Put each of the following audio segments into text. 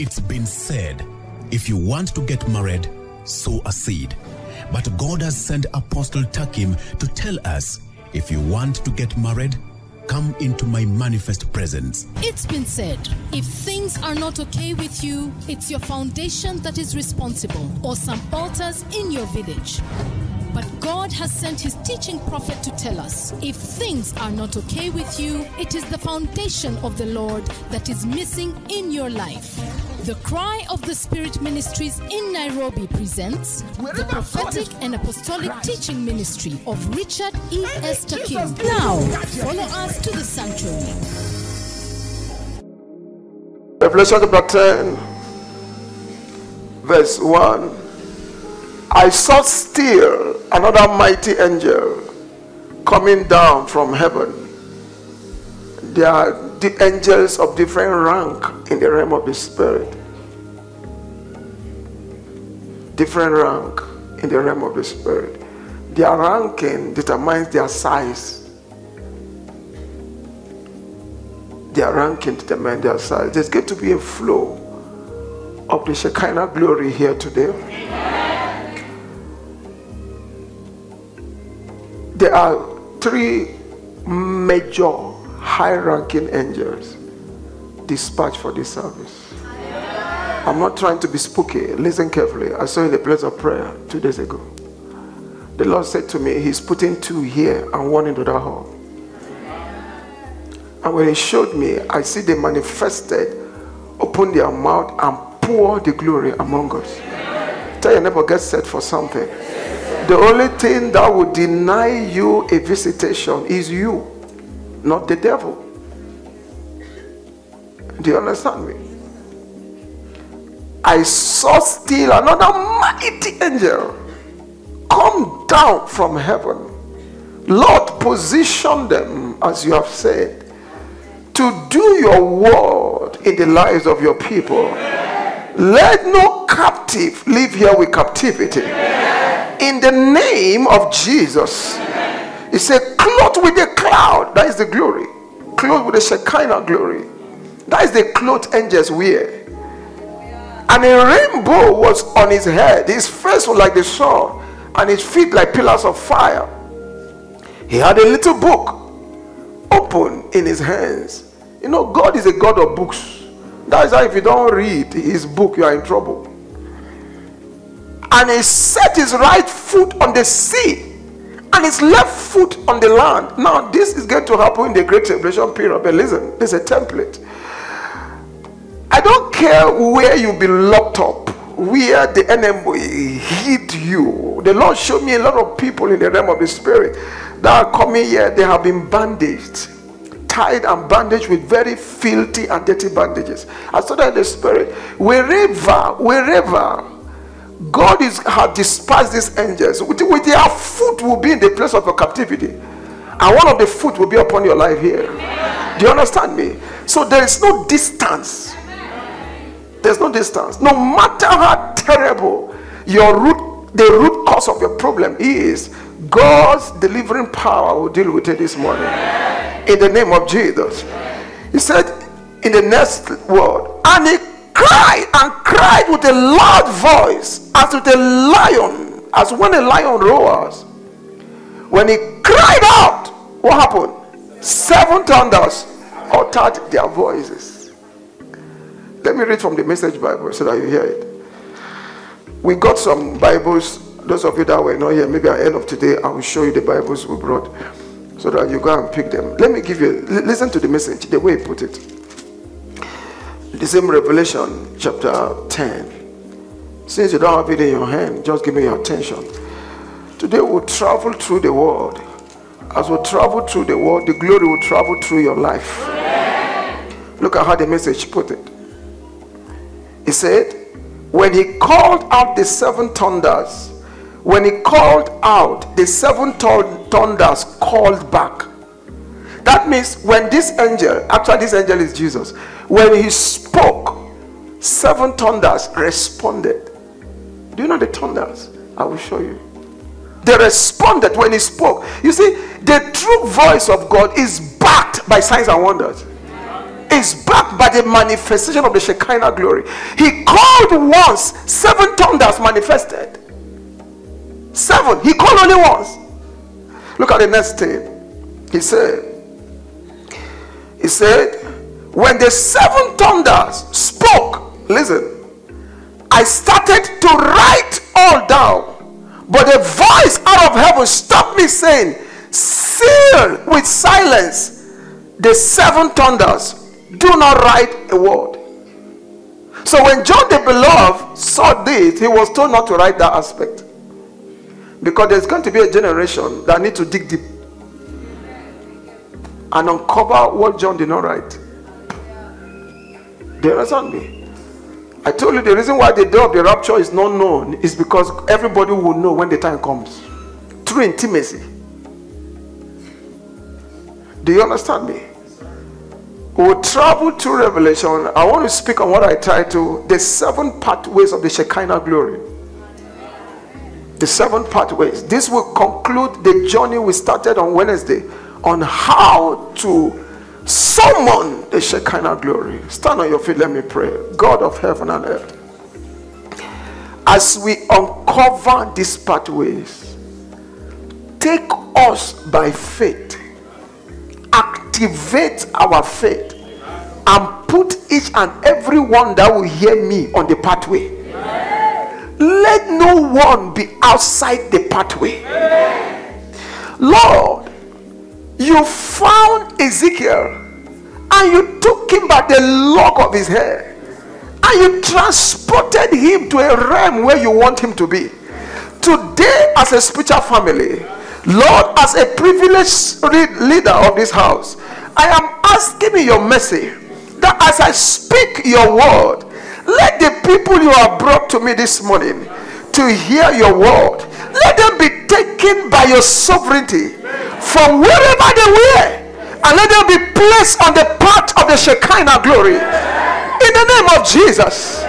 It's been said, if you want to get married, sow a seed. But God has sent Apostle Takim to tell us, if you want to get married, come into my manifest presence. It's been said if things are not okay with you, it's your foundation that is responsible, or some altars in your village. But God has sent his teaching prophet to tell us if things are not okay with you, it is the foundation of the Lord that is missing in your life. The Cry of the Spirit Ministries in Nairobi presents the prophetic and apostolic teaching ministry of Richard E. E. S. Takim. Now, follow us to the sanctuary. Revelation chapter 10, verse 1. I saw still another mighty angel coming down from heaven. There are the angels of different rank in the realm of the spirit. Different rank in the realm of the spirit. Their ranking determines their size. Their ranking determines their size. There's going to be a flow of the Shekinah glory here today. There are three major high ranking angels dispatched for this service. I'm not trying to be spooky. Listen carefully. I saw in the place of prayer two days ago. The Lord said to me, He's putting two here and one into that hall. And when He showed me, I see they manifested, open their mouth, and pour the glory among us. Tell your neighbor, get set for something. The only thing that will deny you a visitation is you, not the devil. Do you understand me? I saw still another mighty angel come down from heaven. Lord, position them as you have said to do your word in the lives of your people. Let no captive live here with captivity in the name of Jesus. He said, clothed with the cloud. That is the glory. Clothed with the Shekinah glory. That is the cloth angels wear. And a rainbow was on his head. His face was like the sun, and his feet like pillars of fire. He had a little book open in his hands. You know, God is a God of books. That is why if you don't read his book, you are in trouble and he set his right foot on the sea and his left foot on the land. Now, this is going to happen in the Great Tribulation period, but listen, there's a template. I don't care where you've been locked up, where the enemy hid you. The Lord showed me a lot of people in the realm of the spirit that are coming here, they have been bandaged tied and bandaged with very filthy and dirty bandages. I saw that in the spirit. Wherever, wherever God is has dispersed these angels. With, with their foot will be in the place of your captivity. And one of the foot will be upon your life here. Do you understand me? So there is no distance. There's no distance. No matter how terrible your root, the root cause of your problem is, God's delivering power will deal with it this morning. In the name of Jesus. He said in the next word, and he cried and cried with a loud voice as with a lion, as when a lion roars. When he cried out, what happened? Seven thunders uttered their voices. Let me read from the Message Bible so that you hear it. We got some Bibles. Those of you that were not here, maybe at the end of today, I will show you the Bibles we brought so that you go and pick them. Let me give you, listen to the message, the way he put it. The same Revelation chapter 10. Since you don't have it in your hand, just give me your attention. Today we'll travel through the world. As we travel through the world, the glory will travel through your life. Look at how the message put it. He said, when he called out the seven thunders, when he called out, the seven thunders called back. That means when this angel, actually this angel is Jesus, when he spoke, seven thunders responded. Do you know the thunders? I will show you. They responded when he spoke. You see, the true voice of God is backed by signs and wonders. is backed by the manifestation of the Shekinah glory. He called once, seven thunders manifested. Seven. He called only once. Look at the next thing. He said, He said, when the seven thunders spoke, listen, I started to write all down, but a voice out of heaven stopped me saying, Seal with silence the seven thunders. Do not write a word. So when John the Beloved saw this, he was told not to write that aspect. Because there's going to be a generation that need to dig deep and uncover what John did not write. You understand me? I told you the reason why the day of the rapture is not known is because everybody will know when the time comes. Through intimacy. Do you understand me? We will travel through Revelation. I want to speak on what I title the seven pathways of the Shekinah glory. The seven pathways. This will conclude the journey we started on Wednesday on how to summon the Shekinah glory. Stand on your feet, let me pray. God of heaven and earth, as we uncover these pathways, take us by faith, activate our faith, and put each and every one that will hear me on the pathway. Let no one be outside the pathway. Lord, you found Ezekiel and you took him by the lock of his hair and you transported him to a realm where you want him to be. Today, as a spiritual family, Lord, as a privileged leader of this house, I am asking in your mercy that as I speak your word, let the people you have brought to me this morning to hear your word, let them be taken by your sovereignty from wherever they were and let them be placed on the path of the Shekinah glory. In the name of Jesus.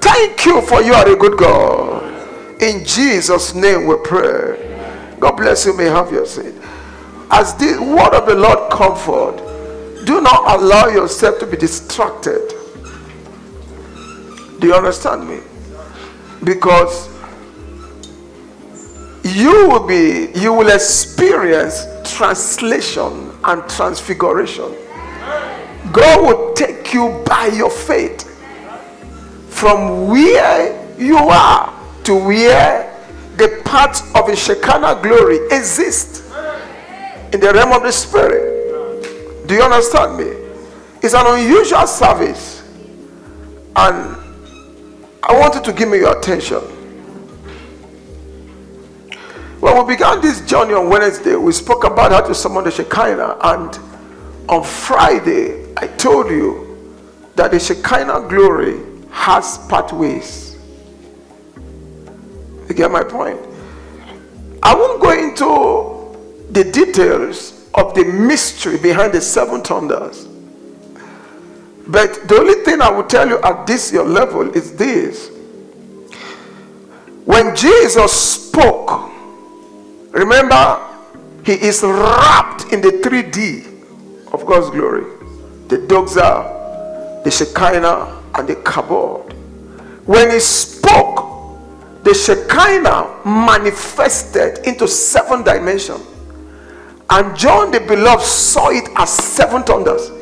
Thank you for you are a good God. In Jesus' name we pray. God bless you. May have your seat. As the word of the Lord comfort, do not allow yourself to be distracted. Do you understand me? Because you will be you will experience translation and transfiguration. God will take you by your faith from where you are to where the part of the shekinah glory exists in the realm of the spirit. Do you understand me? It's an unusual service. And i want you to give me your attention when we began this journey on Wednesday, we spoke about how to summon the Shekinah. And on Friday, I told you that the Shekinah glory has pathways. You get my point? I won't go into the details of the mystery behind the seven thunders. But the only thing I will tell you at this your level is this. When Jesus spoke, Remember, he is wrapped in the 3D of God's glory. The doxa, the Shekinah, and the kabod. When he spoke, the Shekinah manifested into seven dimensions. And John the Beloved saw it as seven thunders.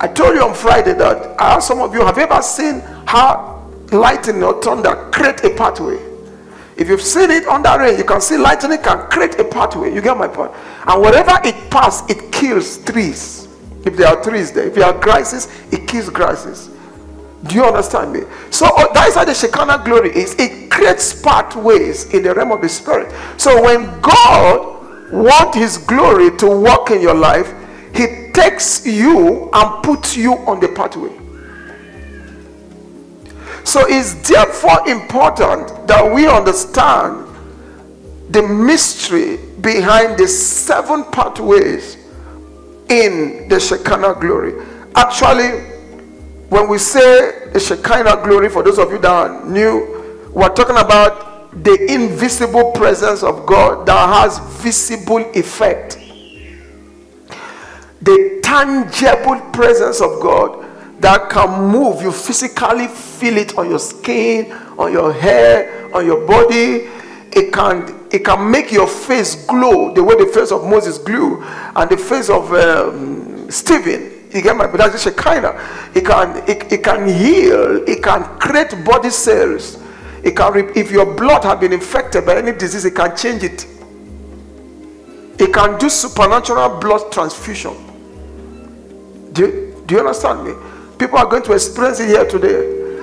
I told you on Friday that I asked some of you, have you ever seen how lightning or thunder create a pathway? If you've seen it under rain, you can see lightning can create a pathway. You get my point? And wherever it passes, it kills trees. If there are trees there, if there are grasses, it kills grasses. Do you understand me? So uh, that is how the Shekinah glory is. It creates pathways in the realm of the spirit. So when God wants his glory to work in your life, he takes you and puts you on the pathway. So it's therefore important that we understand the mystery behind the seven pathways in the Shekinah glory. Actually, when we say the Shekinah glory, for those of you that are new, we're talking about the invisible presence of God that has visible effect. The tangible presence of God that can move. You physically feel it on your skin, on your hair, on your body. It can it can make your face glow the way the face of Moses glowed and the face of um, Stephen. You get my but that's of it can it, it can heal, it can create body cells. It can if your blood has been infected by any disease, it can change it. It can do supernatural blood transfusion. Do do you understand me? People are going to experience it here today.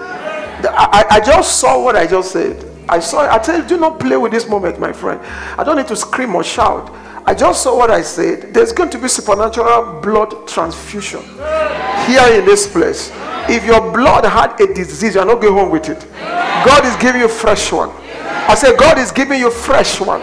I, I, just saw what I just said. I saw it. I tell you, do not play with this moment, my friend. I don't need to scream or shout. I just saw what I said. There's going to be supernatural blood transfusion here in this place. If your blood had a disease, you're not going home with it. God is giving you fresh one. I said, God is giving you fresh one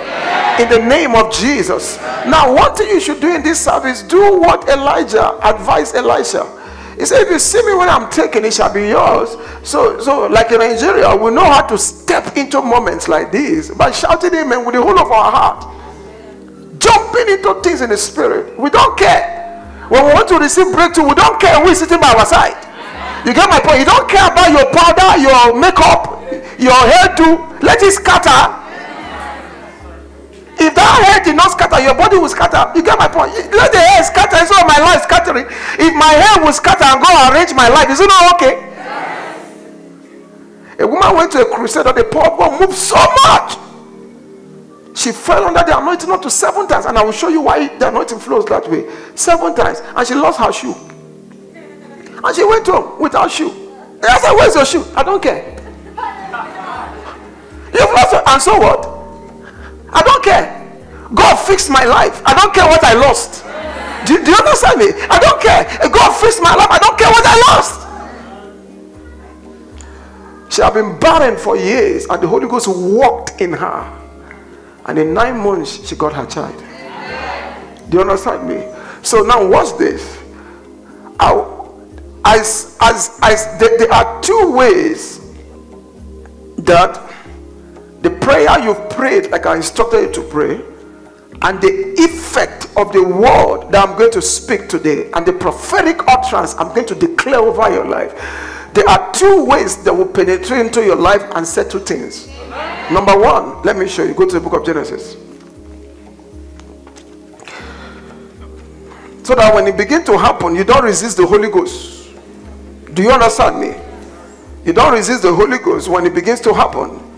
in the name of Jesus. Now, one thing you should do in this service, do what Elijah advised Elisha. He said, if you see me when I'm taken, it shall be yours. So, so like in Nigeria, we know how to step into moments like this by shouting amen with the whole of our heart. Jumping into things in the spirit. We don't care. When we want to receive breakthrough, we don't care who is sitting by our side. You get my point? You don't care about your powder, your makeup, your hairdo. Let it scatter. If that hair did not scatter, your body will scatter. You get my point? Let the hair scatter instead of my life scattering. If my hair will scatter and go arrange my life, is it not okay? Yes. A woman went to a crusade and the poor God moved so much. She fell under the anointing up to seven times, and I will show you why the anointing flows that way. Seven times, and she lost her shoe. And she went home without shoe. I said, Where's your shoe? I don't care. You've lost it. And so what? I don't care. God fixed my life. I don't care what I lost. Do, do you understand me? I don't care. God fixed my life. I don't care what I lost. She had been barren for years, and the Holy Ghost walked in her. And in nine months, she got her child. Do you understand me? So now, watch this. I, as, as, as there, there are two ways that the prayer you've prayed, like I instructed you to pray, and the effect of the word that I'm going to speak today, and the prophetic utterance I'm going to declare over your life. There are two ways that will penetrate into your life and settle things. Number one, let me show you. Go to the book of Genesis. So that when it begins to happen, you don't resist the Holy Ghost. Do you understand me? You don't resist the Holy Ghost when it begins to happen.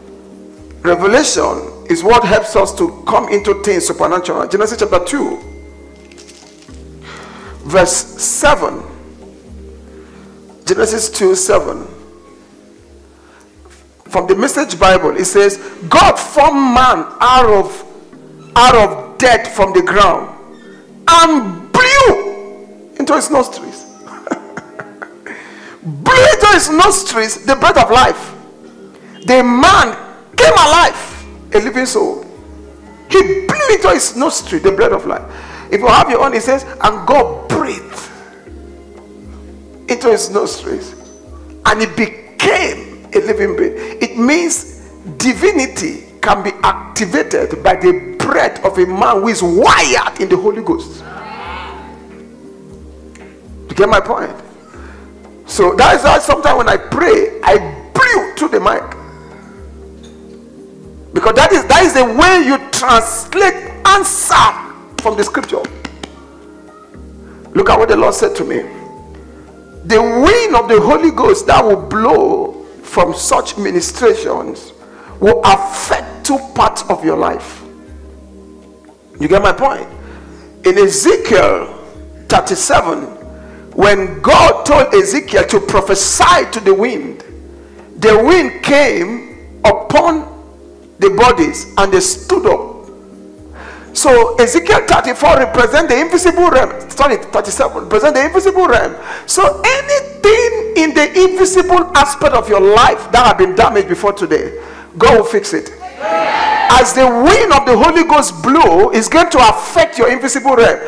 Revelation is what helps us to come into things supernatural. Genesis chapter 2, verse 7. Genesis 2 7. From the message Bible, it says, God formed man out of out of death from the ground and blew into his nostrils. blew into his nostrils the breath of life. The man came alive, a living soul. He blew into his nostril the breath of life. If you have your own, it says, and God breathed into his nostrils, and it became a living being. It means divinity can be activated by the breath of a man who is wired in the Holy Ghost. You get my point? So that is why sometimes when I pray, I blew through the mic. Because that is that is the way you translate answer from the scripture. Look at what the Lord said to me. The wind of the Holy Ghost that will blow from such ministrations will affect two parts of your life. You get my point? In Ezekiel 37, when God told Ezekiel to prophesy to the wind, the wind came upon the bodies and they stood up. So Ezekiel 34 represent the invisible realm. Sorry, 37 represent the invisible realm. So anything in the invisible aspect of your life that have been damaged before today, God will fix it. As the wind of the Holy Ghost blow, is going to affect your invisible realm.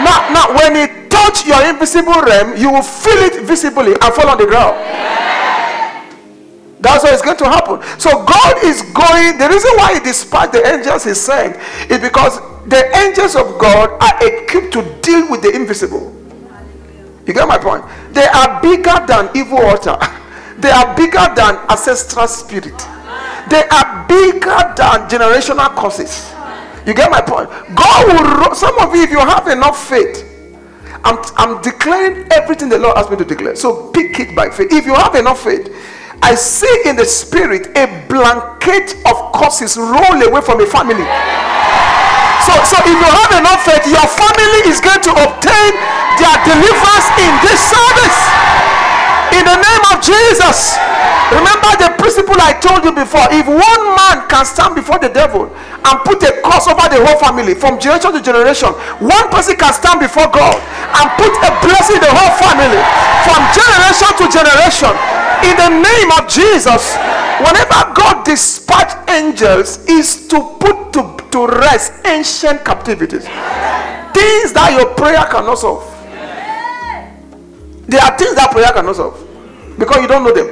Now, now when it touch your invisible realm, you will feel it visibly and fall on the ground. That's what is going to happen. So God is going. The reason why He dispatched the angels He sent is because the angels of God are equipped to deal with the invisible. You get my point? They are bigger than evil altar. They are bigger than ancestral spirit. They are bigger than generational causes. You get my point? God will. Some of you, if you have enough faith, I'm, I'm declaring everything the Lord asked me to declare. So pick it by faith. If you have enough faith, I see in the spirit a blanket of curses roll away from a family. So, so if you have enough faith, your family is going to obtain their deliverance in this service. In the name of Jesus. Remember the principle I told you before. If one man can stand before the devil and put a curse over the whole family from generation to generation, one person can stand before God and put a blessing in the whole family from generation to generation. In the name of Jesus, whenever God dispatch angels, is to put to, to rest ancient captivities. Things that your prayer cannot solve. There are things that prayer cannot solve because you don't know them.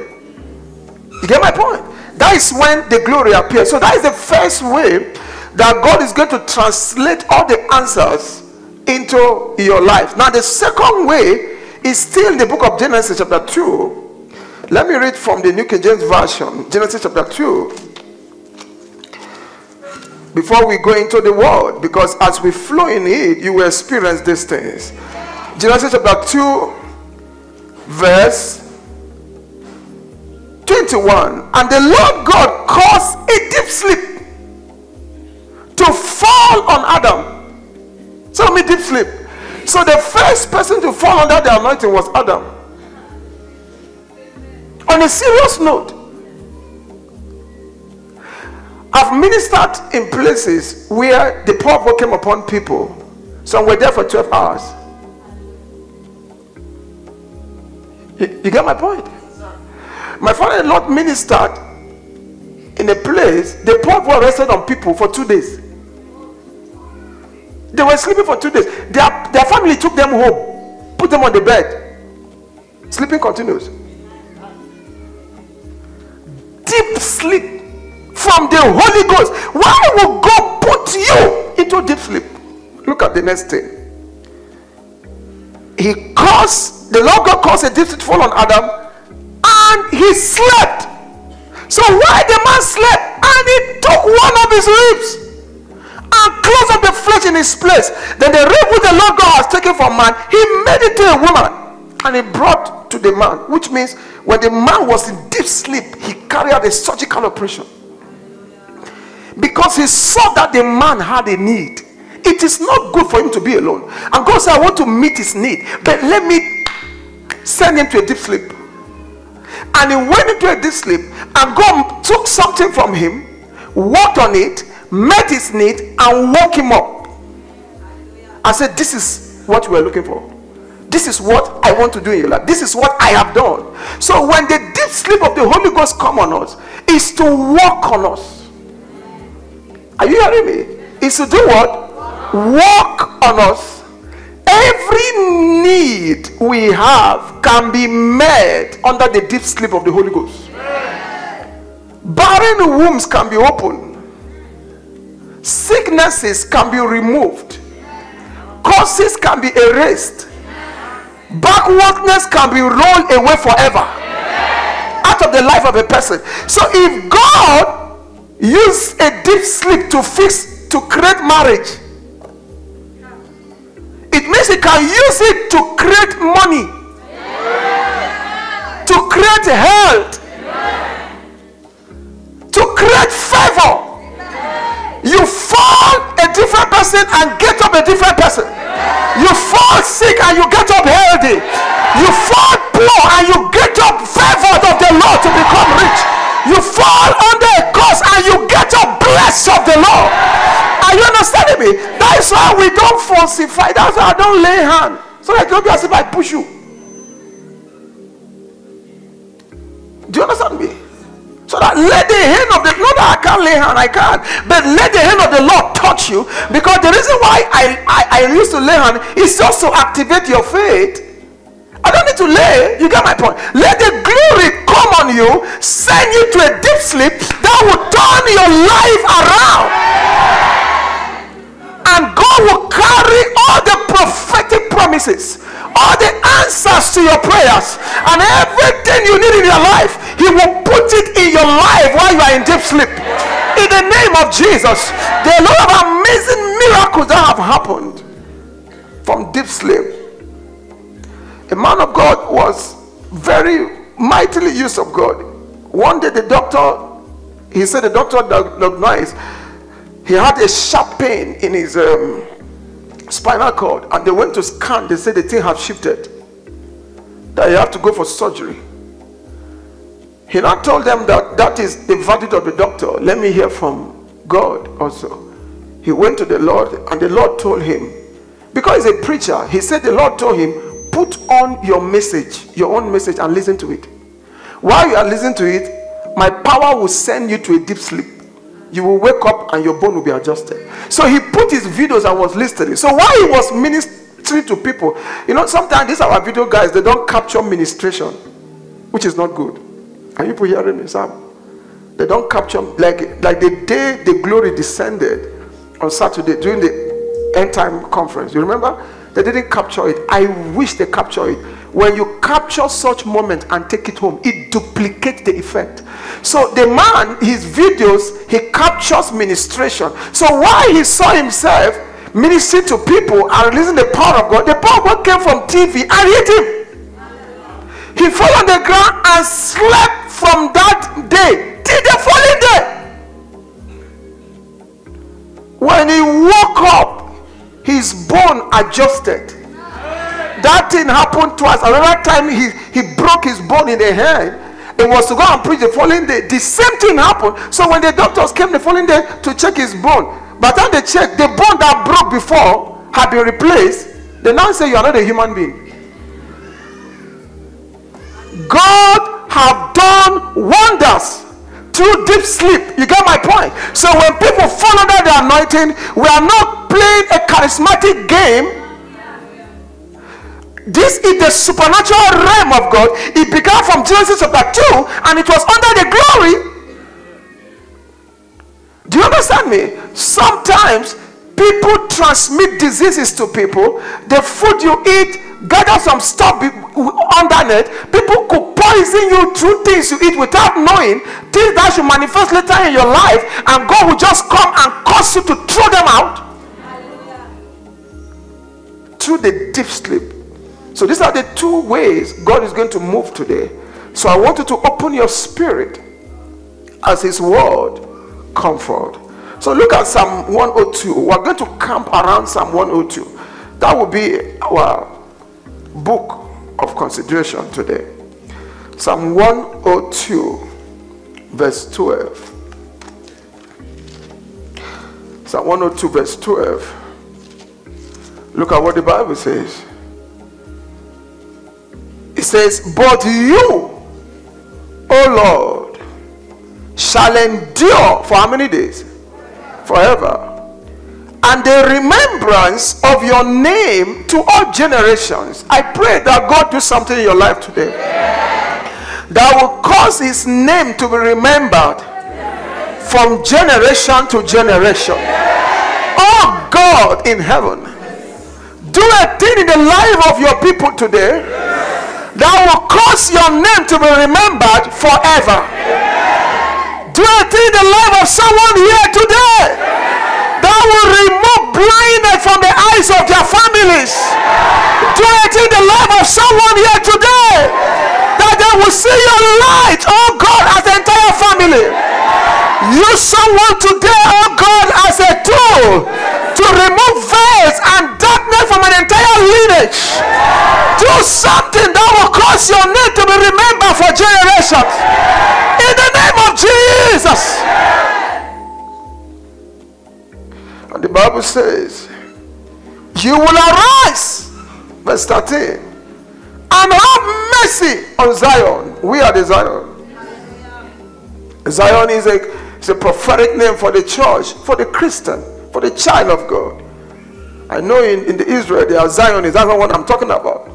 You get my point? That is when the glory appears. So that is the first way that God is going to translate all the answers into your life. Now, the second way is still in the book of Genesis, chapter 2. Let me read from the New King James Version, Genesis chapter 2. Before we go into the word, because as we flow in it, you will experience these things. Genesis chapter 2, verse 21 and the lord god caused a deep sleep to fall on adam. Tell me deep sleep. So the first person to fall under the anointing was adam. On a serious note i've ministered in places where the power came upon people. Some were there for 12 hours. You, you get my point my father-in-law ministered in a place the poor were rested on people for two days. They were sleeping for two days. Their, their family took them home, put them on the bed. Sleeping continues. Deep sleep from the Holy Ghost. Why will God put you into deep sleep? Look at the next thing. He caused, the Lord God caused a deep sleep fall on Adam and he slept. So why the man slept and he took one of his ribs and closed up the flesh in his place. Then the rib which the Lord God has taken from man, he made it to a woman and he brought to the man, which means when the man was in deep sleep, he carried out a surgical operation because he saw that the man had a need. It is not good for him to be alone. And God said, I want to meet his need, but let me send him to a deep sleep. And he went into a deep sleep and God took something from him, walked on it, met his need, and woke him up. I said, This is what we're looking for. This is what I want to do in your life. This is what I have done. So when the deep sleep of the Holy Ghost come on us, is to walk on us. Are you hearing me? Is to do what? Walk on us every need we have can be met under the deep sleep of the Holy Ghost. Barren wombs can be opened, sicknesses can be removed, causes can be erased, backwardness can be rolled away forever out of the life of a person. So if God used a deep sleep to fix to create marriage it means he can use it to create money, to create health, to create favor. You fall a different person and get up a different person. You fall sick and you get up healthy. You fall poor and you get up favored of the Lord to become rich. You fall under a curse and you get up blessed of the Lord. Are you understanding me? That is why we don't falsify. That's why I don't lay hand. So that don't be as if I push you. Do you understand me? So that let the hand of the not that I can't lay hand, I can't, but let the hand of the Lord touch you. Because the reason why I, I, I used to lay hand is just to activate your faith. I don't need to lay. You get my point. Let the glory come on you, send you to a deep sleep that will turn your life around. And God will carry all the prophetic promises, all the answers to your prayers and everything you need in your life. He will put it in your life while you are in deep sleep. In the name of Jesus, there are a lot of amazing miracles that have happened from deep sleep. A man of God was very mightily used of God. One day, the doctor, he said, the doctor diagnosed he had a sharp pain in his um, spinal cord, and they went to scan. They said the thing had shifted, that he had to go for surgery. He now told them that that is the verdict of the doctor. Let me hear from God also. He went to the Lord, and the Lord told him, because he's a preacher, he said the Lord told him, put on your message, your own message, and listen to it. While you are listening to it, my power will send you to a deep sleep. You will wake up and your bone will be adjusted. So he put his videos and was listening. So while he was ministering to people, you know, sometimes these are our video guys, they don't capture ministration, which is not good. Are you hearing me, Sam? They don't capture like like the day the glory descended on Saturday during the end time conference. You remember? They didn't capture it. I wish they capture it. When you capture such moment and take it home, it duplicates the effect. So the man, his videos, he captures ministration. So why he saw himself ministering to people and releasing the power of God, the power of God came from TV and hit him. He fell on the ground and slept from that day till the following day. When he woke up, his bone adjusted. That thing happened twice. Another time he, he broke his bone in the hand. It was to go and preach the following day. The same thing happened. So when the doctors came the following day to check his bone, by the time they checked, the bone that broke before had been replaced. They now say you are not a human being. God have done wonders through deep sleep. You get my point? So when people fall under the anointing, we are not playing a charismatic game. This is the supernatural realm of God. It began from Genesis chapter 2 and it was under the glory. Do you understand me? Sometimes people transmit diseases to people. The food you eat, gather some stuff underneath. People could poison you through things you eat without knowing things that should manifest later in your life, and God will just come and cause you to throw them out through the deep sleep. So these are the two ways God is going to move today. So I want you to open your spirit as His word comfort. So look at Psalm 102. We're going to camp around Psalm 102. That will be our book of consideration today. Psalm 102, verse 12. Psalm 102, verse 12. Look at what the Bible says. It says, But you, O Lord, shall endure for how many days? Forever. And the remembrance of your name to all generations. I pray that God do something in your life today that will cause his name to be remembered from generation to generation. Oh God in heaven, do a thing in the life of your people today that will cause your name to be remembered forever. Do a thing in the life of someone here today that will remove blindness from the eyes of their families. Do thing in the life of someone here today that they will see your light, oh God, as the entire family. Use someone today, oh God, as a tool to remove veils and darkness from an entire lineage. Do something that will cause your name to be remembered for generations. In the name of Jesus. The Bible says, You will arise, verse 13, and have mercy on Zion. We are the Zion. Zion is a, is a prophetic name for the church, for the Christian, for the child of God. I know in, in the Israel there are Zionists. That's not what I'm talking about.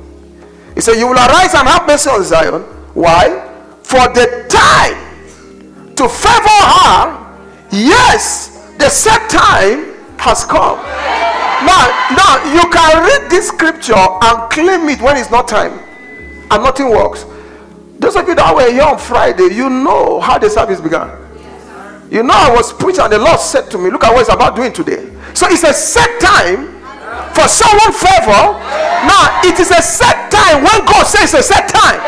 He said, You will arise and have mercy on Zion. Why? For the time to favor her, yes, the set time has come. Now, now you can read this scripture and claim it when it's not time, and nothing works. Those of you that were here on Friday, you know how the service began. You know, I was preaching, and the Lord said to me, Look at what it's about doing today. So it's a set time for someone favor. Now, it is a set time when God says a set time.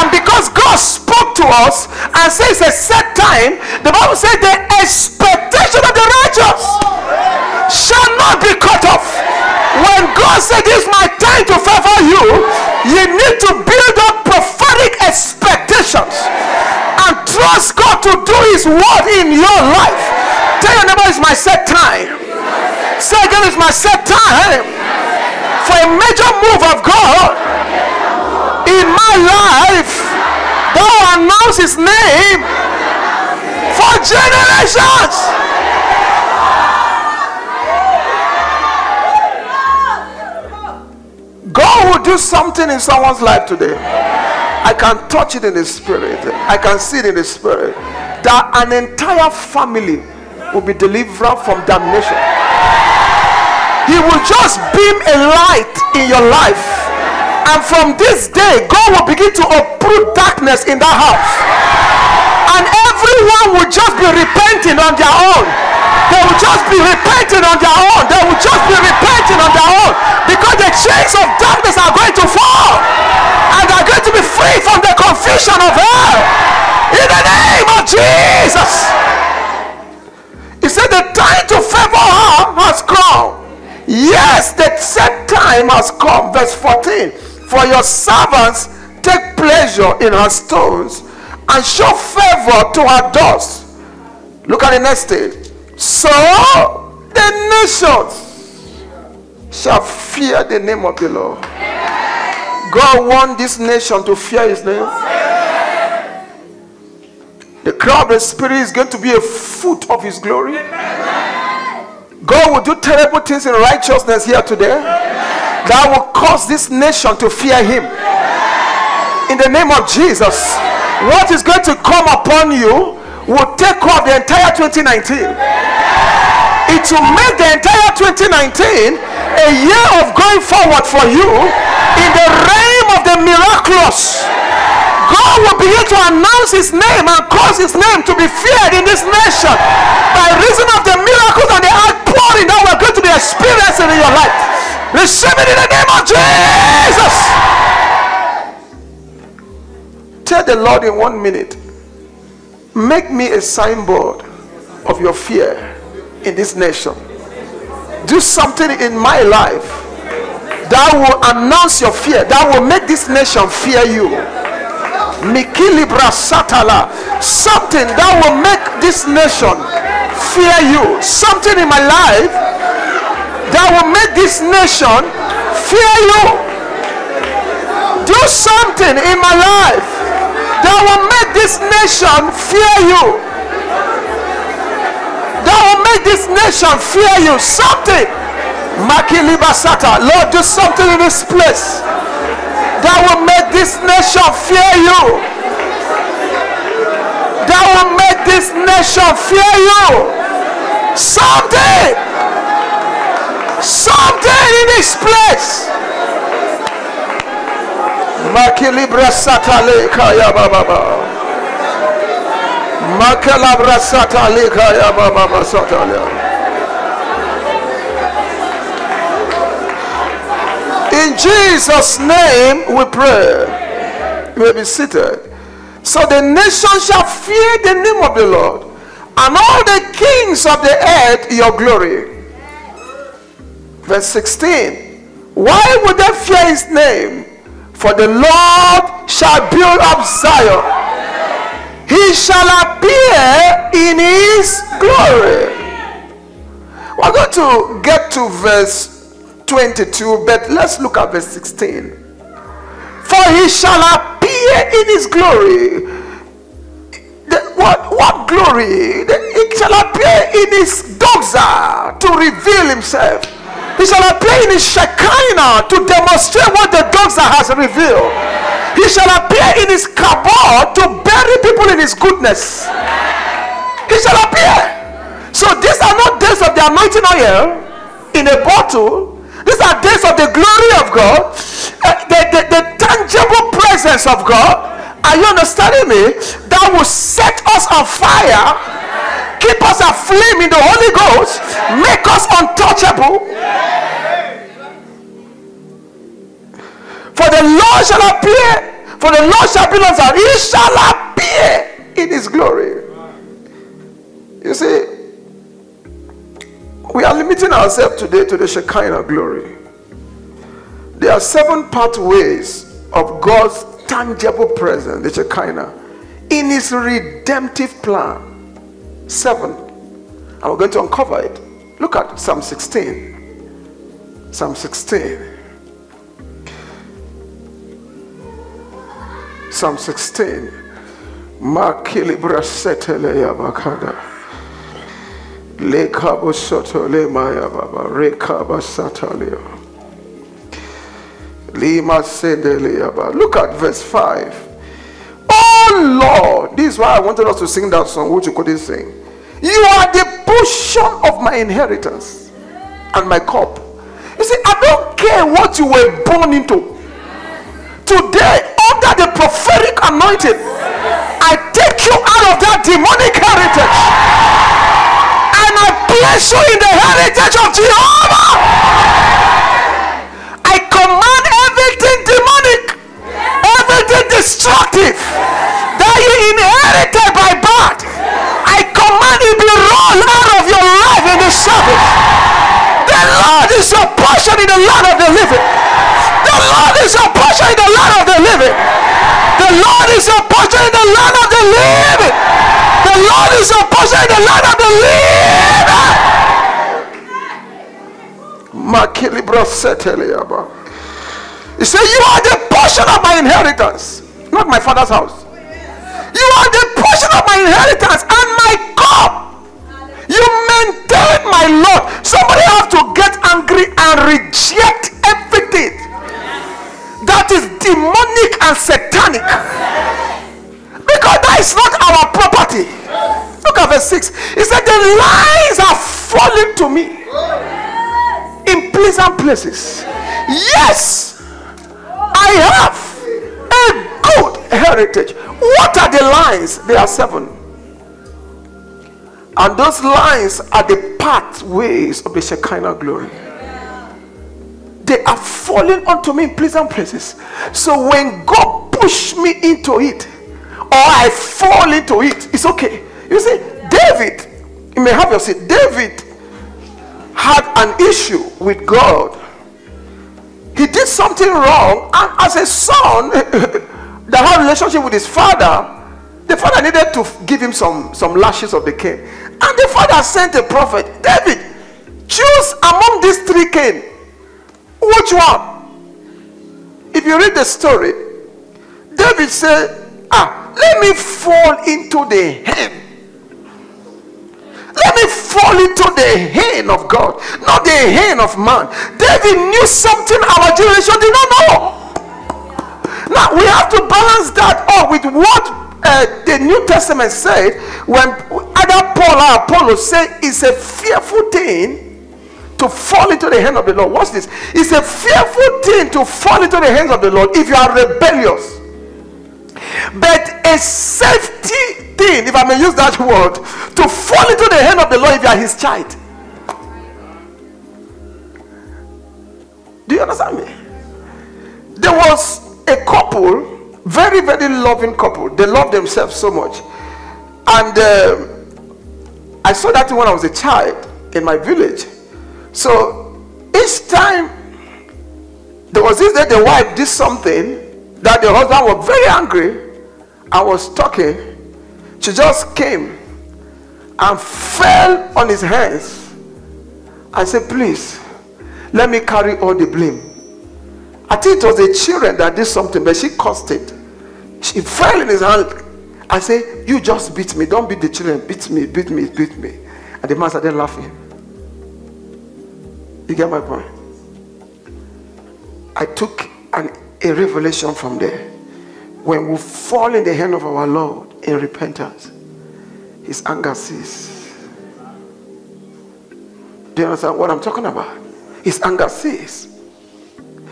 And because God spoke to us and says it's a set time, the Bible says the expectation of the righteous shall not be cut off. When God said, This is my time to favor you, you need to build up prophetic expectations and trust God to do His word in your life. Tell your neighbor, it's my set time. Say again, it's my set time for a major move of God in my life. Thou announce His name for generations. God will do something in someone's life today. I can touch it in the spirit. I can see it in the spirit. That an entire family will be delivered from damnation. He will just beam a light in your life. And from this day, God will begin to uproot darkness in that house. And everyone will just be repenting on their own. They will just be repenting on their own. They will just be repenting on their own. Because the chains of darkness are going to fall. And they are going to be free from the confusion of hell. In the name of Jesus. He said, The time to favor her has come. Yes, the set time has come. Verse 14. For your servants take pleasure in her stones and show favor to her dust. Look at the next stage. So the nations shall fear the name of the Lord. God wants this nation to fear his name. The crown of spirit is going to be a foot of his glory. God will do terrible things in righteousness here today. That will cause this nation to fear him. In the name of Jesus. What is going to come upon you will take off the entire 2019. It will make the entire 2019 a year of going forward for you in the realm of the miraculous. God will begin to announce his name and cause his name to be feared in this nation by reason of the miracles and the outpouring that we're going to be experiencing in your life. Receive it in the name of Jesus. Tell the Lord in one minute, make me a signboard of your fear in this nation. Do something in my life that will announce your fear, that will make this nation fear you. Mikilibra Satala. Something that will make this nation fear you. Something in my life that will make this nation fear you. Do something in my life that will make this nation fear you. That will make this nation fear you. Something. Makilibasata. Lord, do something in this place that will make this nation fear you. That will make this nation fear you. Something. Something in this place. Makilibra satale kaya baba. Makalabra satale kaya baba satale. In Jesus' name we pray. You may be seated. So the nation shall fear the name of the Lord, and all the kings of the earth your glory. Verse 16. Why would they fear his name? For the Lord shall build up Zion. He shall appear in his glory. We're going to get to verse 22, but let's look at verse 16. For he shall appear in his glory. The, what, what glory? The, he shall appear in his doxa to reveal himself. He shall appear in his Shekinah to demonstrate what the doxa has revealed. He shall appear in his kabod to bury people in his goodness. He shall appear. So these are not days of the anointing oil in a bottle. These are days of the glory of God, uh, the, the, the tangible presence of God. Are you understanding me? That will set us on fire, keep us aflame in the Holy Ghost, make us untouchable. For the Lord shall appear, for the Lord shall be on He shall appear in his glory. You see, we are limiting ourselves today to the Shekinah glory. There are seven pathways of God's tangible presence, the Shekinah, in his redemptive plan. Seven. We're going to uncover it. Look at Psalm 16. Psalm 16. Psalm 16. Makilibra setele yabakada. Lekabo soto le maya baba. Rekaba sataleo. Look at verse 5. Oh Lord, this is why I wanted us to sing that song, which you couldn't sing. You are the portion of my inheritance and my cup. You see, I don't care what you were born into. Today, under the prophetic anointing, I take you out of that demonic heritage and I place you in the heritage of Jehovah. I command everything demonic, everything destructive that you inherited by birth. I command it be rolled out of your life in the service. The Lord is your portion in the land of the living. The Lord is your portion in the land of the living. The Lord is your portion in the land of the living. The Lord is your portion in the land of the living. Makilibro seteliaba. He said, You are the portion of my inheritance, not my father's house. You are the portion of my inheritance and my cup. You maintain my Lord. Somebody have to get angry and reject everything that is demonic and satanic. Because that is not our property. Look at verse 6. He said, The lies are falling to me in pleasant places. Yes, I have a good heritage. What are the lines? There are seven. And those lines are the pathways of the Shekinah glory. They are falling onto me in pleasant places. So when God push me into it, or I fall into it, it's okay. You see, David, you may have your seat. David had an issue with God. He did something wrong, and as a son that had relationship with his father, the father needed to give him some, some lashes of the cane. And the father sent a prophet, David, choose among these three cane. Which one? If you read the story, David said, Ah, let me fall into the hand. Let me fall into the hand of God, not the hand of man. David knew something our generation did not know. Now we have to balance that up with what uh, the New Testament said when either Paul or Apollo say it's a fearful thing to fall into the hand of the Lord. What's this? It's a fearful thing to fall into the hands of the Lord if you are rebellious. But a safety thing, if I may use that word, to fall into the hand of the Lord if you are his child. Do you understand me? There was a couple very, very loving couple. They love themselves so much. And uh, I saw that when I was a child in my village. So each time there was this that the wife did something that the husband was very angry and was talking. She just came and fell on his hands. I said, please, let me carry all the blame. I think it was the children that did something, but she caused it. She fell in his hand. I say, You just beat me. Don't beat the children. Beat me, beat me, beat me. And the man started laughing. You get my point? I took an, a revelation from there. When we fall in the hand of our Lord in repentance, his anger ceases. Do you understand what I'm talking about? His anger ceased.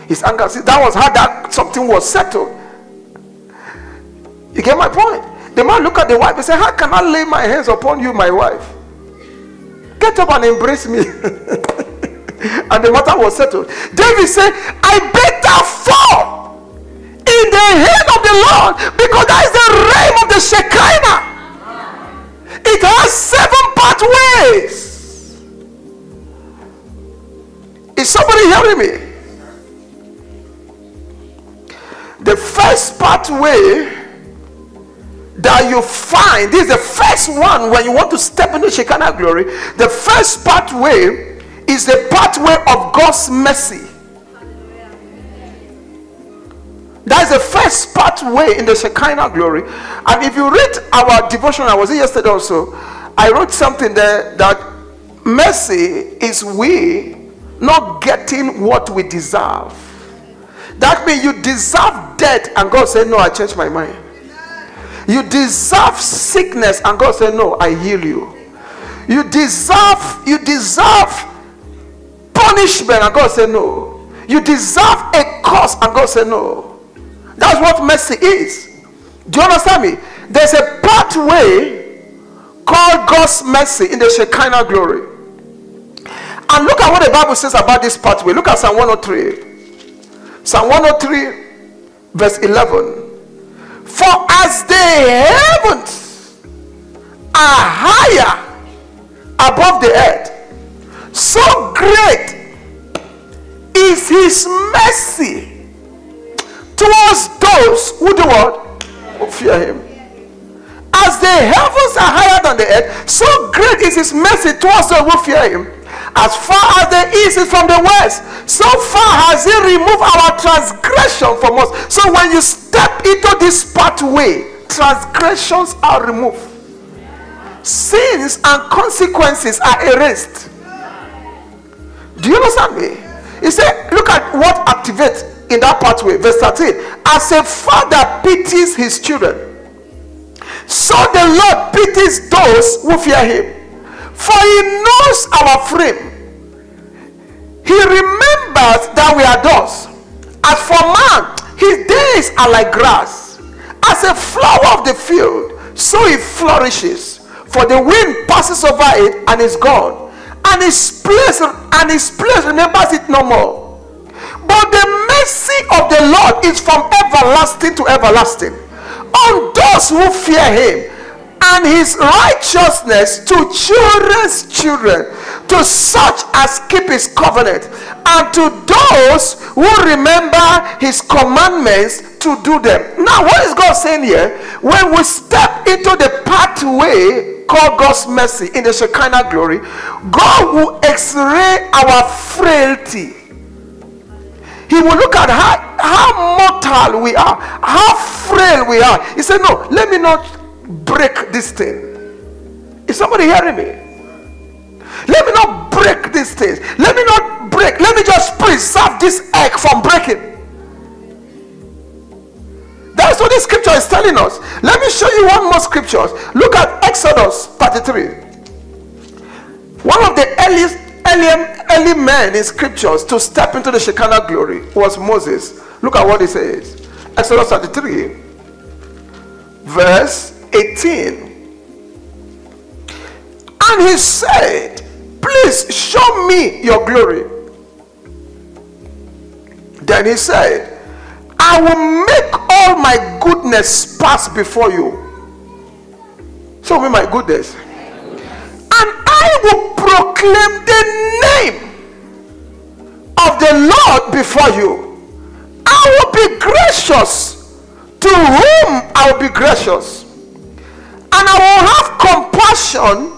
His anger ceased. That was how that something was settled. You get my point? The man looked at the wife and said, How can I lay my hands upon you, my wife? Get up and embrace me. and the matter was settled. David said, I better fall in the hand of the Lord because that is the realm of the Shekinah. It has seven pathways. Is somebody hearing me? The first pathway that you find, this is the first one when you want to step into Shekinah glory. The first pathway is the pathway of God's mercy. That's the first pathway in the Shekinah glory. And if you read our devotion, I was here yesterday also, I wrote something there that mercy is we not getting what we deserve. That means you deserve death, and God said, No, I changed my mind. You deserve sickness, and God said, No, I heal you. You deserve, you deserve punishment, and God said, No. You deserve a curse, and God said, No. That's what mercy is. Do you understand me? There's a pathway called God's mercy in the Shekinah glory. And look at what the Bible says about this pathway. Look at Psalm 103. Psalm 103, verse 11. For as the heavens are higher above the earth, so great is his mercy towards those who do what? Who fear him. As the heavens are higher than the earth, so great is his mercy towards those who fear him. As far as the east is from the west, so far has he removed our transgression from us. So when you step into this pathway, transgressions are removed. Sins and consequences are erased. Do you understand me? He said, look at what activates in that pathway. Verse 13. As a father pities his children, so the Lord pities those who fear him. For he knows our frame. He remembers that we are dust. As for man, his days are like grass. As a flower of the field, so he flourishes. For the wind passes over it and is gone. And his place and his place remembers it no more. But the mercy of the Lord is from everlasting to everlasting on those who fear him and his righteousness to children's children, to such as keep his covenant, and to those who remember his commandments to do them. Now, what is God saying here? When we step into the pathway called God's mercy in the Shekinah glory, God will x ray our frailty he will look at how, how mortal we are, how frail we are. He said, No, let me not break this thing. Is somebody hearing me? Let me not break these things. Let me not break. Let me just preserve this egg from breaking. That's what this scripture is telling us. Let me show you one more scripture. Look at Exodus 33. One of the earliest early, early men in scriptures to step into the Shekinah glory was Moses. Look at what he says. Exodus 33, verse 18. And he said, Please show me your glory. Then he said, I will make all my goodness pass before you. Show me my goodness. And I will proclaim the name of the Lord before you. I will be gracious to whom I will be gracious. And I will have compassion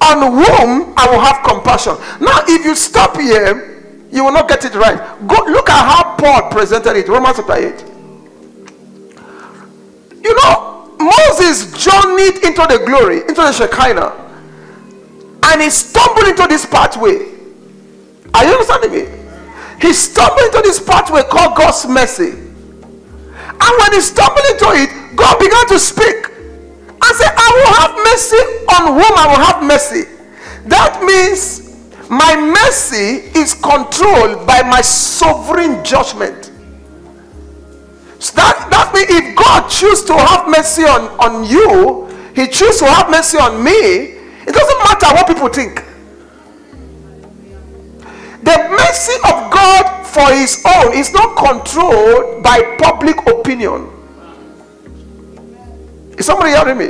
on whom I will have compassion. Now, if you stop here, you will not get it right. Go look at how Paul presented it. Romans chapter 8. You know, Moses journeyed into the glory, into the Shekinah and he stumbled into this pathway. Are you understanding me? He stumbled into this pathway called God's mercy. And when he stumbled into it, God began to speak and say, I will have mercy on whom I will have mercy. That means my mercy is controlled by my sovereign judgment. So that, that means if God chooses to have mercy on, on you, He chooses to have mercy on me, it doesn't matter what people think. The mercy of God for His own is not controlled by public opinion. Is somebody hearing me?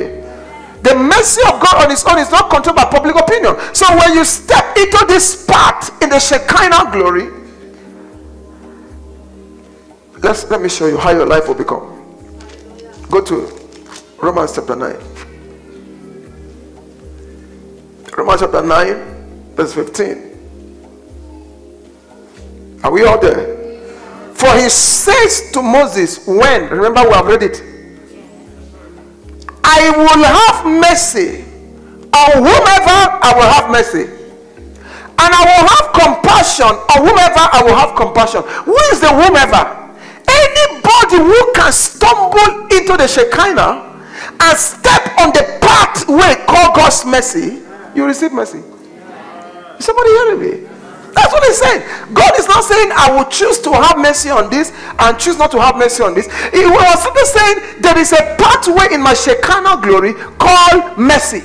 The mercy of God on His own is not controlled by public opinion. So when you step into this part in the Shekinah glory, let's let me show you how your life will become. Go to Romans chapter 9. Romans chapter 9, verse 15. Are we all there? For he says to Moses, when, remember we have read it, I will have mercy on whomever I will have mercy. And I will have compassion on whomever I will have compassion. Who is the whomever? Anybody who can stumble into the Shekinah and step on the pathway called God's mercy, you receive mercy. Is somebody hearing me? That's what he's saying. God is not saying, I will choose to have mercy on this and choose not to have mercy on this. He was simply saying, There is a pathway in my Shekinah glory called mercy.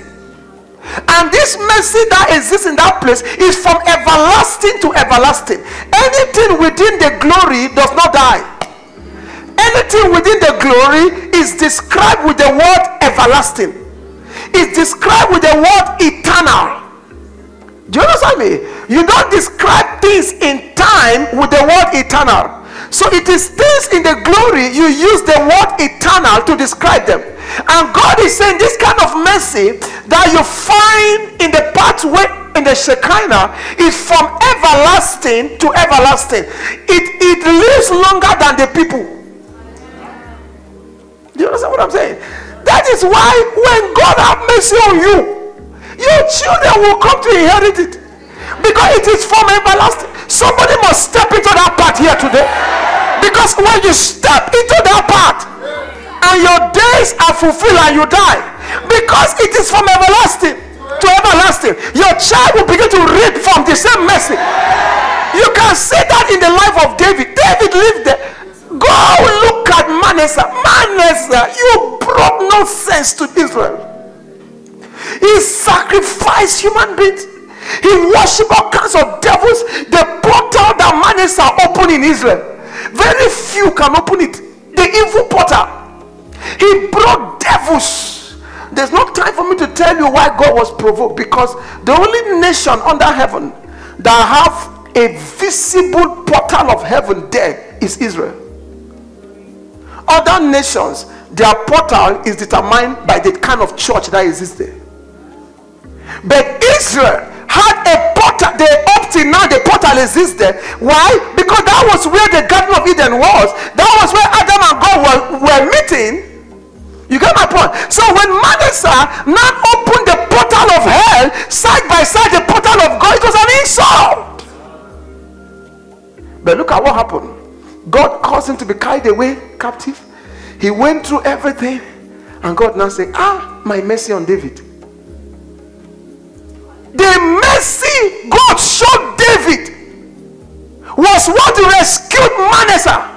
And this mercy that exists in that place is from everlasting to everlasting. Anything within the glory does not die. Anything within the glory is described with the word everlasting, it's described with the word eternal. Do you understand me? You don't describe things in time with the word eternal. So it is things in the glory you use the word eternal to describe them. And God is saying this kind of mercy that you find in the pathway in the Shekinah is from everlasting to everlasting. It, it lives longer than the people. Do you understand what I'm saying? That is why when God have mercy on you, your children will come to inherit it because it is from everlasting. Somebody must step into that part here today because when you step into that part and your days are fulfilled and you die because it is from everlasting to everlasting, your child will begin to reap from the same mercy. You can see that in the life of David. David lived there. Go look at Manasseh. Manasseh, you brought no sense to Israel. He sacrificed human beings. He worshipped all kinds of devils. The portal that Manasseh open in Israel, very few can open it. The evil portal. He brought devils. There's no time for me to tell you why God was provoked because the only nation under heaven that have a visible portal of heaven there is Israel. Other nations, their portal is determined by the kind of church that exists there. But Israel had a portal. They up now the portal existed. Why? Because that was where the Garden of Eden was. That was where Adam and God were, were meeting. You get my point? So when Manasseh now opened the portal of hell side by side the portal of God, it was an insult. But look at what happened. God caused him to be carried away captive. He went through everything, and God now said, Ah, my mercy on David the mercy God showed David was what rescued Manasseh.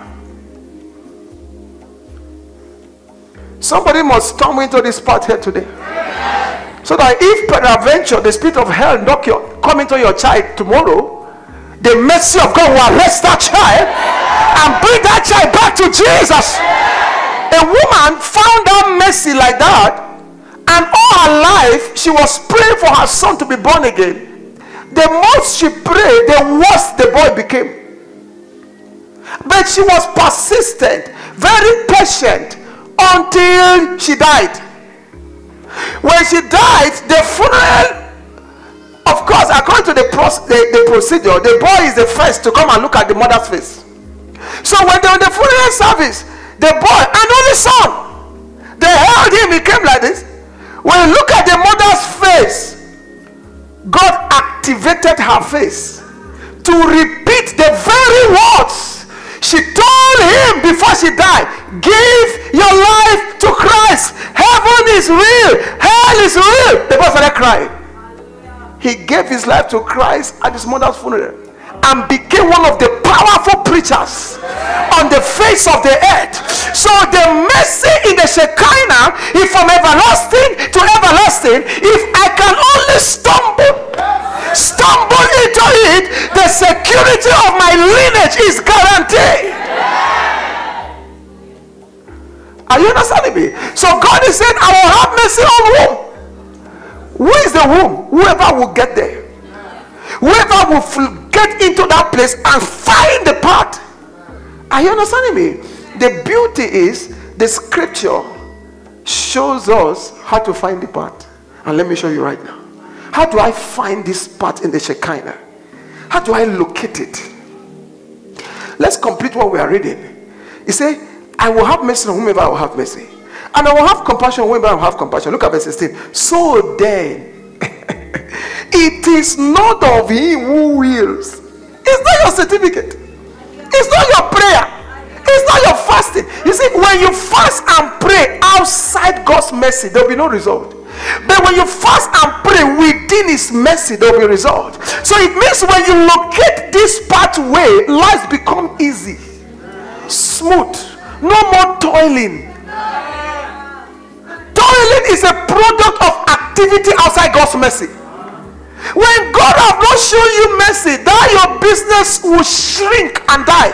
Somebody must stumble into this part here today. So that if peradventure the spirit of hell knock your come into your child tomorrow, the mercy of God will arrest that child and bring that child back to Jesus. A woman found that mercy like that and all her life, she was praying for her son to be born again. The more she prayed, the worse the boy became. But she was persistent, very patient until she died. When she died, the funeral, of course, according to the, the, the procedure, the boy is the first to come and look at the mother's face. So when they were the funeral service, the boy, and only son, they held him, he came like this. When you look at the mother's face, God activated her face to repeat the very words she told him before she died Give your life to Christ. Heaven is real, hell is real. The boy started crying. he gave his life to Christ at his mother's funeral and became one of the powerful preachers on the face of the earth. So the mercy in the Shekinah is from everlasting to everlasting. If I can only stumble, stumble into it, the security of my lineage is guaranteed. Are you understanding me? So God is saying, I will have mercy on whom? Who is the whom? Whoever will get there. Whoever will get into that place and find the path. Are you understanding me? The beauty is the scripture shows us how to find the path. And let me show you right now. How do I find this path in the Shekinah? How do I locate it? Let's complete what we are reading. He said, I will have mercy on whomever I will have mercy. And I will have compassion on whomever I will have compassion. Look at verse 16. So then, it is not of him who wills. It's not your certificate. It's not your prayer. It's not your fasting. You see, when you fast and pray outside God's mercy, there will be no result. But when you fast and pray within His mercy, there will be result. So it means when you locate this pathway, life become easy, smooth, no more toiling. Toiling is a product of activity outside God's mercy. When God have not shown you mercy, that your business will shrink and die.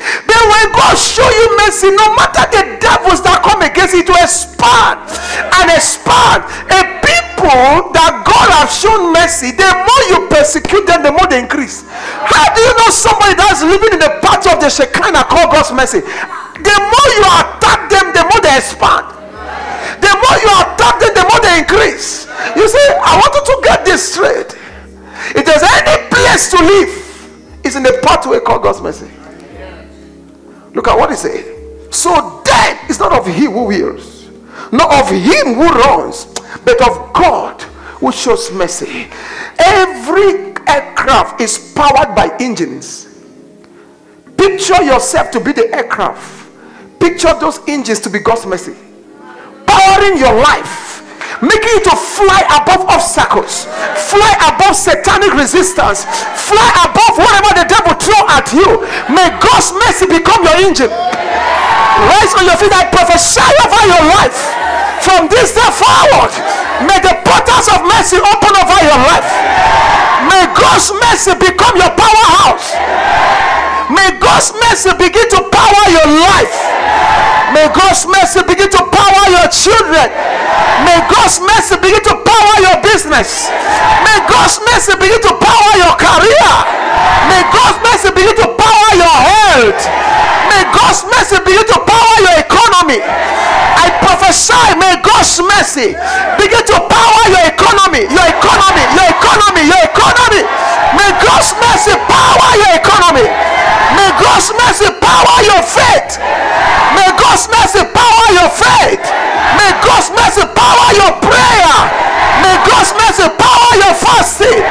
But when God show you mercy, no matter the devils that come against it, to expand and expand. A people that God have shown mercy, the more you persecute them, the more they increase. How do you know somebody that's living in the part of the Shekinah called God's mercy? The more you attack them, the more they expand. The more you attack them, the more they increase. You see, I want you to get this straight. If there's any place to live, it's in the pathway called God's mercy. Look at what he said. So death is not of him who wills, not of him who runs, but of God who shows mercy. Every aircraft is powered by engines. Picture yourself to be the aircraft. Picture those engines to be God's mercy. Powering your life making you to fly above obstacles, fly above satanic resistance, fly above whatever the devil throw at you. May God's mercy become your engine. Rise on your feet. I prophesy over your life from this day forward. May the portals of mercy open over your life. May God's mercy become your powerhouse. May God's mercy begin to power your life. May God's mercy begin to power your children. May God's mercy begin to power your business. May God's mercy begin to power your career. May God's mercy begin to power your health. May God's mercy begin to power your economy. I prophesy, may God's mercy begin to power your economy, your economy, your economy, your economy. May God's mercy power your economy. May God's mercy power your faith. May God's mercy power your faith. May God's mercy power your prayer. May God's mercy power your fasting.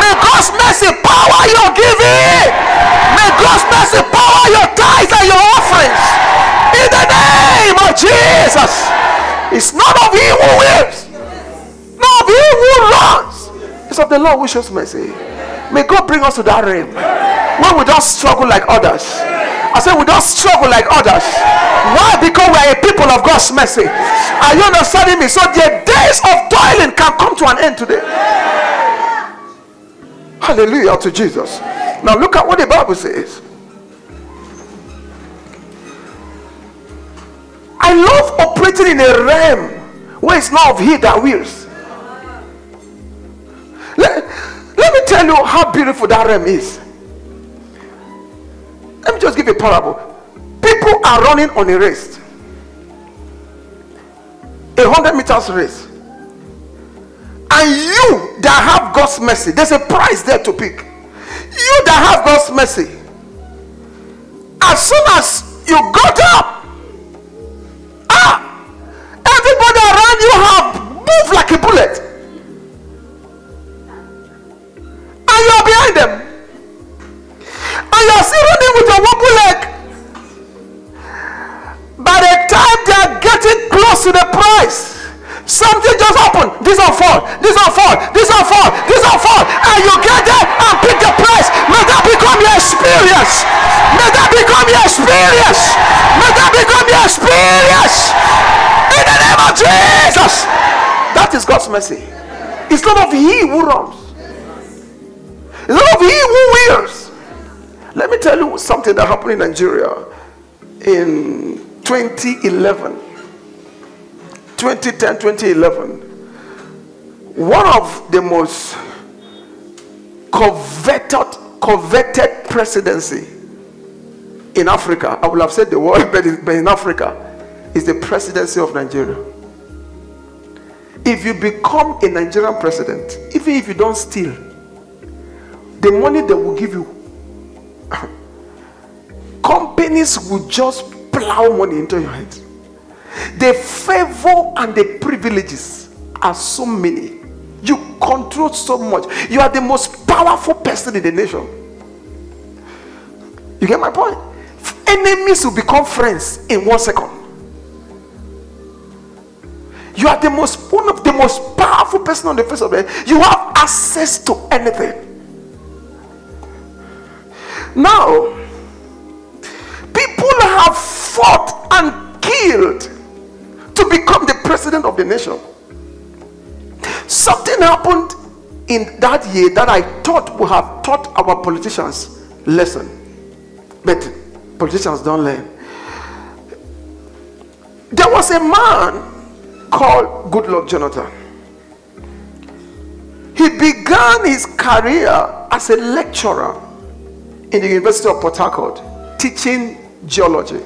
May God's mercy power your giving. May God's mercy power your tithes and your offerings. In the name of Jesus. It's not of him who wills, not of him who runs. It's of the Lord who shows mercy. May God bring us to that realm when we don't struggle like others. I said we don't struggle like others. Why? Because we are a people of God's mercy. Are you understanding me? So the days of toiling can come to an end today. Hallelujah to Jesus. Now look at what the Bible says. I love operating in a realm where it's not of he that wills. Let, let me tell you how beautiful that realm is. Let me just give you a parable. People are running on a race, a hundred meters race, and you that have God's mercy, there's a prize there to pick. You that have God's mercy, as soon as you got up, ah, everybody around you have moved like a bullet, and you are behind them and you're still running with your wobble leg. By the time they are getting close to the price, something just happened. This will fall, this will fall, this will fall, this will fall, And you get there and pick the price. May that become your experience. May that become your experience. May that become your experience. In the name of Jesus. That is God's mercy. It's not of he who runs. It's not of he who wills. Let me tell you something that happened in Nigeria in 2011. 2010, 2011. One of the most coveted, coveted presidency in Africa, I would have said the world, but in Africa, is the presidency of Nigeria. If you become a Nigerian president, even if you don't steal, the money they will give you, companies will just plow money into your head. The favor and the privileges are so many. You control so much. You are the most powerful person in the nation. You get my point? Enemies will become friends in one second. You are the most one of the most powerful person on the face of the earth. You have access to anything. Now, people have fought and killed to become the president of the nation. Something happened in that year that I thought would have taught our politicians lesson. But politicians don't learn. There was a man called Goodluck Jonathan. He began his career as a lecturer in the University of Port Harcourt teaching geology.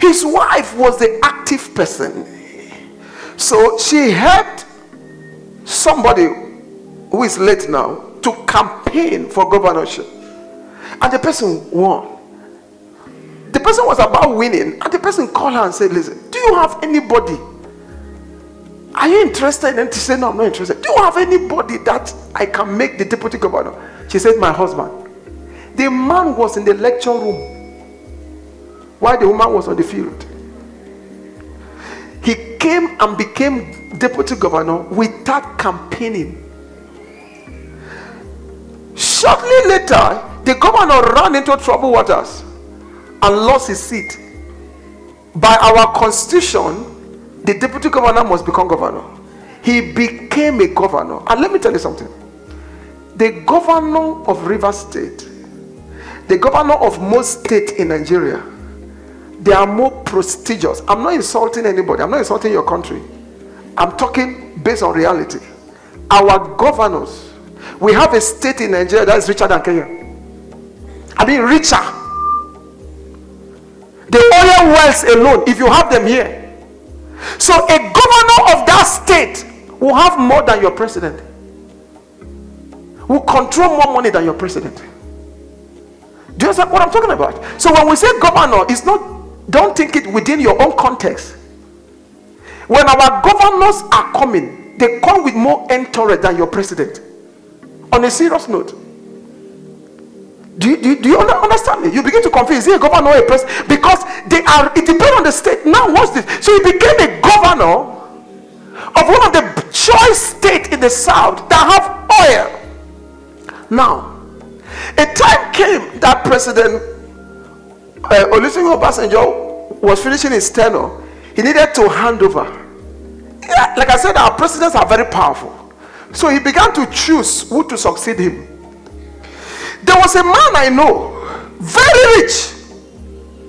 His wife was the active person. So she helped somebody who is late now to campaign for governorship. And the person won. The person was about winning, and the person called her and said, Listen, do you have anybody? Are you interested? And she said, No, I'm not interested. Do you have anybody that I can make the deputy governor? She said, My husband. The man was in the lecture room while the woman was on the field. He came and became deputy governor without campaigning. Shortly later, the governor ran into troubled waters and lost his seat. By our constitution, the deputy governor must become governor. He became a governor. And let me tell you something the governor of River State, the governor of most states in Nigeria, they are more prestigious. I'm not insulting anybody, I'm not insulting your country. I'm talking based on reality. Our governors, we have a state in Nigeria that is richer than Kenya. I mean, richer. The oil wells alone, if you have them here. So, a governor of that state will have more than your president, will control more money than your president. Do you understand what I'm talking about? So, when we say governor, it's not don't think it within your own context. When our governors are coming, they come with more entourage than your president. On a serious note. Do you, do, you, do you understand me? You begin to confuse. Is he a governor or a president? Because they are, it depends on the state. Now, what's this? So he became a governor of one of the choice states in the south that have oil. Now, a time came that President uh, Olusegun Obasanjo was finishing his tenure, he needed to hand over. Yeah, like I said, our presidents are very powerful. So he began to choose who to succeed him. There was a man I know, very rich,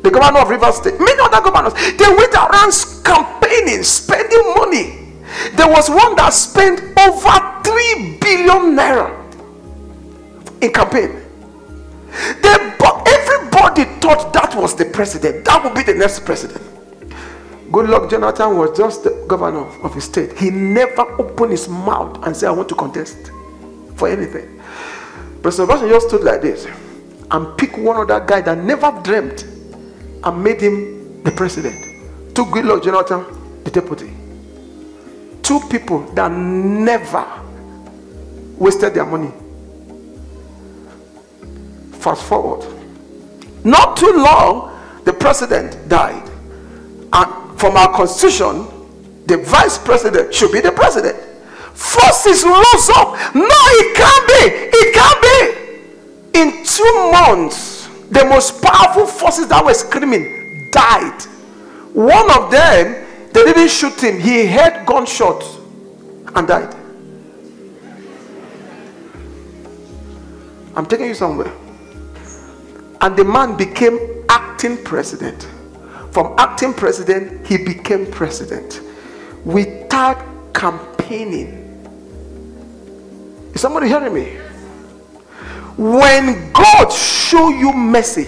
the governor of River State, many other governors. They went around campaigning, spending money. There was one that spent over 3 billion naira in campaign. They everybody thought that was the president. That would be the next president. Goodluck Jonathan was just the governor of his state. He never opened his mouth and said, I want to contest for anything. President Obasanjo just stood like this and picked one of that guy that never dreamt and made him the president. Took Goodluck Jonathan, the deputy. Two people that never wasted their money. Fast forward. Not too long, the president died. And from our constitution, the vice president should be the president. forces rose up. No, it can't be. It can't be. In two months, the most powerful forces that were screaming died. One of them, they didn't shoot him, he heard gunshots and died. I'm taking you somewhere. And the man became acting president. From acting president, he became president without campaigning. Is somebody hearing me? When God show you mercy,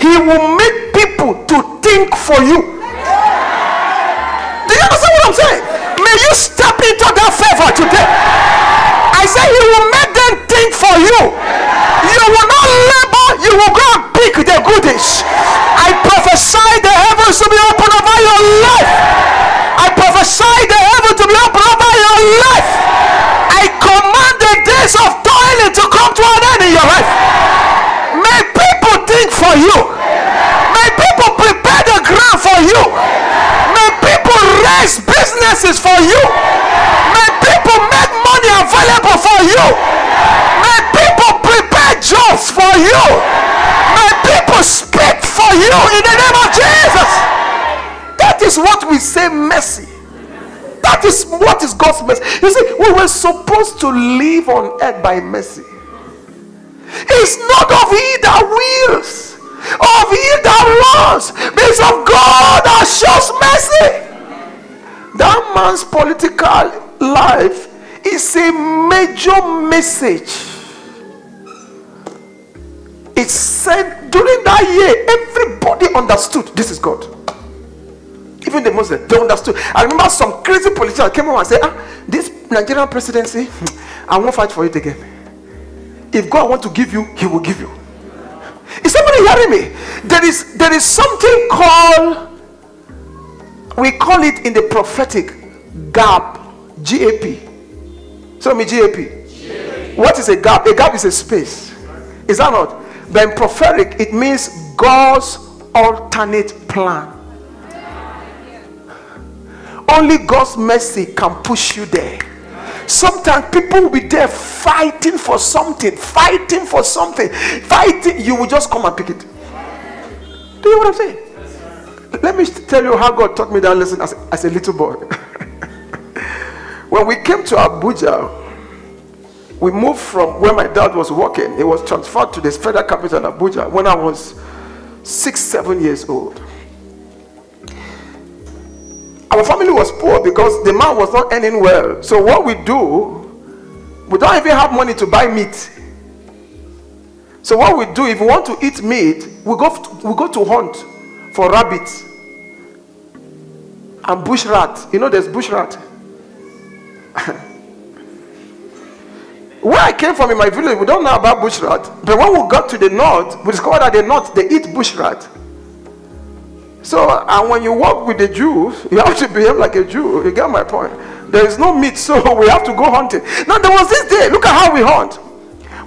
he will make people to think for you. Do you understand what I'm saying? May you step into that favor today. I say he will make them think for you. You will not labor, you will go and pick the goodies. I prophesy the heavens to be open over your life. I prophesy the heaven to be open over your life. I command the days of toiling to come to an end in your life. May people think for you. May people prepare the ground for you. May people raise businesses for you. May people make money available for you. May people prepare jobs for you. People speak for you in the name of Jesus. That is what we say mercy. That is what is God's mercy. You see, we were supposed to live on earth by mercy. It's not of he that wills, of he that runs, but it's of God that shows mercy. That man's political life is a major message. It said during that year, everybody understood this is God. Even the Muslims, they understood. I remember some crazy politician came over and said, ah, this Nigerian presidency, I won't fight for it again. If God want to give you, He will give you. Is somebody hearing me? There is there is something called we call it in the prophetic gap, GAP. So me GAP. What is a gap? A gap is a space. Is that not? In prophetic, it means God's alternate plan. Only God's mercy can push you there. Sometimes people will be there fighting for something, fighting for something, fighting. You will just come and pick it. Do you know what I'm saying? Let me tell you how God taught me that lesson as, as a little boy. when we came to Abuja, we moved from where my dad was working. He was transferred to the federal capital, Abuja, when I was six, seven years old. Our family was poor because the man was not earning well. So what we do, we don't even have money to buy meat. So what we do, if we want to eat meat, we go we go to hunt for rabbits and bush rat. You know, there's bush rat. Where I came from in my village, we don't know about bush rat. But when we got to the north, we discovered that the north they eat bush rat. So, and when you walk with the Jews, you have to behave like a Jew. You get my point? There is no meat, so we have to go hunting. Now, there was this day, look at how we hunt.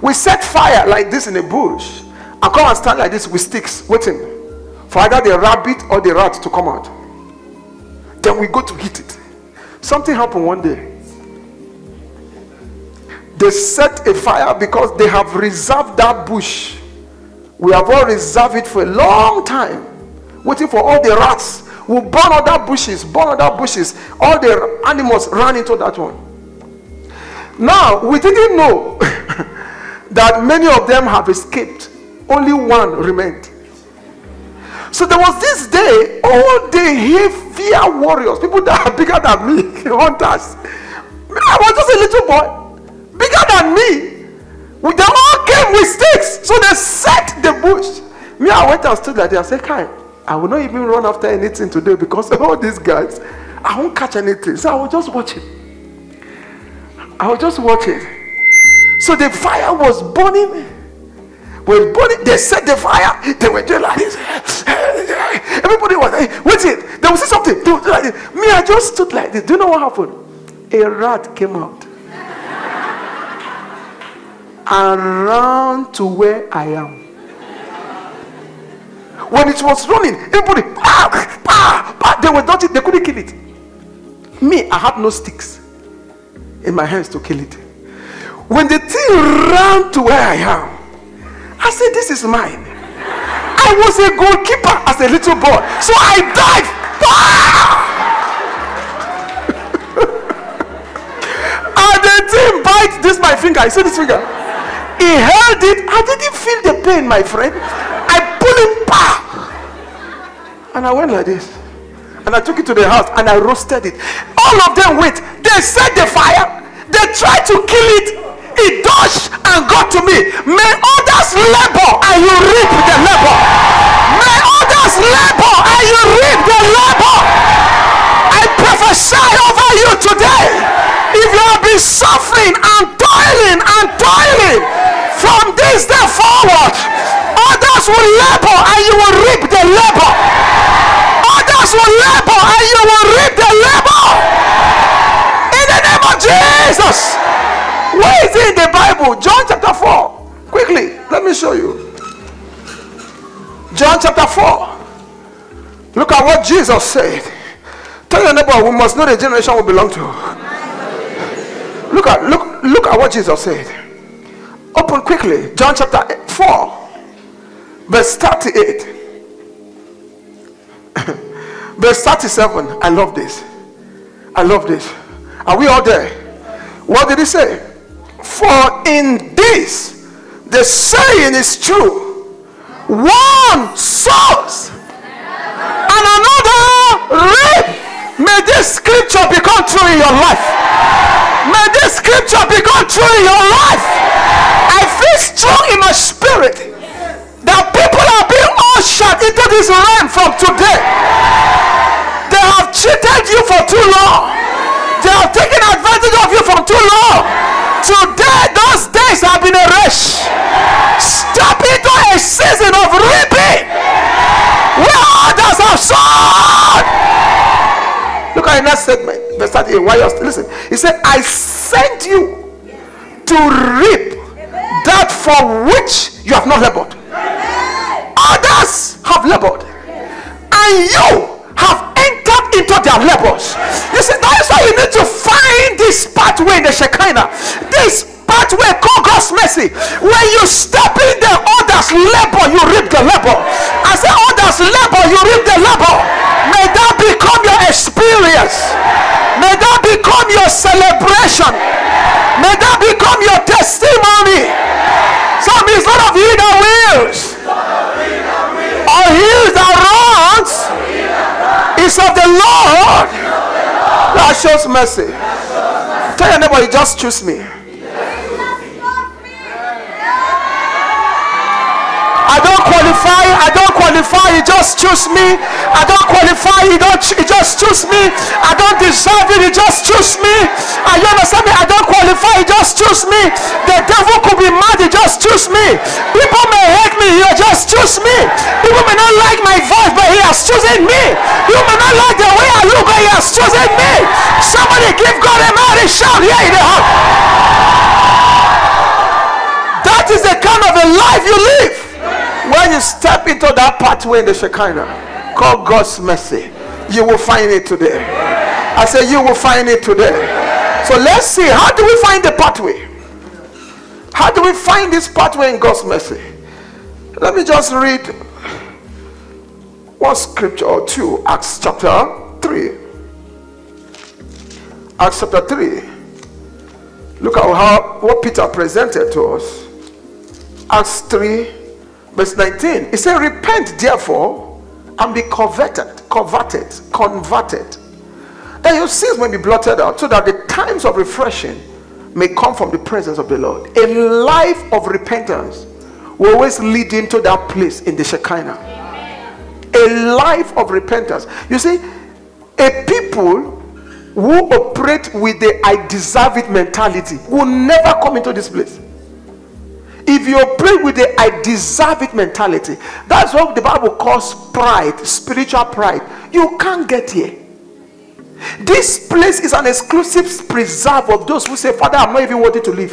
We set fire like this in a bush and come and stand like this with sticks, waiting for either the rabbit or the rat to come out. Then we go to hit it. Something happened one day. They set a fire because they have reserved that bush. We have all reserved it for a long time waiting for all the rats. We burn other bushes, burn other bushes. All the animals ran into that one. Now, we didn't know that many of them have escaped. Only one remained. So there was this day, all the heavier warriors, people that are bigger than me, hunters. I was just a little boy, bigger than me. They all came with sticks. So they set the bush. Me, I went and stood like that. I said, Kai, I will not even run after anything today because all these guys, I won't catch anything. So I will just watch it. I will just watch it. So the fire was burning. Was burning. They set the fire. They were doing like this. Everybody was hey, waiting. They will see something. Like this. Me, I just stood like this. Do you know what happened? A rat came out and ran to where I am. When it was running, everybody, ah, ah, ah, they were dodging, they couldn't kill it. Me, I had no sticks. in my hands to kill it. When the thing ran to where I am, I said, This is mine. I was a goalkeeper as a little boy, so I dived. and the thing bites this my finger. You see this finger? He held it. I didn't feel the pain, my friend. I pulled it back. And I went like this. And I took it to the house and I roasted it. All of them wait. They set the fire. They tried to kill it. It dodged and got to me. May others labor and you reap the labor. May others labor and you reap the labor. I prophesy over you today. If you have been suffering and toiling and toiling from this day forward, others will labor and you will reap the labor. Others will labor and you will reap the labor. In the name of Jesus. Where is it in the Bible? John chapter 4. Quickly, let me show you. John chapter 4. Look at what Jesus said. Tell your neighbor, we must know the generation we belong to. Look at look look at what Jesus said. Open quickly. John chapter 4, verse 38. verse 37. I love this. I love this. Are we all there? What did he say? For in this the saying is true. One sows and another reap. May this scripture become true in your life. May this scripture become true in your life. I feel strong in my spirit that people are being ushered into this realm from today. They have cheated you for too long. They have taken advantage of you for too long. Today, those days have been erased. Step into a season of reaping where others have sown. Look at the next segment, verse 38. Why you listen? He said, I sent you to reap that for which you have not labored. Others have labored, and you have entered into their labors. You see, that's why you need to find this pathway in the Shekinah. This pathway called God's mercy. When you step in the others' labor, you reap the labor. I say others' labor, you reap the labor. May that become your experience. May that become your celebration. May that become your testimony. Some is not of he that wills, or he that runs is of the Lord that shows mercy. Tell your neighbor, you just choose me. I don't qualify. I don't qualify. You just choose me. I don't qualify. You don't. You just choose me. I don't deserve it. You just choose me. Are you understand me? I don't qualify. You just choose me. The devil could be mad. He just choose me. People may hate me. You just choose me. People may not like my voice, but he has chosen me. You may not like the way I look, but he has chosen me. Somebody give God a mighty shout here in the house. That is the kind of a life you live when you step into that pathway in the Shekinah called God's mercy, you will find it today. I say, You will find it today. So let's see how do we find the pathway? How do we find this pathway in God's mercy? Let me just read one scripture or two Acts chapter 3. Acts chapter 3. Look at how what Peter presented to us. Acts 3 Verse 19, he said, Repent therefore and be converted, converted, converted, that your sins may be blotted out, so that the times of refreshing may come from the presence of the Lord. A life of repentance will always lead into that place in the Shekinah. A life of repentance. You see, a people who operate with the I deserve it mentality will never come into this place. If you pray with the I deserve it mentality, that's what the Bible calls pride, spiritual pride. You can't get here. This place is an exclusive preserve of those who say, Father, I'm not even worthy to live.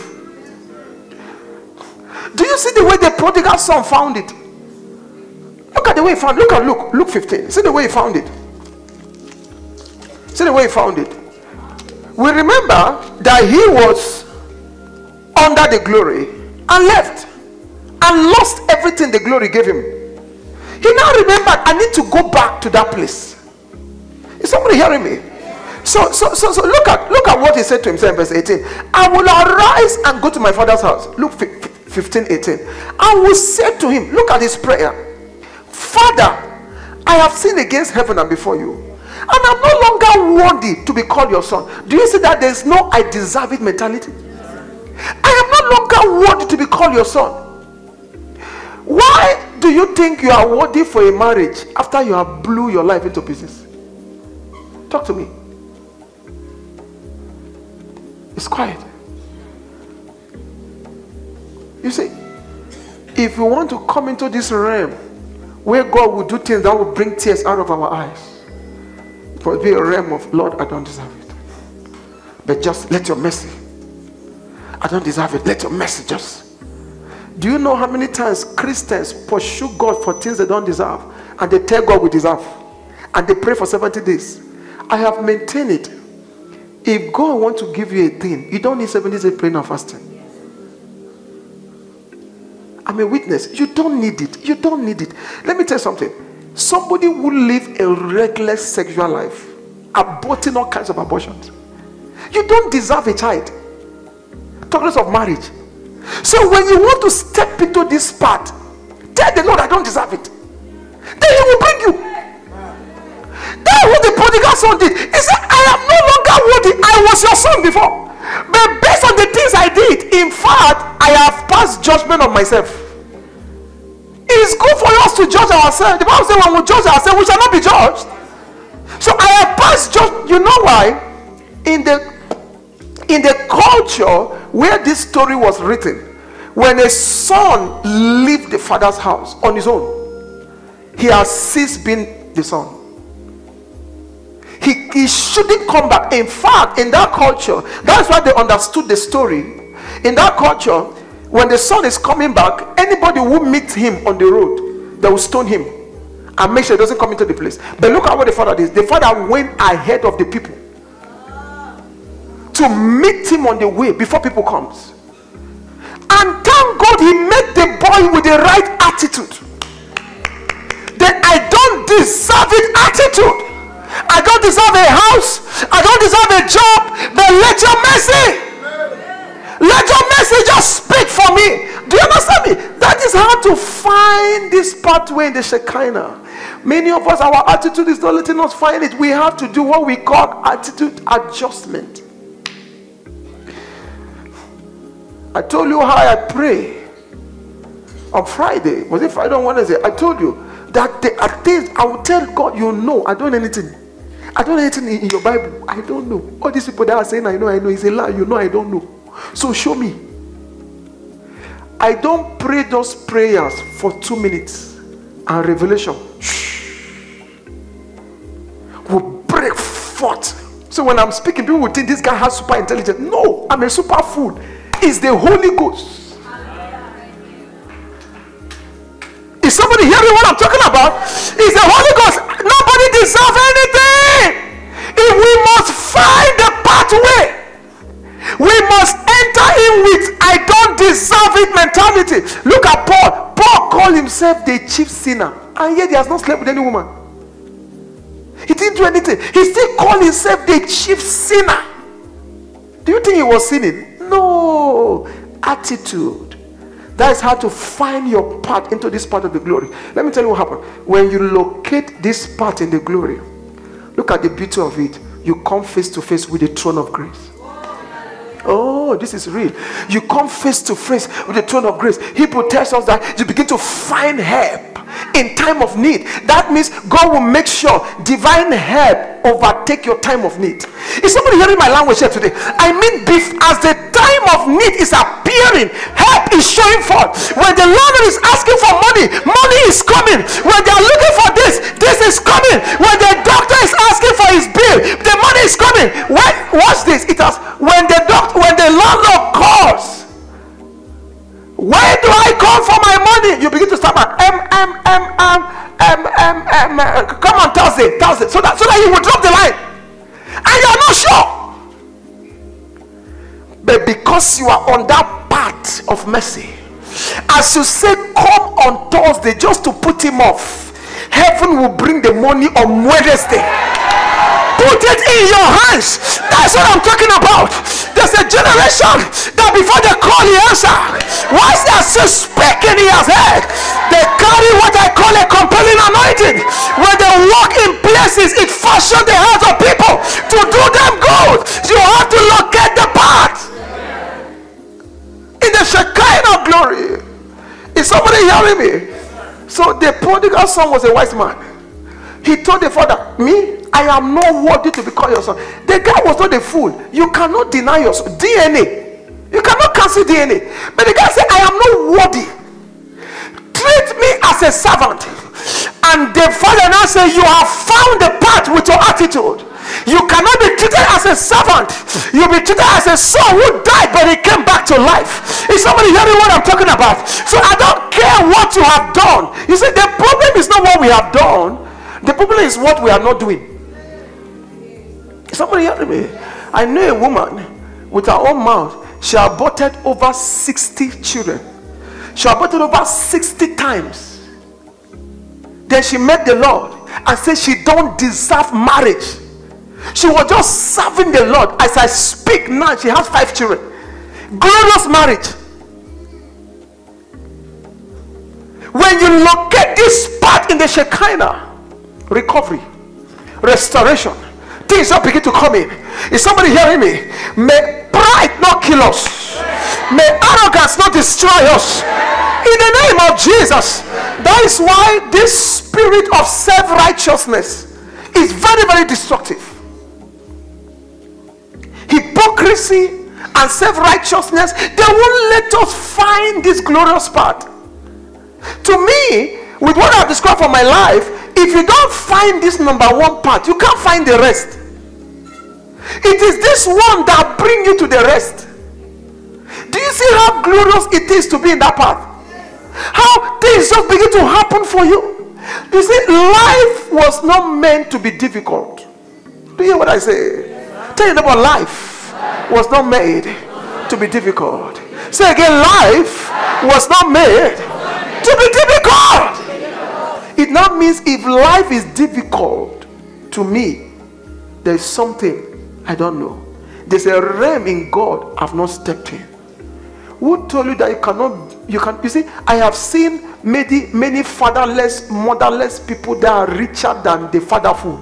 Do you see the way the prodigal son found it? Look at the way he found. Look at Luke, Luke 15. See the way he found it. See the way he found it. we remember that he was under the glory and left and lost everything the glory gave him. He now remembered, I need to go back to that place. Is somebody hearing me? So, so, so, so look at look at what he said to himself verse 18. I will arise and go to my father's house. Look 15, 18. I will say to him, look at his prayer. Father, I have sinned against heaven and before you. And I'm no longer worthy to be called your son. Do you see that there's no I deserve it mentality? I am longer worthy to be called your son. Why do you think you are worthy for a marriage after you have blew your life into pieces? Talk to me. It's quiet. You see, if you want to come into this realm where God will do things that will bring tears out of our eyes, for it will be a realm of Lord, I don't deserve it. But just let your mercy. I don't deserve it. Let your just. Do you know how many times Christians pursue God for things they don't deserve and they tell God we deserve and they pray for 70 days? I have maintained it. If God wants to give you a thing, you don't need 70 days of praying and fasting. I'm a witness. You don't need it. You don't need it. Let me tell you something. Somebody who live a reckless sexual life, aborting all kinds of abortions. You don't deserve a child. Talk of marriage. So when you want to step into this path, tell the Lord, I don't deserve it. Then He will bring you. That's what the prodigal son did. He said, I am no longer worthy. I was your son before. But based on the things I did, in fact, I have passed judgment on myself. It's good for us to judge ourselves. The Bible says when we judge ourselves, we shall not be judged. So I have passed judgment. You know why? In the in the culture where this story was written, when a son leave the father's house on his own, he has ceased being the son. He, he shouldn't come back. In fact, in that culture, that's why they understood the story. In that culture, when the son is coming back, anybody who meets him on the road, they will stone him and make sure he doesn't come into the place. But look at what the father did. The father went ahead of the people to meet him on the way before people comes. And thank God he met the boy with the right attitude. The I don't deserve it attitude. I don't deserve a house. I don't deserve a job. But let your mercy. Let your mercy just speak for me. Do you understand me? That is how to find this pathway in the Shekinah. Many of us, our attitude is not letting us find it. We have to do what we call attitude adjustment. I told you how I pray on Friday. Was it Friday on Wednesday? I told you that there are I will tell God, you know, I don't know anything. I don't know anything in your Bible. I don't know. All these people that are saying, I know, I know, it's a lie. You know, I don't know. So show me. I don't pray those prayers for two minutes and revelation will break forth. So when I'm speaking, people will think this guy has super intelligence. No, I'm a super fool. It's the Holy Ghost. Is somebody hearing what I'm talking about? It's the Holy Ghost. Nobody deserves anything. If we must find the pathway, we must enter in with I don't deserve it mentality. Look at Paul. Paul called himself the chief sinner, and yet he has not slept with any woman. He didn't do anything. He still called himself the chief sinner. Do you think he was sinning? No. Attitude. That is how to find your path into this part of the glory. Let me tell you what happened. When you locate this part in the glory, look at the beauty of it. You come face to face with the throne of grace. Oh, this is real. You come face to face with the throne of grace. Hebrew tells us that you begin to find help in time of need. That means God will make sure divine help overtake your time of need. Is somebody hearing my language here today? I mean, as the time of need is appearing, help is showing forth. When the landlord is asking for money, money is coming. When they are looking for this, this is coming. When the doctor is asking for his bill, the money is coming. When watch this, it has when the doctor when the landlord calls where do I come for my money? You begin to stammer. M M M M M M M. Come on, Thursday, Thursday. So that so that he will drop the line, and you are not sure. But because you are on that path of mercy, as you say, come on Thursday just to put him off, heaven will bring the money on Wednesday. Put it in your hands. That's what I'm talking about. There's a generation that before they call the answer, once they are still speaking, he has heard. They carry what I call a compelling anointing. When they walk in places, it fashions the hearts of people to do them good. You have to locate the path. In the Shekinah glory. Is somebody hearing me? So the prodigal son was a wise man. He told the father, Me, I am not worthy to be called your son. The guy was not a fool. You cannot deny your. DNA. You cannot cancel DNA. But the guy said, I am not worthy. Treat me as a servant. And the father now said, You have found the path with your attitude. You cannot be treated as a servant. You'll be treated as a son who died, but he came back to life. Is somebody hearing what I'm talking about? So I don't care what you have done. You see, the problem is not what we have done, the problem is what we are not doing. Somebody hearing me? I know a woman with her own mouth, she aborted over 60 children. She aborted over 60 times. Then she met the Lord and said she don't deserve marriage. She was just serving the Lord. As I speak now, she has five children. Glorious marriage. When you locate this part in the Shekinah, recovery, restoration, things will begin to come in. Is somebody hearing me? May pride not kill us. May arrogance not destroy us. In the name of Jesus. That is why this spirit of self righteousness is very, very destructive. Hypocrisy and self righteousness, they won't let us find this glorious part. To me, with what I've described for my life, if you don't find this number one part, you can't find the rest. It is this one that bring you to the rest. Do you see how glorious it is to be in that path? How things just begin to happen for you. You see, life was not meant to be difficult. Do you hear what I say? Tell you about life was not made to be difficult. Say again, life was not made to be difficult. It now means if life is difficult to me, there is something I don't know. There's a realm in God I've not stepped in. Who told you that you cannot? You can. You see, I have seen many many fatherless, motherless people that are richer than the fatherful.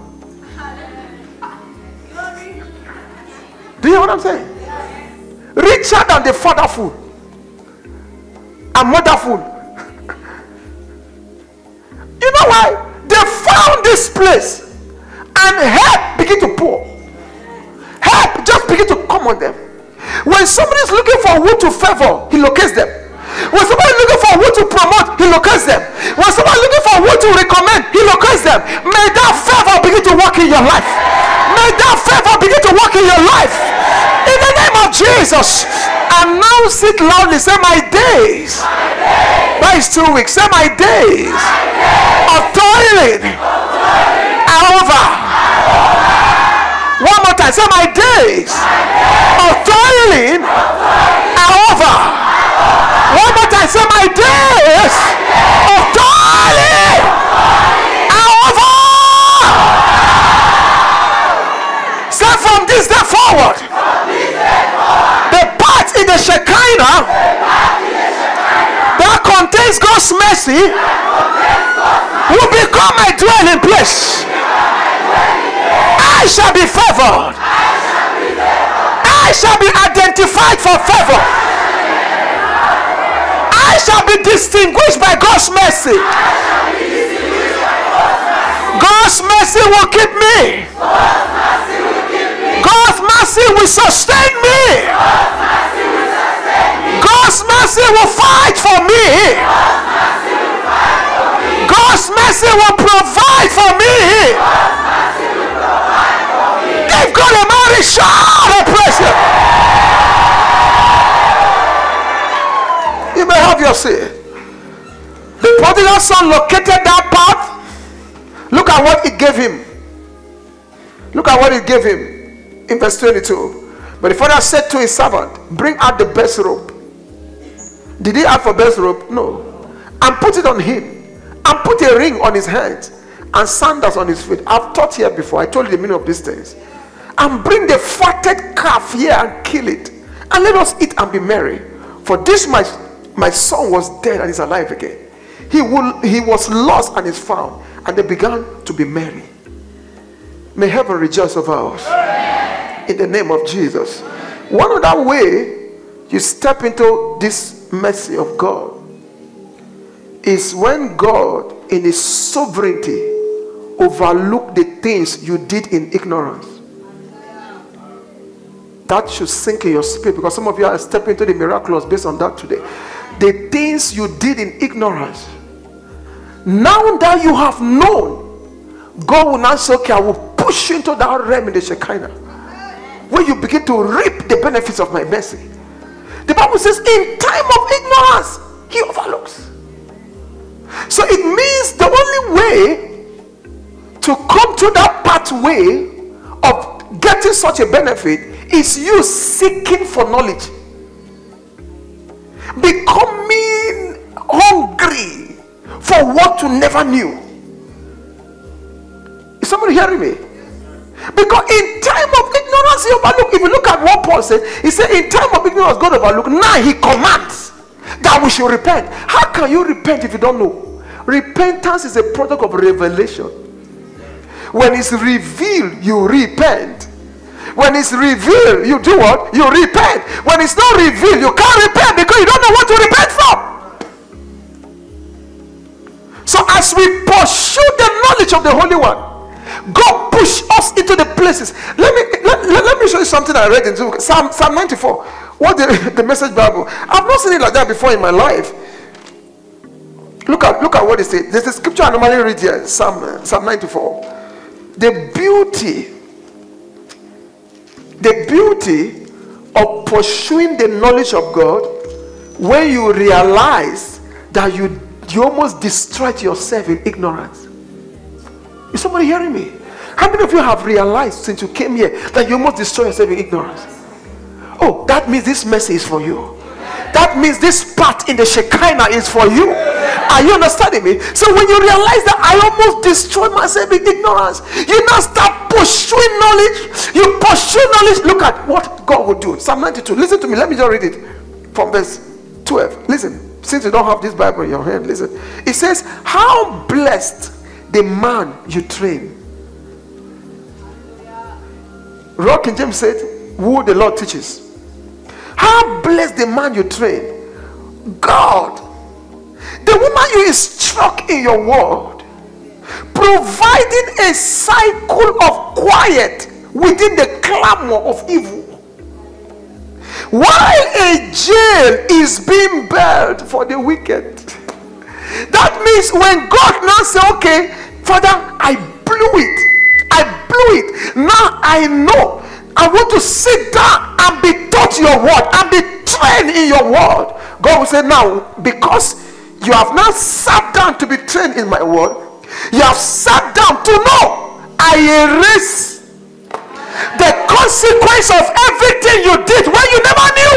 Do you know what I'm saying? Richer than the fatherful and motherful. You know why? They found this place and help begin to pour. Help just begin to come on them. When somebody is looking for who to favor, he locates them. When somebody is looking for who to promote, he locates them. When somebody is looking for who to recommend, he locates them. May that favor begin to work in your life. May that favor begin to work in your life. In the name of Jesus, announce it loudly. Say, My days. That is two weeks. Say, My days of toiling are over. Time. Say, My days of toiling are over. One more time. Say, My days of toiling are over. Say, From this day forward, the part in the Shekinah that contains God's mercy will become my dwelling place. I shall be favored. I shall be identified for favor. I shall be distinguished by God's mercy. God's mercy will keep me. God's mercy will sustain me. God's mercy will fight for me. God's mercy will provide for me. Give God a mighty shout of praise. You may have your say. The prodigal son located that path. Look at what it gave him. Look at what it gave him in verse 22. But the father said to his servant, Bring out the best robe. Did he ask for best robe? No. And put it on him. And put a ring on his hand. And sandals on his feet. I've taught here before. I told you the meaning of these things. And bring the fatted calf here and kill it. And let us eat and be merry. For this my, my son was dead and is alive again. He, will, he was lost and is found. And they began to be merry. May heaven rejoice over us. In the name of Jesus. One other way you step into this mercy of God is when God, in His sovereignty, overlook the things you did in ignorance. That should sink in your spirit because some of you are stepping into the miraculous based on that today. The things you did in ignorance. Now that you have known, God will now say, Okay, I will push you into that realm in the Shekinah where you begin to reap the benefits of my mercy. The Bible says, In time of ignorance, He overlooks. So it means the only way to come to that pathway of getting such a benefit is you seeking for knowledge, becoming hungry for what you never knew. Is somebody hearing me? Because in time of ignorance, he overlook. If you look at what Paul said, he said, In time of ignorance, God overlooked. Now he commands that we should repent. How can you repent if you don't know? Repentance is a product of revelation. When it's revealed, you repent. When it's revealed, you do what? You repent. When it's not revealed, you can't repent because you don't know what to repent from. So as we pursue the knowledge of the Holy One, God push us into the places. Let me let, let, let me show you something I read in Psalm, Psalm 94. What the, the message Bible. I've not seen it like that before in my life. Look at look at what it says. There's a scripture I normally read here, Psalm, uh, Psalm 94. The beauty, the beauty of pursuing the knowledge of God when you realize that you you almost destroyed yourself in ignorance. Is somebody hearing me? How many of you have realized since you came here that you almost destroy yourself in ignorance? Oh, that means this message is for you. That means this part in the Shekinah is for you. Are you understanding me? So when you realize that I almost destroyed myself in ignorance, you now start pursuing knowledge. You pursue knowledge. Look at what God will do. Psalm 92. Listen to me. Let me just read it from verse 12. Listen. Since you don't have this Bible in your hand, listen. It says, How blessed the man you train. Rock and James said, Who the Lord teaches. How blessed the man you train. God, the woman you instruct in your word, providing a cycle of quiet within the clamor of evil. While a jail is being built for the wicked. That means when God now say, okay, Father, I blew it. I blew it. Now I know. I want to sit down and be taught your word and be trained in your word. God will say, now, because you have now sat down to be trained in my word, you have sat down to know I erase the consequence of everything you did when you never knew.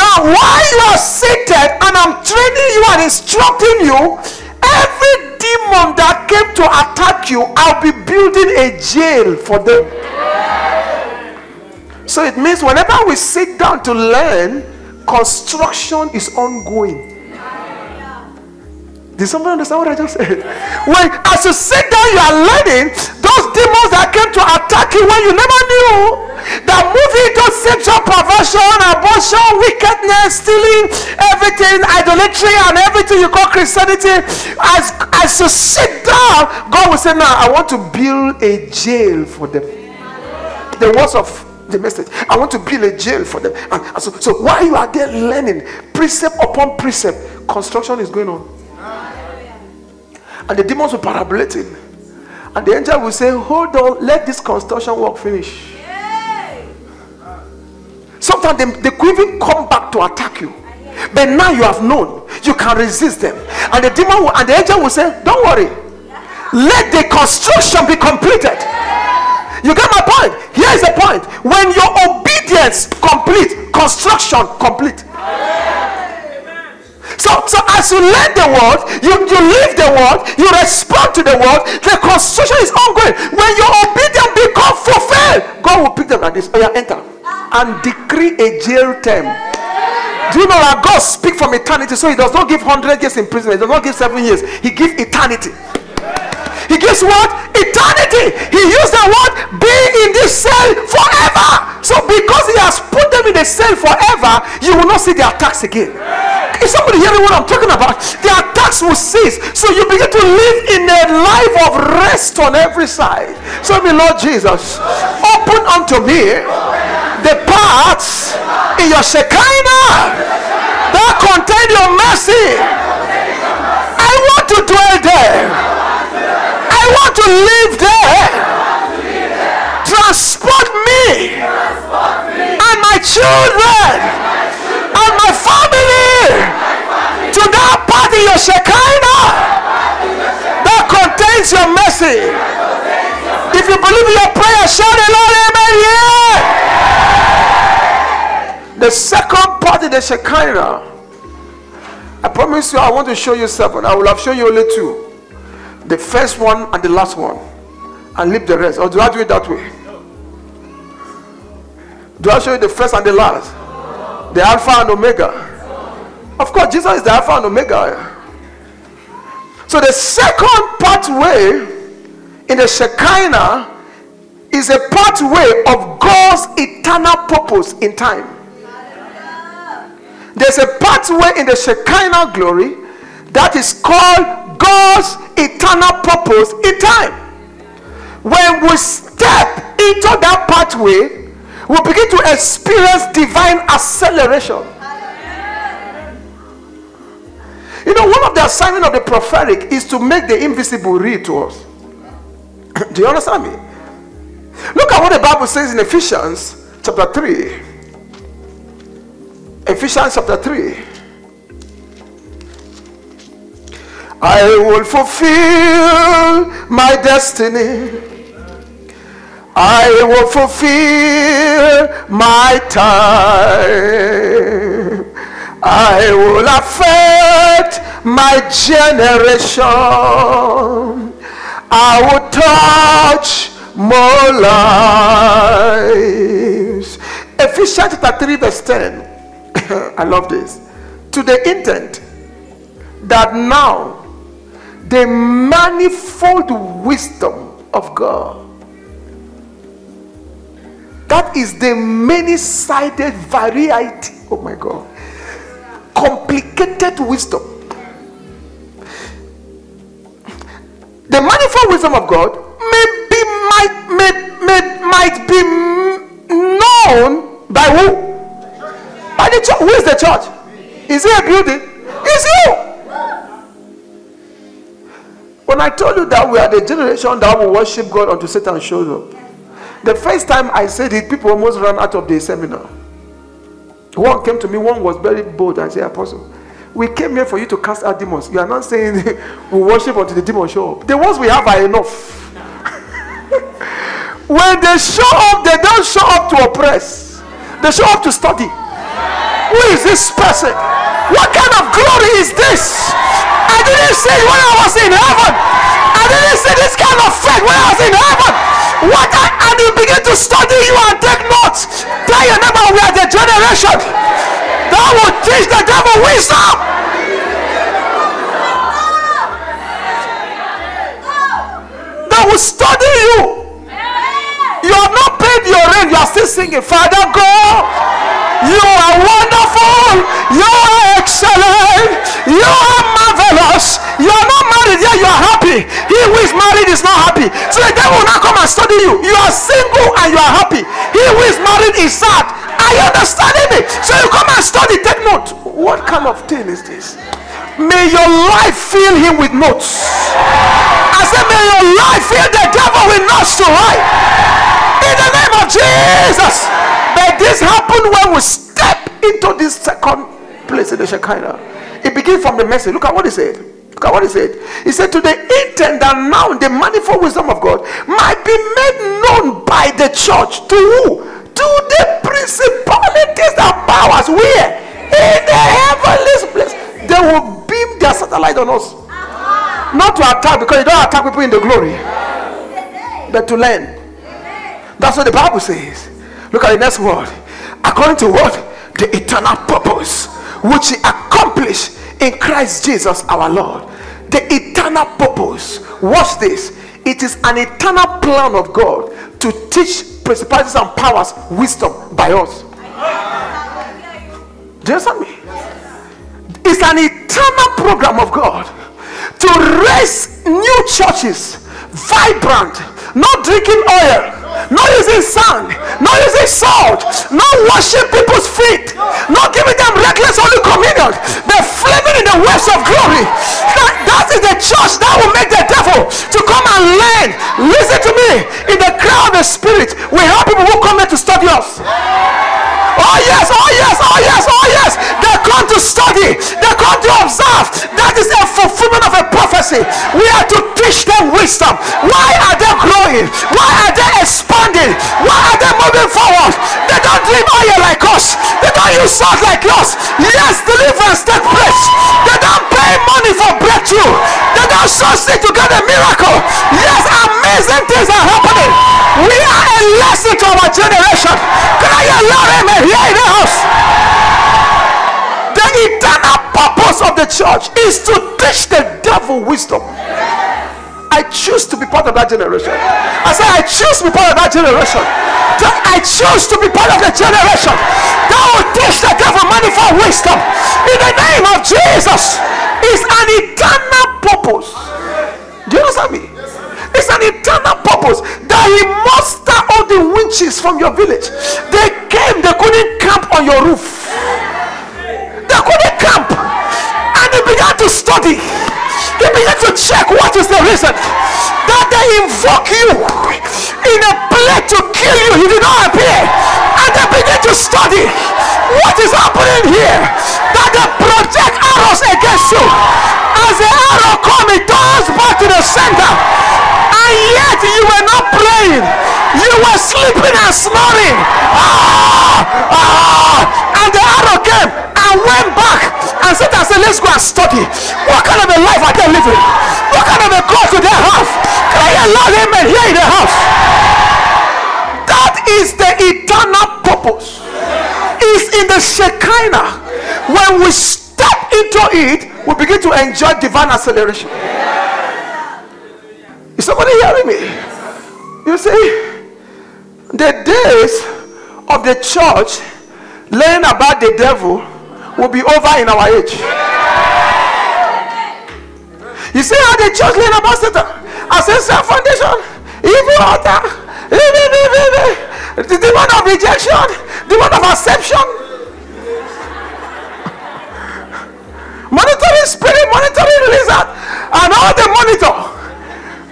Now, while you are seated and I'm training you and instructing you, every demon that came to attack you, I'll be building a jail for them. So it means whenever we sit down to learn, construction is ongoing. Did somebody understand what I just said? When as you sit down, you are learning those demons that came to attack you when you never knew. That move into sexual perversion, abortion, wickedness, stealing, everything, idolatry, and everything you call Christianity. As as you sit down, God will say, Now I want to build a jail for them. The words of the message. I want to build a jail for them. And, and so, so while you are there learning, precept upon precept, construction is going on. And the demons will parabolate him. And the angel will say, Hold on, let this construction work finish. Sometimes they, they could even come back to attack you. But now you have known, you can resist them. And the demon will, and the angel will say, Don't worry, let the construction be completed. You get my point? Here is the point. When your obedience complete, construction complete. So, so as you learn the word, you, you live the word, you respond to the word, the construction is ongoing. When your obedience become fulfilled, God will pick them like this. Oh yeah, enter. And decree a jail term. Do you know that God speak from eternity? So he does not give 100 years in prison, he does not give seven years, he gives eternity. He gives what? Eternity. He used the word be in this cell forever. So because he has put them in the cell forever, you will not see the attacks again. Is somebody hearing what I'm talking about? The attacks will cease. So you begin to live in a life of rest on every side. So me, Lord Jesus, open unto me the parts in your Shekinah that contain your mercy. I want to dwell there. I want to live there. Transport me and my children and my family to that part of your Shekinah that contains your mercy. If you believe in your prayer, shout a loud amen. Yeah. The second part of the Shekinah, I promise you, I want to show you seven. I will have shown you only two the first one and the last one and leave the rest? Or do I do it that way? Do I show you the first and the last? The Alpha and Omega. Of course, Jesus is the Alpha and Omega. So the second pathway in the Shekinah is a pathway of God's eternal purpose in time. There's a pathway in the Shekinah glory that is called God's eternal purpose in time. When we step into that pathway, we begin to experience divine acceleration. You know, one of the assignment of the prophetic is to make the invisible real to us. Do you understand me? Look at what the Bible says in Ephesians chapter 3. Ephesians chapter 3. I will fulfill my destiny. I will fulfill my time. I will affect my generation. I will touch more lives. Ephesians chapter 3, verse 10. I love this. To the intent that now the manifold wisdom of God. That is the many sided variety. Oh my God. Complicated wisdom. The manifold wisdom of God may be might may, may, might be known by who? By the church. Who is the church? Is it a building? Is you. When I told you that we are the generation that will worship God until Satan shows up, the first time I said it, people almost ran out of the seminar. One came to me, one was very bold and said, Apostle, we came here for you to cast out demons. You are not saying we worship until the demons show up. The ones we have are enough. when they show up, they don't show up to oppress, they show up to study. Who is this person? What kind of glory is this? I didn't say when I was in heaven. I didn't say this kind of faith when I was in heaven. What I, and you begin to study you and take notes. Tell your neighbor we are the generation that will teach the devil wisdom. That will study you. You have not paid your rent. You are still singing, Father God. You are wonderful. You are excellent. You are marvelous. You are not married yet. You are happy. He who is married is not happy. So the devil will not come and study you. You are single and you are happy. He who is married is sad. Are you understanding me? So you come and study. Take note. What kind of thing is this? May your life fill him with notes. I said, may your life fill the devil with notes to write. In the name of Jesus. But this happened when we step into this second place in the Shekinah. It begins from the message. Look at what he said. Look at what he said. He said, To the intent that now the manifold wisdom of God might be made known by the church. To who? To the principalities and powers. Where? In the heavenly place. They will beam their satellite on us. Not to attack because you don't attack people in the glory, but to learn. That's what the Bible says. Look at the next word. According to what? The eternal purpose which he accomplished in Christ Jesus our Lord. The eternal purpose. Watch this. It is an eternal plan of God to teach principalities and powers wisdom by us. Do you understand me? It's an eternal program of God to raise new churches, vibrant, not drinking oil, not using sand, not using salt, not washing people's feet, not giving them reckless holy communion. They're flaming in the waves of glory. That, that is the church that will make the devil to come and learn. Listen to me. In the crowd of the spirit, we have people who come here to study us. Oh yes, oh yes, oh yes, oh yes. Come to study, they come to observe. That is a fulfillment of a prophecy. We are to teach them wisdom. Why are they growing? Why are they expanding? Why are they moving forward? They don't dream oil like us. They don't use salt like us. Yes, deliverance take place. They don't pay money for breakthrough. They don't sow to get a miracle. Yes, amazing things are happening. We are a lesson to our generation. Can I loud amen here in the house? Eternal purpose of the church is to teach the devil wisdom. I choose to be part of that generation. I say, I choose to be part of that generation. I choose to be part of the generation that will teach the devil manifold wisdom. In the name of Jesus, it's an eternal purpose. Do you understand me? It's an eternal purpose that he muster all the witches from your village. They came, they couldn't camp on your roof. They couldn't camp. And they began to study. They began to check what is the reason that they invoke you in a plate to kill you. You did not appear. And they begin to study what is happening here. That they project arrows against you. As the arrow comes, it turns back to the center. And yet you were not praying. You were sleeping and snoring. Ah, ah, and the arrow came and went back and said, I said, let's go and study. What kind of a life are they living? What kind of a God do they have? Can hear loud amen here in the house? That is the eternal purpose. Is in the Shekinah. When we step into it, we begin to enjoy divine acceleration. Is somebody hearing me? You see, the days of the church learning about the devil will be over in our age. You see how the church learn about Satan? Ancestral foundation, evil altar, the demon of rejection, the demon of acception, monitoring spirit, monitoring lizard, and all the monitor.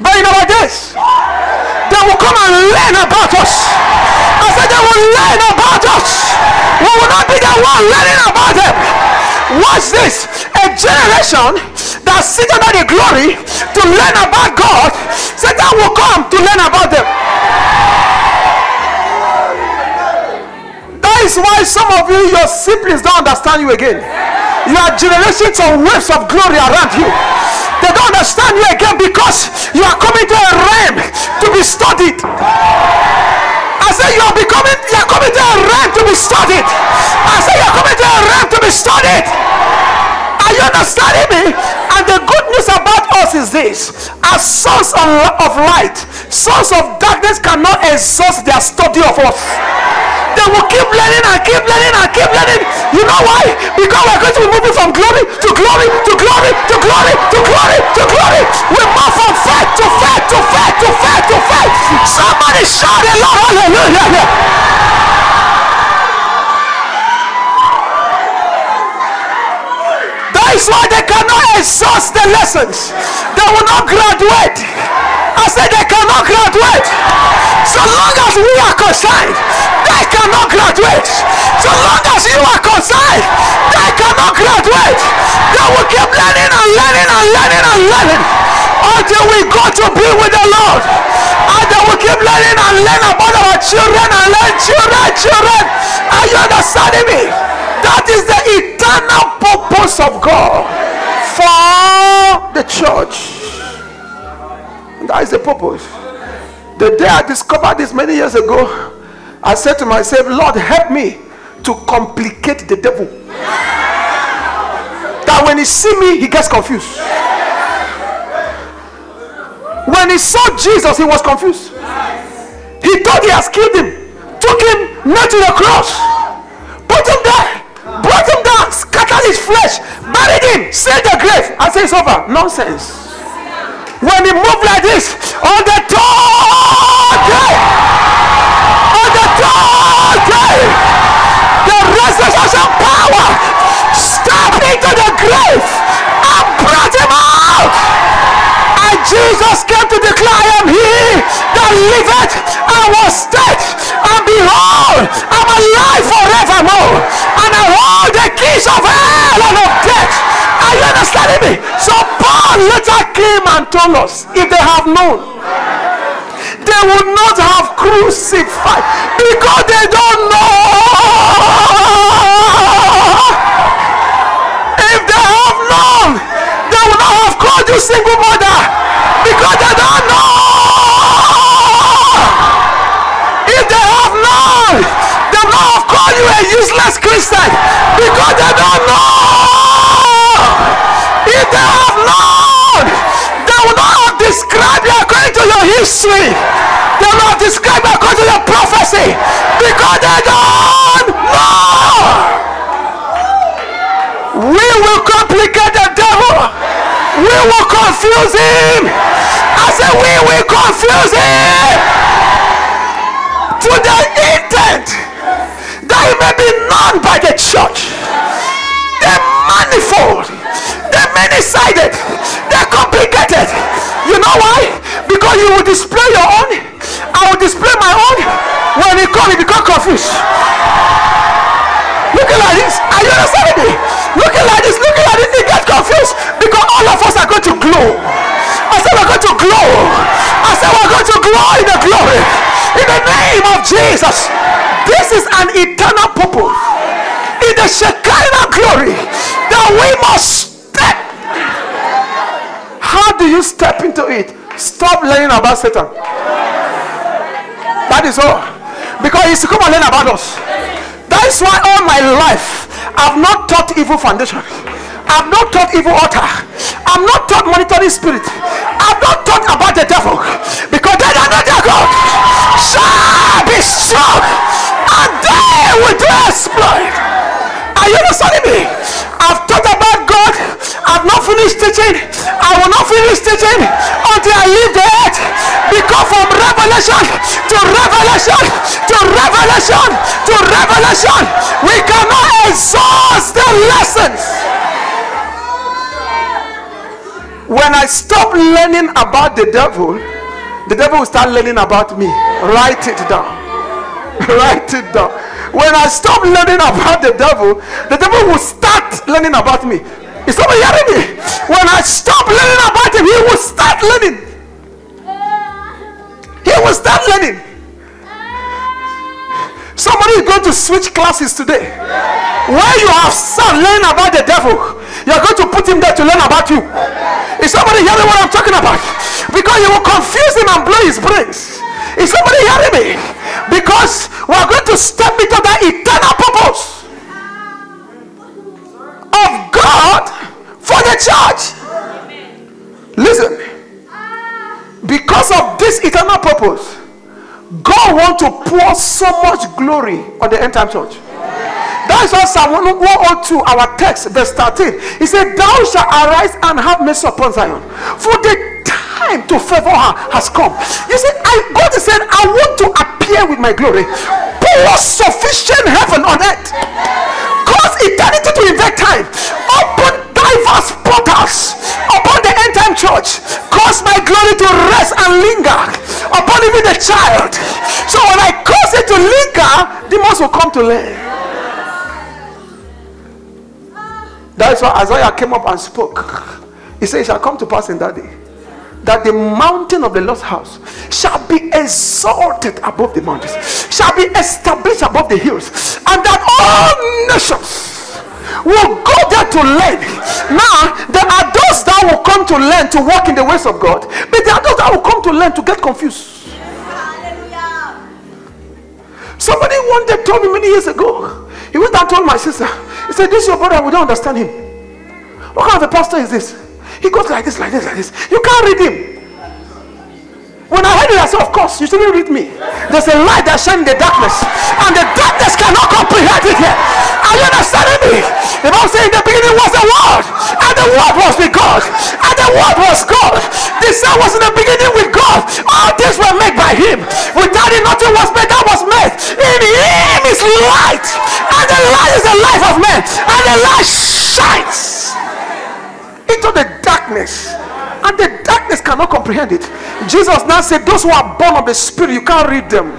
But in our days, they will come and learn about us. I said they will learn about us. We will not be the one learning about them. Watch this. A generation that sit under the glory to learn about God, Satan will come to learn about them. That is why some of you, your siblings don't understand you again. You are generations of waves of glory around you. They don't understand you again because you are coming to a realm to be studied. I say you are becoming, you are coming to a realm to be studied. I say you are coming to a realm to be studied. Are you understanding me? And the good news about us is this: as sons of, of light, sons of darkness cannot exhaust their study of us. They will keep learning and keep learning and keep learning. You know why? Because we're going to be moving from glory to glory to glory to glory to glory to glory. We move from faith to faith to faith to faith to faith. Somebody shout a lot, hallelujah. That is why they cannot exhaust the lessons. They will not graduate. I said they cannot graduate. So long as we are concerned, they cannot graduate. So long as you are concerned, they cannot graduate. They will keep learning and learning and learning and learning until we go to be with the Lord. And they will keep learning and learn about our children and learn children, children. Are you understanding me? That is the eternal purpose of God for the church. That is the purpose. The day I discovered this many years ago, I said to myself, Lord, help me to complicate the devil. That when he see me, he gets confused. When he saw Jesus, he was confused. He thought he has killed him, took him not to the cross, put him there, brought him down, scattered his flesh, buried him, sealed the grave, and it's over. Nonsense. When he moved like this, on the third day, on the third day, the resurrection power stepped into the grave and brought him out. And Jesus came to declare, I am he that liveth and was dead. And behold, I'm alive forevermore. And I hold the keys of hell and of death. Are you understanding me? So Paul later came and told us, if they have known, they would not have crucified because they don't know. If they have known, they would not have called you single mother because they don't know. If they have known, they would not have called you a useless Christian because they don't know. If they have known, they would not have described you according to your history. They will not describe you according to your prophecy because they don't know. We will complicate the devil. We will confuse him. I said, we will confuse him to the intent that he may be known by the church. Manifold, the many-sided, they're complicated. You know why? Because you will display your own, I will display my own. When he comes, he become confused. Looking like this, are you understanding me? Looking like this, looking like this, he gets confused because all of us are going to glow. I said we're going to glow. I said we're going to glow in the glory. In the name of Jesus. This is an eternal purpose. In the Shekinah glory that we must step. How do you step into it? Stop learning about Satan. That is all. Because he's to come and learn about us. That is why all my life I've not taught evil foundation. I've not taught evil altar. I've not taught monitoring spirit. I've not taught about the devil. Because they are not their God. Shall be strong. And they will do exploit. Are you understanding me? I've taught about God. I've not finished teaching. I will not finish teaching until I leave the earth. Because from revelation to revelation to revelation to revelation, we cannot exhaust the lessons. When I stop learning about the devil, the devil will start learning about me. Write it down. Write it down. When I stop learning about the devil, the devil will start learning about me. Is somebody hearing me? When I stop learning about him, he will start learning. He will start learning. Somebody is going to switch classes today. Where you have son learning about the devil, you're going to put him there to learn about you. Is somebody hearing what I'm talking about? Because you will confuse him and blow his brains. Is somebody hearing me? Because we are going to step into that eternal purpose of God for the church. Listen, because of this eternal purpose, God wants to pour so much glory on the end time church. That's why Psalm 102, our text, verse 13. He said, Thou shalt arise and have mercy upon Zion. For the time to favor her has come. You see, I God said, I want to appear with my glory. Pour sufficient heaven on earth. Cause eternity to invent time. Open diverse portals upon the end time church. Cause my glory to rest and linger upon even the child. So when I cause it to linger, demons will come to learn. That's why Isaiah came up and spoke. He said, It shall come to pass in that day that the mountain of the Lord's house shall be exalted above the mountains, shall be established above the hills, and that all nations will go there to learn. Now, there are those that will come to learn to walk in the ways of God, but there are those that will come to learn to get confused. Somebody one day told me many years ago, he went and told my sister, he said, This is your brother, we don't understand him. What kind of a pastor is this? He goes like this, like this, like this. You can't read him. When I heard it, I said, Of course, you shouldn't read me. There's a light that shines in the darkness, and the darkness cannot comprehend it yet. Are you understanding me? The Bible says, In the beginning was the Word, and the Word was with God, and the Word was God. The Son was in the beginning with God. All things were made by Him. Without Him, nothing was made that was made. In Him is light, and the light is the life of men, and the light shines into the darkness and the darkness cannot comprehend it. Jesus now said those who are born of the spirit you can't read them.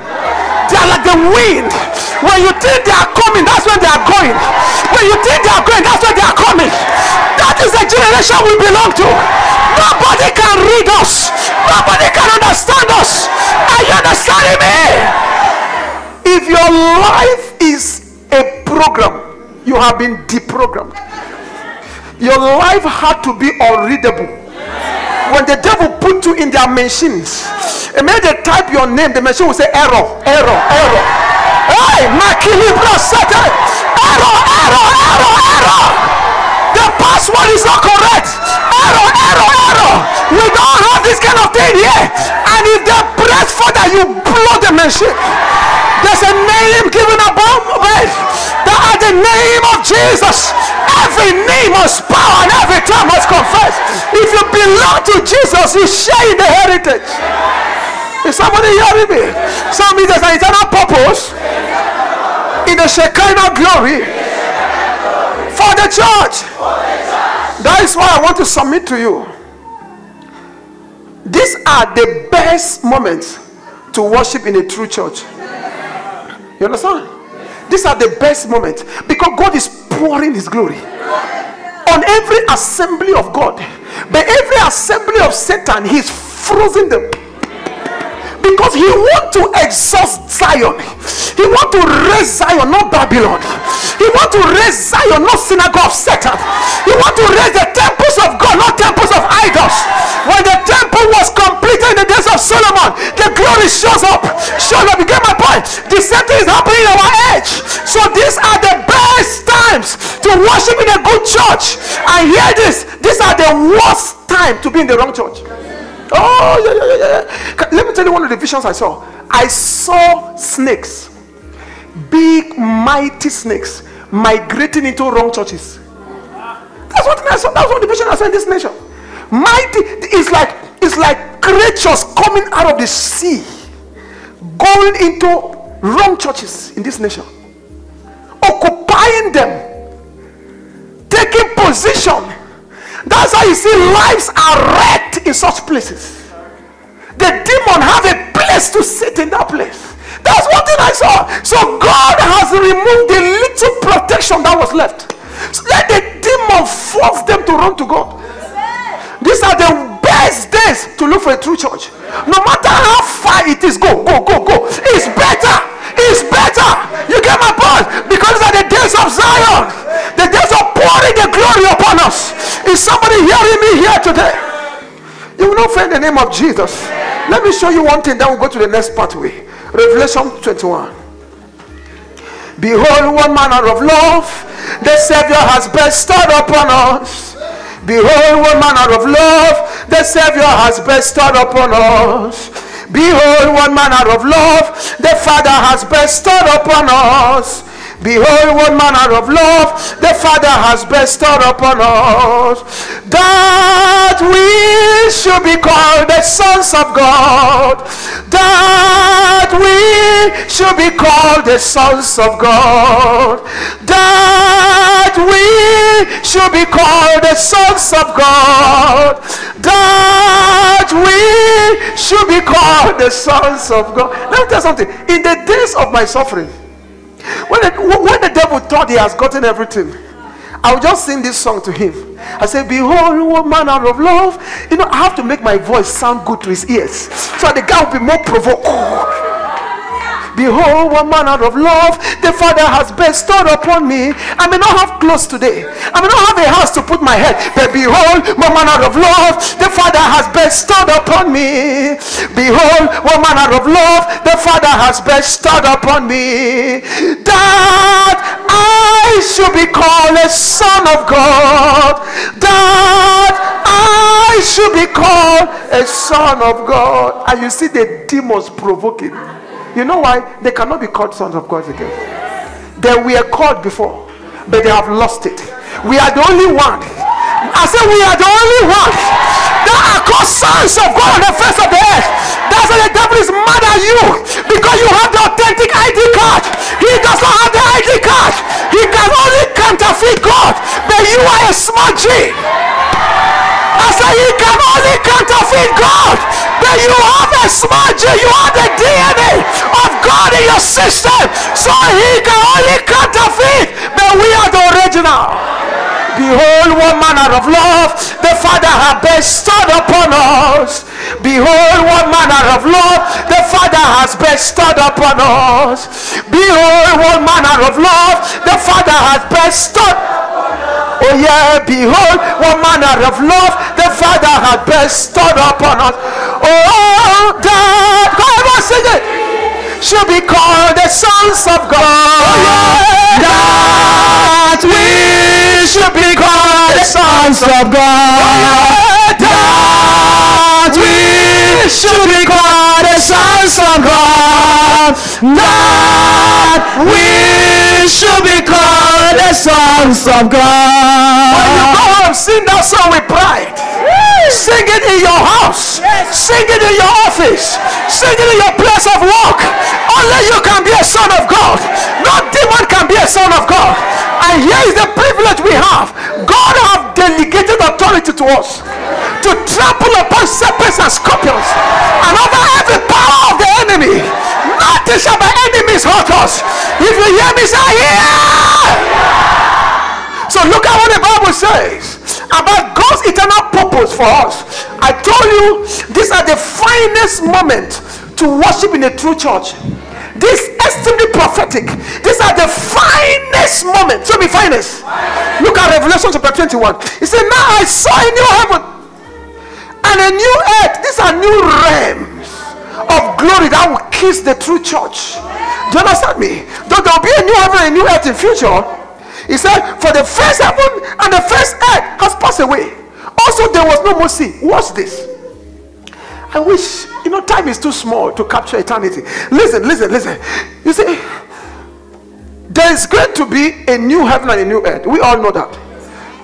They are like the wind. When you think they are coming that's when they are going. When you think they are going that's when they are coming. That is the generation we belong to. Nobody can read us. Nobody can understand us. Are you understanding me? If your life is a program you have been deprogrammed. Your life had to be unreadable. When the devil put you in their machines, and when they type your name, the machine will say error, error, error. Hey, Makilibra Satan, error, error, error, error. The password is not correct. Error, error, error. We don't have this kind of thing here. And if they press further, you blow the machine. There's a name given above it. That at the name of Jesus, every knee must bow and every tongue must confess. If you belong to Jesus, you share in the heritage. Is somebody hearing me? Some means there's an eternal purpose in the Shekinah glory for the church. That is why I want to submit to you. These are the best moments to worship in a true church. You understand? These are the best moments because God is pouring His glory on every assembly of God. But every assembly of Satan, He's frozen them because he want to exhaust Zion. He want to raise Zion, not Babylon. He want to raise Zion, not synagogue of Satan. He want to raise the temples of God, not temples of idols. When the temple was completed in the days of Solomon, the glory shows up. Shows up. You get my point? The same thing is happening in our age. So these are the best times to worship in a good church. And hear this: these are the worst time to be in the wrong church. Oh, yeah, yeah, yeah. Let me tell you one of the visions I saw. I saw snakes, big, mighty snakes, migrating into wrong churches. That's what I saw. That's what the vision I saw in this nation. Mighty, it's like it's like creatures coming out of the sea, going into wrong churches in this nation, occupying them, taking position. That's how you see lives are wrecked in such places. The demon have a place to sit in that place. That's one thing I saw. So God has removed the little protection that was left. So let the demon force them to run to God. These are the best days to look for a true church. No matter how far it is, go, go, go, go. It's better. It's better. You get my point? Because days of Zion. The days of pouring the glory upon us. Is somebody hearing me here today? You will not find the name of Jesus. Let me show you one thing, then we'll go to the next pathway. Revelation 21. Behold, one manner of love the Savior has bestowed upon us. Behold, one manner of love the Savior has bestowed upon us. Behold, one manner of love the Father has bestowed upon us. Behold, what manner of love the Father has bestowed upon us, that we should be called the sons of God, that we should be called the sons of God, that we should be called the sons of God, that we should be called the sons of God. Let me tell you something. In the days of my suffering, when the, when the devil thought he has gotten everything, I will just sing this song to him. I say, Behold, what manner of love. You know, I have to make my voice sound good to his ears. So the guy will be more provoked. Behold, what manner of love the Father has bestowed upon me. I may not have clothes today. I may not have a house to put my head. But behold, what manner of love the Father has bestowed upon me. Behold, what manner of love the Father has bestowed upon me. That I should be called a son of God. That I should be called a son of God. And you see the demons provoking. You know why? They cannot be called sons of God again. They were called before, but they have lost it. We are the only one. I said we are the only one that are called sons of God on the face of the earth. That's why the devil is mad at you because you have the authentic ID card. He does not have the ID card. He can only counterfeit God, but you are a smudgy. I said he can only counterfeit God, but you have a smudgy. You have the DNA of God in your system, so he can only counterfeit, but we are the original. Behold, what manner of love the Father hath bestowed upon us. Behold, what manner of love the Father has bestowed upon us. Behold, what manner of love the Father has bestowed. Oh yeah, behold, what manner of love the Father hath bestowed upon us. Oh, that, come on, sing it. Should be called the sons of God. Oh, that we should be called the sons of God. Oh, We should be called the sons of God. That we should be called the sons of God. When you go home, sing that song with pride. Sing it in your house. Sing it in your office. Sing it in your place of work. Only you can be a son of God. No demon can be a son of God. And here is the privilege we have. God have delegated authority to us to trample upon serpents and scorpions and over every power of the enemy. Nothing shall by enemies hurt us. If you hear me say, yeah. So look at what the Bible says about God's eternal purpose for us. I told you these are the finest moment to worship in a true church. This extremely prophetic. These are the finest moments. So be finest. Look at Revelation chapter 21. He said, Now I saw a new heaven and a new earth. These are new realms of glory that will kiss the true church. Do you understand me? There will be a new heaven and a new earth in future. He said, For the first heaven and the first earth has passed away. Also, there was no more sea. What's this? I wish, you know, time is too small to capture eternity. Listen, listen, listen. You see, there is going to be a new heaven and a new earth. We all know that.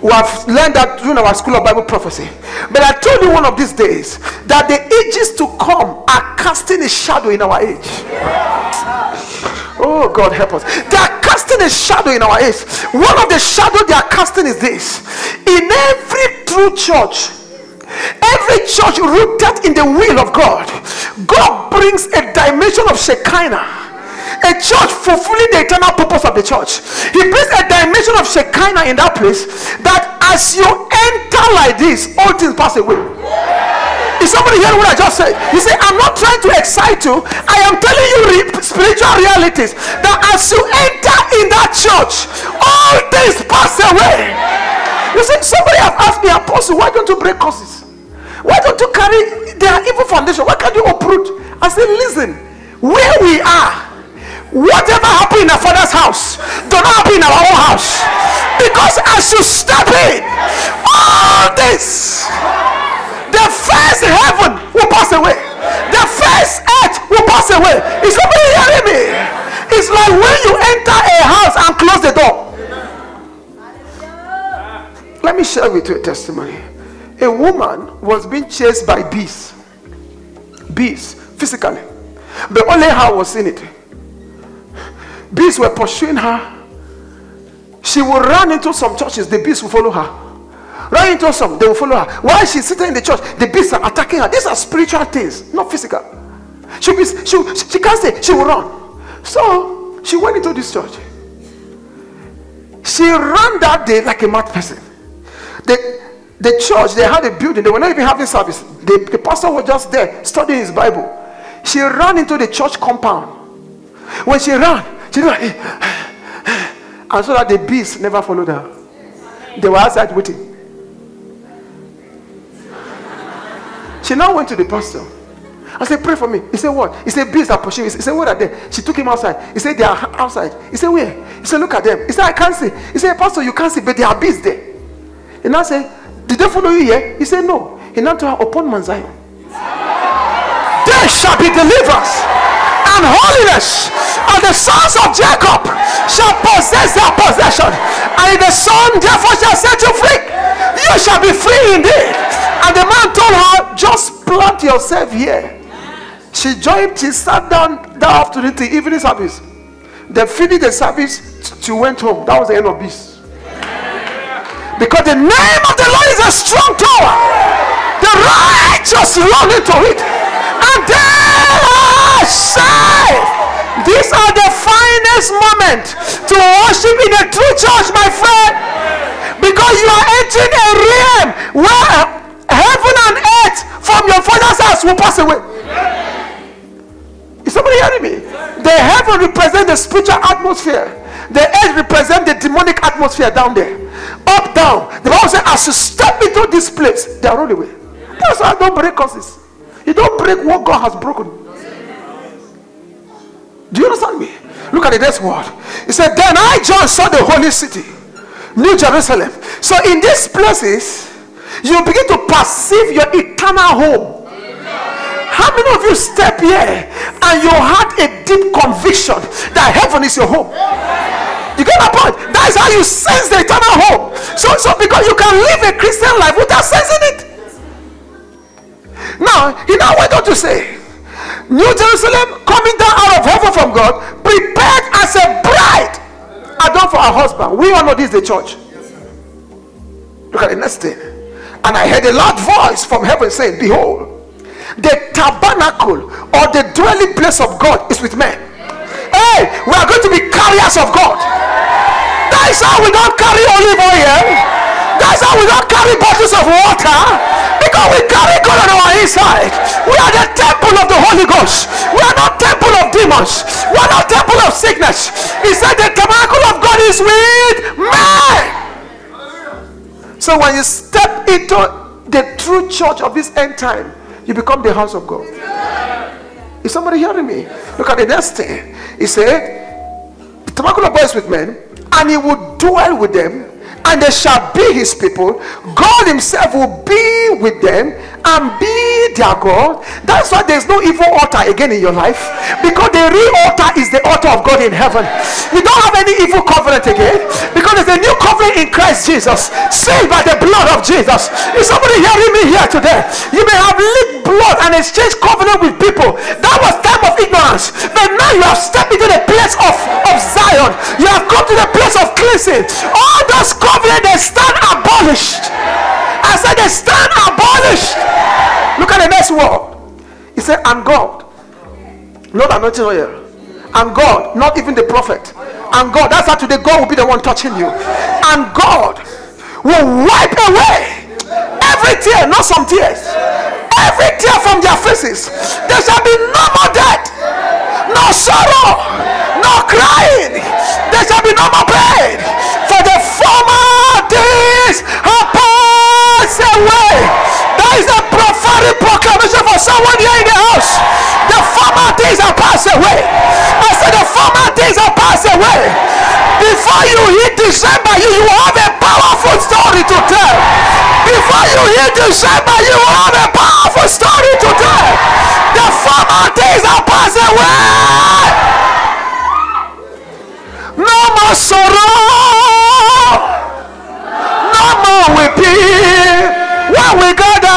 We have learned that during our school of Bible prophecy. But I told you one of these days that the ages to come are casting a shadow in our age. Oh, God help us. They are casting a shadow in our age. One of the shadow they are casting is this. In every true church, every church rooted in the will of God, God brings a dimension of Shekinah a church fulfilling the eternal purpose of the church. He brings a dimension of Shekinah in that place that as you enter like this, all things pass away. Is somebody hearing what I just said? You say, I'm not trying to excite you. I am telling you re- spiritual realities that as you enter in that church, all things pass away. You see, somebody have asked me, Apostle, why don't you break curses? Why don't you carry their evil foundation? Why can't you uproot? I say, listen, where we are, whatever happened in our father's house do not happen in our own house. Because as you step in all this the first heaven will pass away. The first earth will pass away. Is somebody hearing me? It's like when you enter a house and close the door. Let me share with you a testimony. A woman was being chased by bees. Bees physically. But only her was in it bees were pursuing her. She will run into some churches, the bees will follow her. Run into some, they will follow her. While she's sitting in the church, the bees are attacking her. These are spiritual things, not physical. She, be, she, she can't say, she will run. So she went into this church. She ran that day like a mad person. The, the church, they had a building, they were not even having service. The, the pastor was just there studying his Bible. She ran into the church compound. When she ran, she like, and so that the bees never followed her. They were outside waiting. She now went to the pastor. I said, Pray for me. He said, What? He said, Bees are pursuing. He said, What are they? She took him outside. He said, They are outside. He said, Where? He said, Look at them. He said, I can't see. He said, Pastor, you can't see, but there are bees there. And I said, Did they follow you here? He said, No. He now told her, Upon Mount Zion, there shall be deliverance and holiness, and the sons of Jacob shall possess their possession, and the son therefore shall set you free. You shall be free indeed. And the man told her, Just plant yourself here. She joined, she sat down that afternoon to evening service. They finished the service, she went home. That was the end of this. Because the name of the Lord is a strong tower. The righteous run into it. And they saved. These are the finest moments to worship in a true church, my friend. Because you are entering a realm where heaven and earth from your father's house will pass away. Is somebody hearing me? The heaven represents the spiritual atmosphere. The earth represents the demonic atmosphere down there. Up, down. The Bible says, as you step into this place, they are all away. That's why I don't break curses. You don't break what God has broken. Do you understand me? Look at the next word. He said, Then I, John, saw the holy city, New Jerusalem. So in these places, you begin to perceive your eternal home. How many of you step here and you had a deep conviction that heaven is your home? You get my point? That is how you sense the eternal home. So, so because you can live a Christian life without sensing it. Now, he now went on to say, New Jerusalem coming down out of heaven from God, prepared as a bride, adorned for her husband. We all know this is the church. Look at the next thing. And I heard a loud voice from heaven saying, Behold, the tabernacle or the dwelling place of God is with men. Hey, we are going to be carriers of God. That is how we don't carry olive oil. That's how we don't carry bottles of water. Because we carry God on our inside. We are the temple of the Holy Ghost. We are not temple of demons. We are not temple of sickness. He said the tabernacle of God is with men. So when you step into the true church of this end time, you become the house of God. Is somebody hearing me? Look at the next thing. He said, The tabernacle of God is with men, and he will dwell with them, and they shall be his people. God himself will be with them and be their God. That's why there's no evil altar again in your life. Because the real altar is the altar of God in heaven. You don't have any evil covenant again. Because there's a new covenant in Christ Jesus. Saved by the blood of Jesus. Is somebody hearing me here today? You may have lived blood and exchanged covenant with people. That was time of ignorance. But now you have stepped into the place of, of Zion. You have come to the place of cleansing. All those covenants they stand abolished. I said they stand abolished. Look at the next word. He said, and God. Not anointing oil. And God, not even the prophet. And God, that's how today God will be the one touching you. And God will wipe away every tear, not some tears. Every tear from their faces. There shall be no more death, no sorrow, no crying. There shall be no more pain. For the former days are passed away. Is a prophetic proclamation for someone here in the house. The former days are passed away. I said the former days are passed away. Before you hit December, you will have a powerful story to tell. Before you hit December, you have a powerful story to tell. The former days are passed away. No more sorrow. No more weeping. When we gather,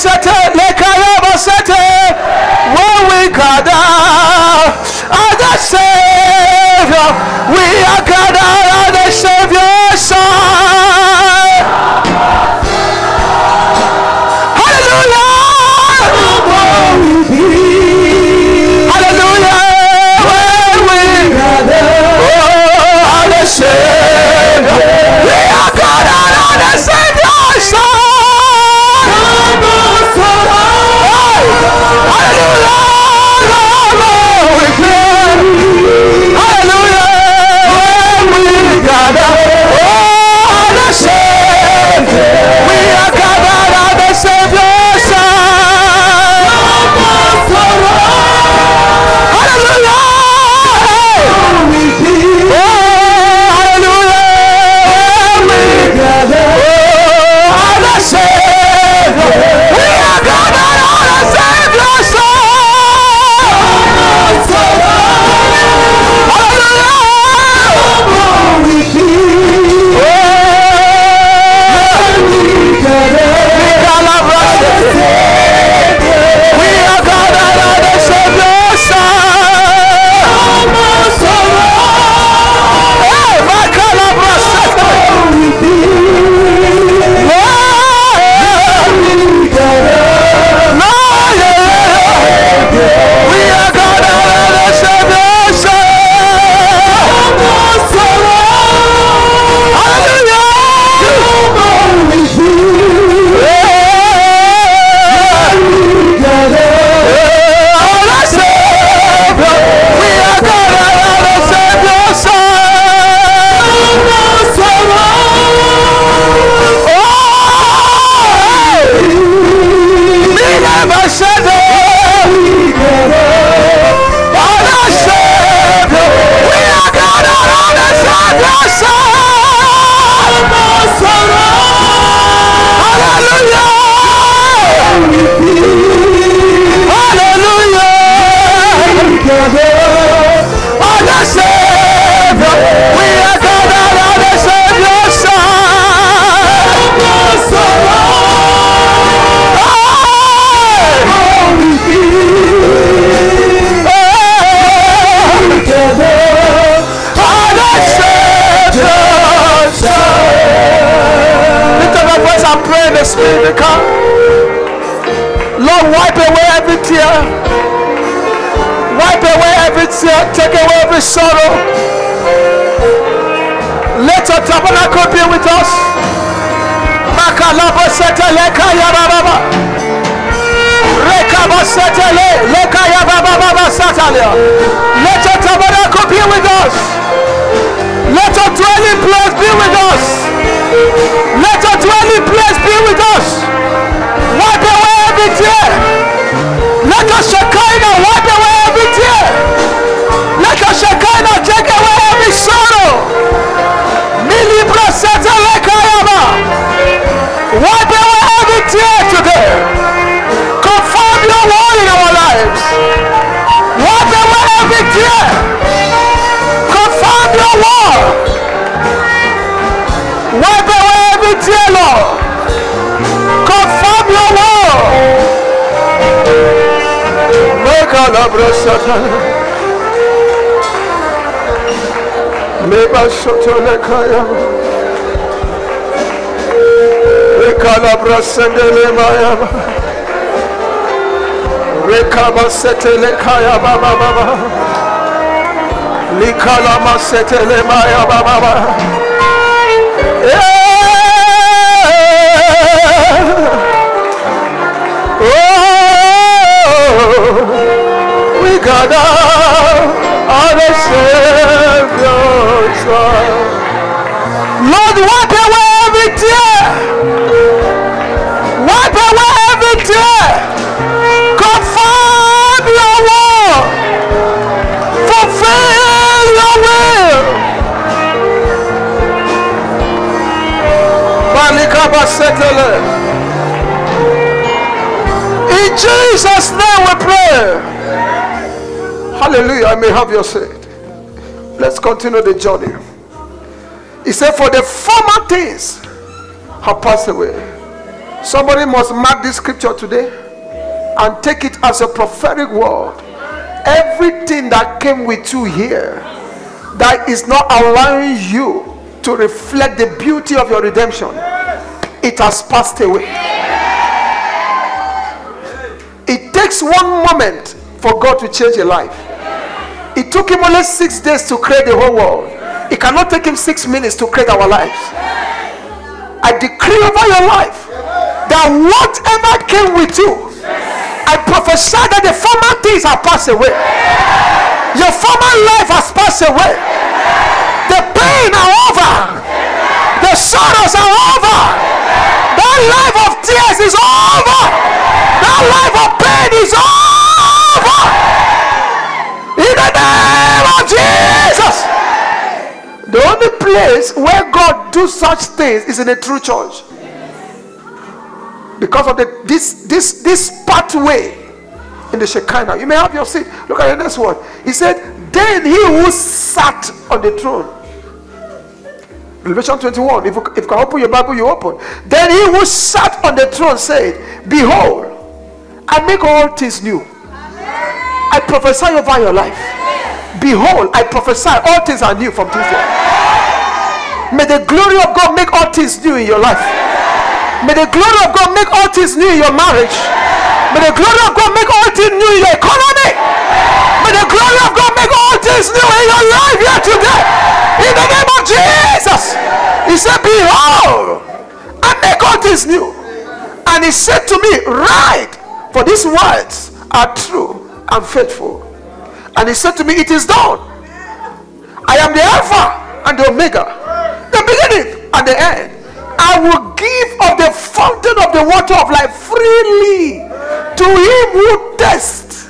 set up. Mashotelekaya. Rekalabra Sendele Mayama. Rekaba Setelekaya Oh, we got our In Jesus' name we pray. Hallelujah. I may have your seat. Let's continue the journey. He said, For the former things have passed away. Somebody must mark this scripture today and take it as a prophetic word. Everything that came with you here that is not allowing you to reflect the beauty of your redemption it has passed away. It takes one moment for God to change a life. It took him only six days to create the whole world. It cannot take him six minutes to create our lives. I decree over your life that whatever came with you, I prophesy that the former things have passed away. Your former life has passed away. The pain are over. The sorrows are over. Life of tears is over. That life of pain is over. In the name of Jesus. The only place where God does such things is in a true church because of the this this this pathway in the Shekinah. You may have your seat. Look at the next word. He said, Then he who sat on the throne. Revelation 21. If you, if you can open your Bible, you open. Then he who sat on the throne said, Behold, I make all things new. I prophesy over your life. Behold, I prophesy all things are new from this day. May the glory of God make all things new in your life. May the glory of God make all things new in your marriage. May the glory of God make all things new in your economy. May the glory of God make all things new in your life here today. In the name of Jesus. He said, Behold, I make all things new. And he said to me, Write, for these words are true and faithful. And he said to me, It is done. I am the Alpha and the Omega, the beginning and the end. I will give of the fountain of the water of life freely to him who tests.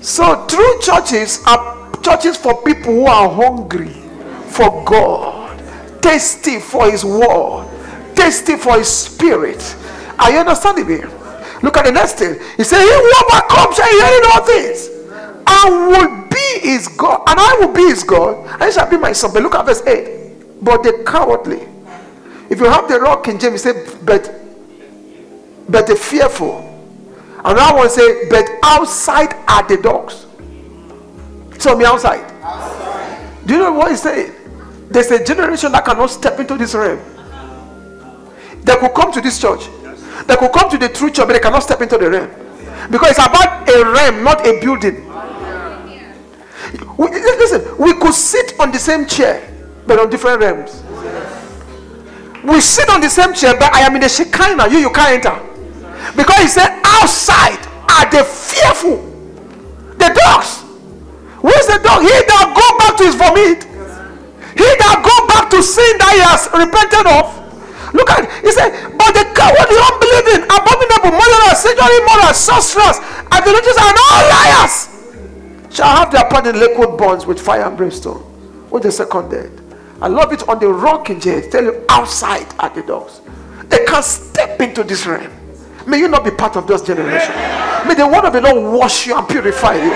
So, true churches are churches for people who are hungry for God, thirsty for His word, thirsty for His spirit. Are you understanding me? Look at the next thing. He said, He who overcomes shall inherit all things. I will be his God, and I will be his God, and he shall be my son. But look at verse 8. But the cowardly, if you have the rock in James, say, but but the fearful. And I want to say, but outside are the dogs. Tell me outside. outside. Do you know what he's saying? There's a generation that cannot step into this realm. They could come to this church. They could come to the true church, but they cannot step into the realm. Because it's about a realm, not a building. We, listen, we could sit on the same chair, but on different realms. We sit on the same chair, but I am in the Shekinah. You, you can't enter. Because he said, outside are the fearful, the dogs. Where's the dog? He that go back to his vomit. He that go back to sin that he has repented of. Look at it. He said, but the cowardly, unbelieving, abominable, murderers, sexually immoral, sorcerers, idolaters, and all liars shall have their part in liquid bonds with fire and brimstone. With the second death. I love it on the rock in jail. Tell you outside are the dogs. They can't step into this realm. May you not be part of this generation. May the word of the Lord wash you and purify you,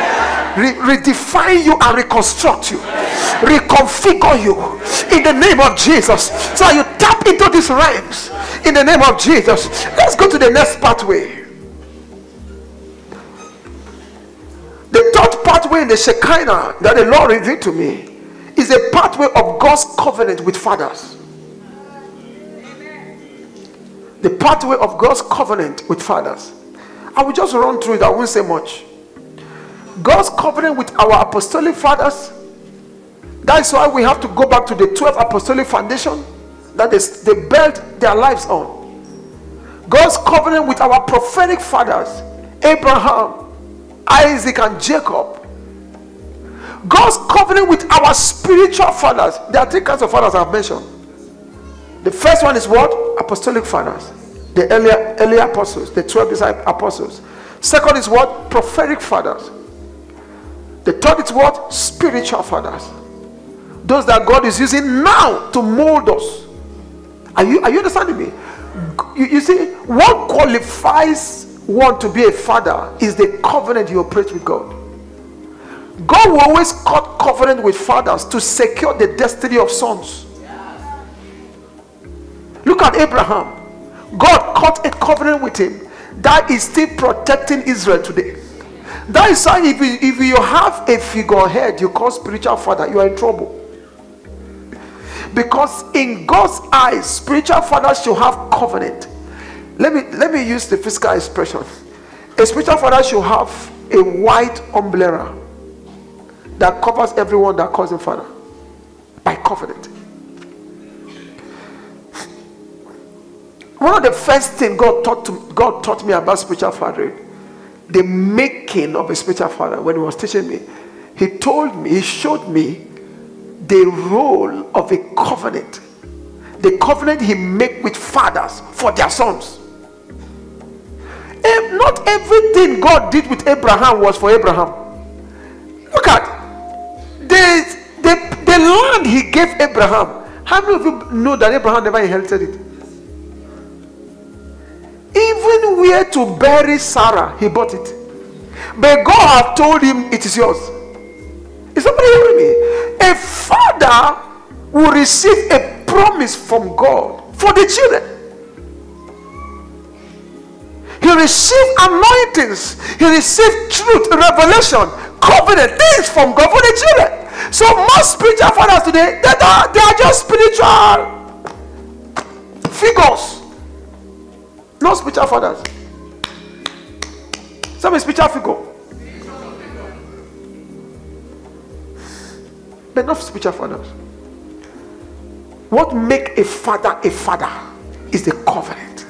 Re- redefine you and reconstruct you, reconfigure you in the name of Jesus. So you tap into these realms in the name of Jesus. Let's go to the next pathway. The third pathway in the Shekinah that the Lord revealed to me is a pathway of God's covenant with fathers. The pathway of God's covenant with fathers. I will just run through it, I won't say much. God's covenant with our apostolic fathers. That's why we have to go back to the 12 apostolic foundation that is, they built their lives on. God's covenant with our prophetic fathers, Abraham, Isaac, and Jacob. God's covenant with our spiritual fathers. There are three kinds of fathers I've mentioned. The first one is what? Apostolic fathers. The earlier, earlier apostles, the 12 disciples apostles. Second is what? Prophetic fathers. The third is what? Spiritual fathers. Those that God is using now to mold us. Are you, are you understanding me? You, you see, what qualifies one to be a father is the covenant you operate with God. God will always cut covenant with fathers to secure the destiny of sons. Look at Abraham. God cut a covenant with him that is still protecting Israel today. That is why if you, if you have a figurehead you call spiritual father, you are in trouble. Because in God's eyes, spiritual fathers should have covenant. Let me let me use the physical expression. A spiritual father should have a white umbrella that covers everyone that calls him father by covenant. One of the first things God taught to, God taught me about spiritual fathering, the making of a spiritual father when he was teaching me, he told me, he showed me the role of a covenant. The covenant he make with fathers for their sons. Eh, not everything God did with Abraham was for Abraham. Look at the, the, the land he gave Abraham. How many of you know that Abraham never inherited it? Even where to bury Sarah, he bought it. But God had told him it is yours. Is somebody hearing me? A father will receive a promise from God for the children. He received anointings, he received truth, revelation, covenant, things from God for the children. So most spiritual fathers today, they are, they are just spiritual figures. Not spiritual fathers. Some spiritual figure. But not spiritual fathers. What make a father a father is the covenant.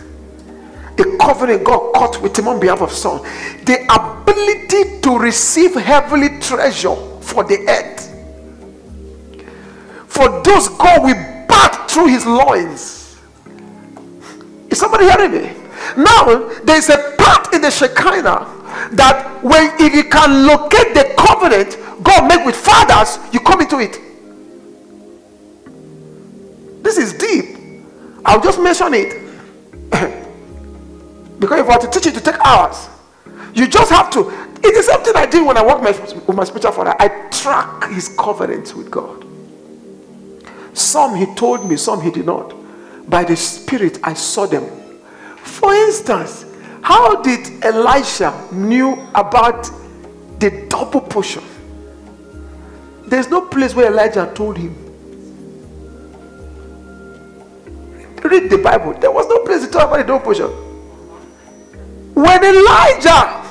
The covenant God cut with him on behalf of son. The ability to receive heavenly treasure for the earth. For those God will back through his loins. Is somebody hearing me? Now, there is a part in the Shekinah that when if you can locate the covenant God make with fathers, you come into it. This is deep. I'll just mention it. because if I were to teach it to take hours, you just have to. It is something I did when I work my, with my spiritual father. I track his covenants with God. Some he told me, some he did not. By the Spirit, I saw them. For instance, how did Elisha knew about the double portion? There's no place where Elijah told him. Read the Bible. There was no place to talk about the double portion. When Elijah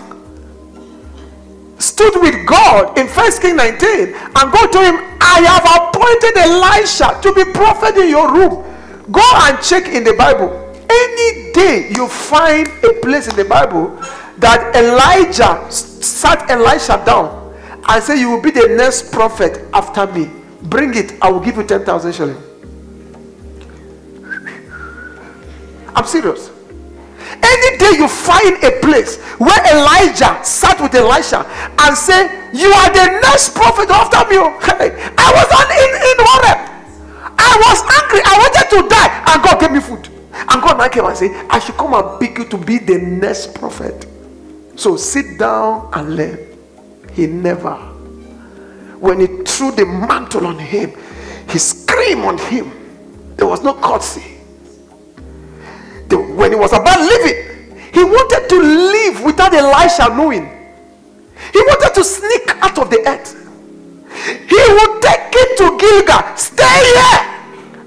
stood with God in First King 19, and God told him, I have appointed Elisha to be prophet in your room. Go and check in the Bible. Any day you find a place in the Bible that Elijah sat Elisha down and said, You will be the next prophet after me. Bring it, I will give you 10,000 shillings. I'm serious. Any day you find a place where Elijah sat with Elisha and said, You are the next prophet after me. I was on in, in Horeb. I was angry. I wanted to die. And God gave me food. And God now came and said, I should come and pick you to be the next prophet. So sit down and learn. He never. When he threw the mantle on him, he screamed on him. There was no courtesy. The, when he was about leaving, he wanted to leave without Elisha knowing. He wanted to sneak out of the earth. He would take him to Gilgal. Stay here.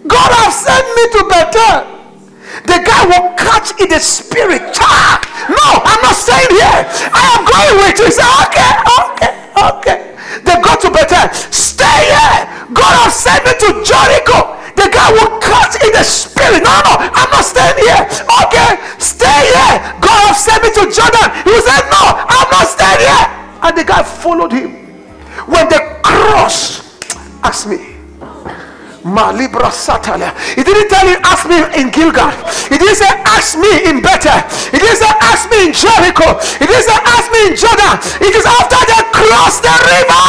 God has sent me to Bethel. The guy will catch in the spirit. No, I'm not staying here. I am going with you. He said, okay, okay, okay. They go to Bethel. Stay here. God has sent me to Jericho. The guy will catch in the spirit. No, no, I'm not staying here. Okay, stay here. God has sent me to Jordan. He said, no, I'm not staying here. And the guy followed him. When they cross, ask me. Malibra Satala. He didn't tell him, ask me in Gilgal. He didn't say, ask me in Bethel. He didn't say, ask me in Jericho. He didn't say, ask me in Jordan. It is after they crossed the river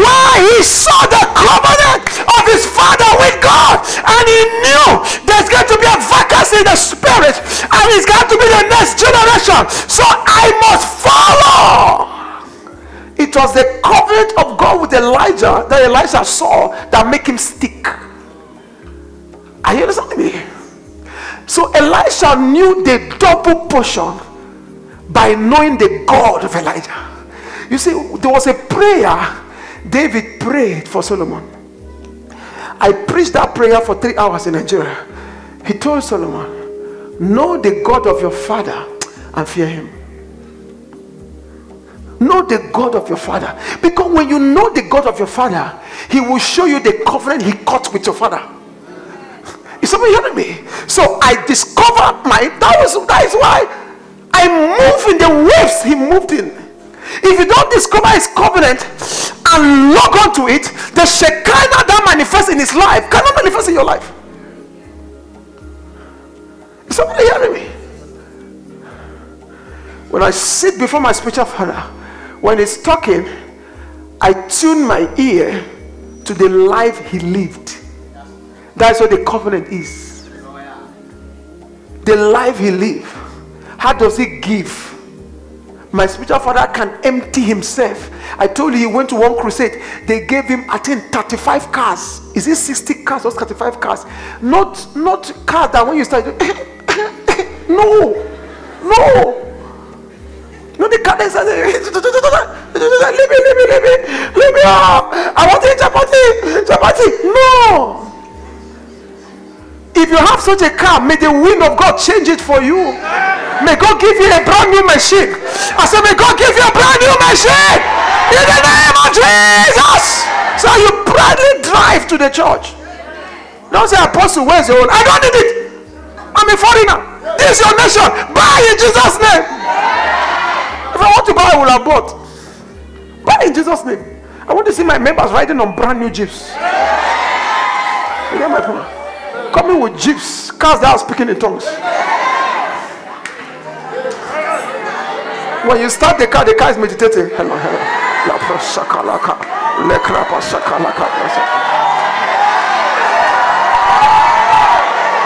where he saw the covenant of his father with God. And he knew there's going to be a vacancy in the spirit. And it's going to be the next generation. So I must follow. It was the covenant of God with Elijah that Elijah saw that make him stick. Are you understanding me? So Elisha knew the double portion by knowing the God of Elijah. You see, there was a prayer David prayed for Solomon. I preached that prayer for three hours in Nigeria. He told Solomon, Know the God of your father and fear him. Know the God of your father. Because when you know the God of your father, he will show you the covenant he cut with your father. Is somebody hearing me? So I discovered my that was that is why I move in the waves he moved in. If you don't discover his covenant and log on to it, the Shekinah that manifests in his life cannot manifest in your life. Is somebody hearing me? When I sit before my spiritual father, when he's talking, I tune my ear to the life he lived. That's what the covenant is. The life he lived. How does he give? My spiritual father can empty himself. I told you he went to one crusade. They gave him, I think, 35 cars. Is it 60 cars or 35 cars? Not not cars that when you start No, no. No, the car says, leave me, leave me, leave me, leave me. I want to eat chapati, chapati. No. If you have such a car, may the wind of God change it for you. May God give you a brand new machine. I said, may God give you a brand new machine in the name of Jesus. So you proudly drive to the church. Don't say, Apostle, where's your own? I don't need it. I'm a foreigner. This is your nation. Buy in Jesus' name. If I want to buy, I will have bought. Buy in Jesus' name. I want to see my members riding on brand new jeeps. You get my point? Coming with jeeps, cars that are speaking in tongues. When you start the car, the car is meditating. Hello, hello.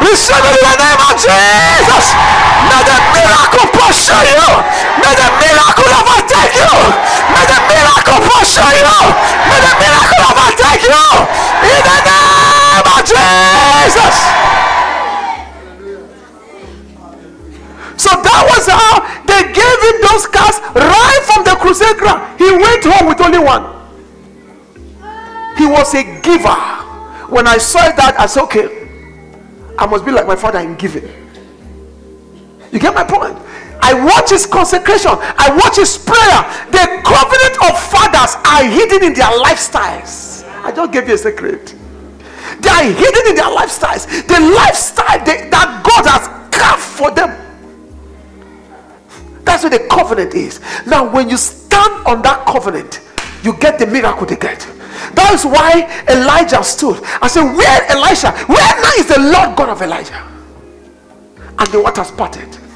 Receive it in the name of Jesus. May the miracle pursue you. May the miracle overtake you. May the miracle pursue you. May the miracle overtake you. In the name of Jesus. So that was how they gave him those cars right from the crusade ground. He went home with only one. He was a giver. When I saw that, I said, okay, I must be like my father in giving. You get my point? I watch his consecration, I watch his prayer. The covenant of fathers are hidden in their lifestyles. I just gave you a secret. They are hidden in their lifestyles. The lifestyle they, that God has carved for them. That's what the covenant is. Now, when you stand on that covenant, you get the miracle they get. That is why Elijah stood and said, Where Elisha? Where now is the Lord God of Elijah? And the waters parted.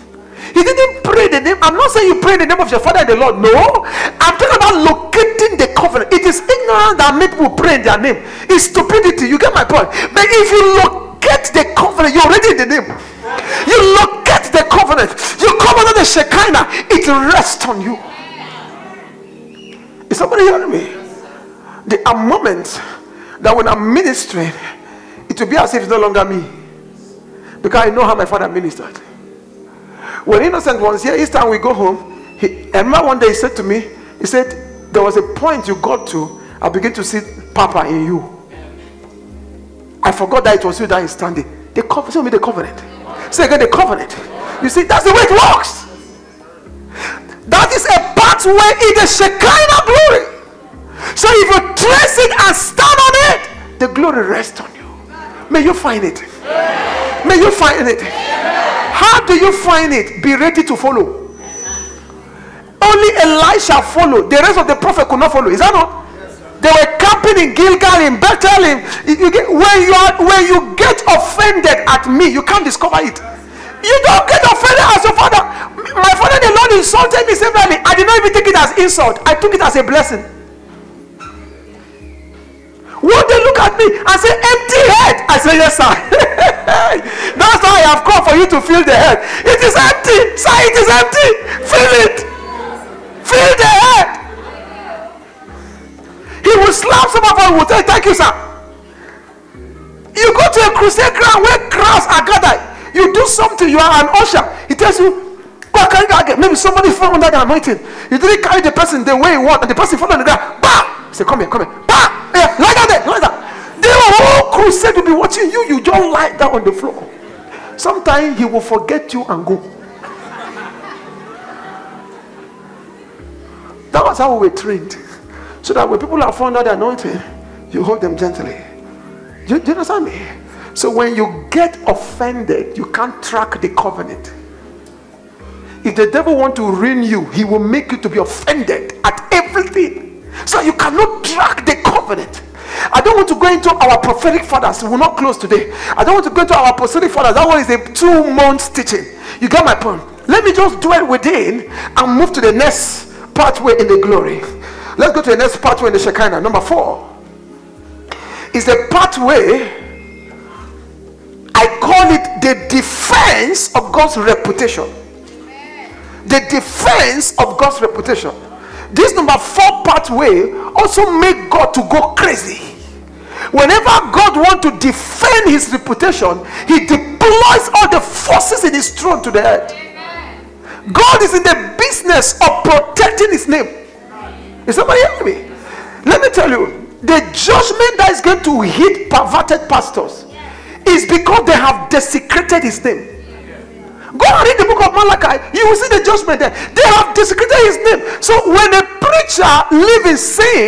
He didn't pray the name. I'm not saying you pray the name of your father the Lord. No. I'm talking about locating the covenant. It is ignorant that many people pray in their name. It's stupidity. You get my point. But if you locate the covenant, you're already in the name. You locate the covenant. You come under the Shekinah. It rests on you. Is somebody hearing me? There are moments that when I'm ministering, it will be as if it's no longer me. Because I know how my father ministered. When Innocent was here, each time we go home, he, remember one day he said to me, he said, there was a point you got to, I began to see Papa in you. I forgot that it was you that is standing. The covenant, show me the covenant. Say again, the covenant. You see, that's the way it works. That is a pathway in the Shekinah glory. So if you trace it and stand on it, the glory rests on you. May you find it. May you find it. How do you find it? Be ready to follow. Only Elisha followed. The rest of the prophet could not follow. Is that not? They were camping in Gilgal, in Bethel. In, you get, when you are, when you get offended at me, you can't discover it. You don't get offended as your father. My father, the Lord insulted me severely. I did not even take it as insult. I took it as a blessing. Won't they look at me and say, empty head? I say, yes, sir. That's why I have come for you to fill the head. It is empty. Sir, it is empty. Fill it. Fill the head. He will slap some of and will say, thank you, sir. You go to a crusade ground where crowds are gathered. You do something, you are an usher. He tells you, go carry that again. Maybe somebody fell under the anointing. You didn't carry the person the way you want, and the person fell on the ground. Bam! Say, come here, come here. Bam! Yeah, lie down there, lie down. The whole crusade will be watching you. You just lie down on the floor. Sometimes he will forget you and go. That was how we were trained. So that when people are found under the anointing, you hold them gently. Do, do you understand me? So when you get offended, you can't track the covenant. If the devil want to ruin you, he will make you to be offended at everything. So you cannot track the covenant. I don't want to go into our prophetic fathers. We will not close today. I don't want to go into our apostolic fathers. That one is a two months teaching. You get my point? Let me just dwell within and move to the next pathway in the glory. Let's go to the next pathway in the Shekinah. Number four is the pathway. I call it the defense of God's reputation. The defense of God's reputation. This number four pathway also make God to go crazy. Whenever God wants to defend his reputation, he deploys all the forces in his throne to the earth. God is in the business of protecting his name. Is somebody hearing me? Let me tell you, the judgment that is going to hit perverted pastors is because they have desecrated his name. Go and read of Malachi. You will see the judgment there. They have desecrated his name. So when a preacher lives in sin,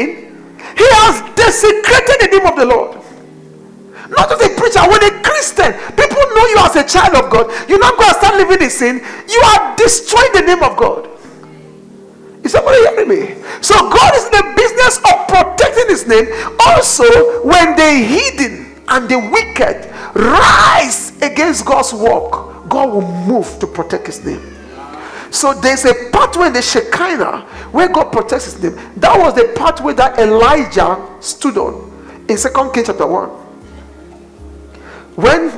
he has desecrated the name of the Lord. Not just a preacher, when a Christian, people know you as a child of God. You're not going to start living in sin. You are destroying the name of God. Is somebody hearing me? So God is in the business of protecting his name. Also, when the hidden and the wicked rise against God's work, God will move to protect his name. So there's a pathway in the Shekinah where God protects his name. That was the pathway that Elijah stood on in Second Kings chapter 1. When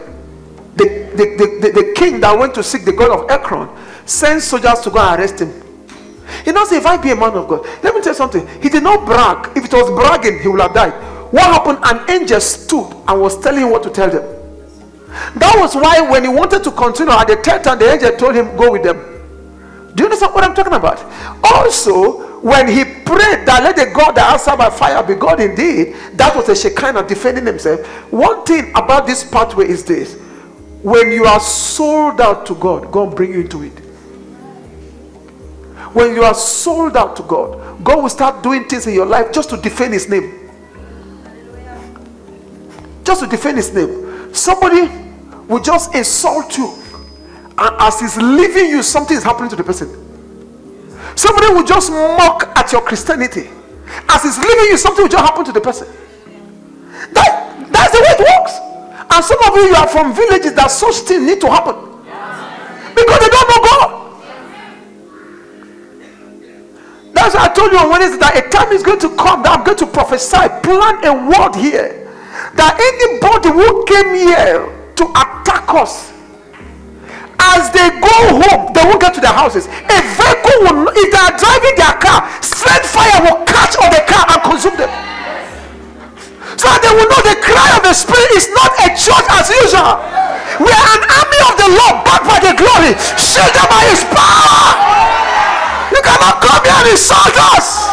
the, the, the, the, the king that went to seek the God of Ekron sent soldiers to go and arrest him. He now say, if I be a man of God, let me tell you something. He did not brag. If it was bragging, he would have died. What happened? An angel stood and was telling him what to tell them. That was why when he wanted to continue at the third time, the angel told him, go with them. Do you understand what I'm talking about? Also, when he prayed that let the God that answered by fire be God indeed, that was a Shekinah defending himself. One thing about this pathway is this. When you are sold out to God, God bring you into it. When you are sold out to God, God will start doing things in your life just to defend his name. Just to defend his name. Somebody will just insult you. And as he's leaving you, something is happening to the person. Somebody will just mock at your Christianity. As he's leaving you, something will just happen to the person. That, that's the way it works. And some of you, you are from villages that such things need to happen. Because they don't know God. That's why I told you on Wednesday that a time is going to come that I'm going to prophesy, plant a word here. That anybody who came here to attack us, as they go home, they won't get to their houses. A vehicle will, if they are driving their car, straight fire will catch on the car and consume them. So they will know the cry of the Spirit is not a church as usual. We are an army of the Lord, backed by the glory, shielded by His power. You cannot come here and insult us.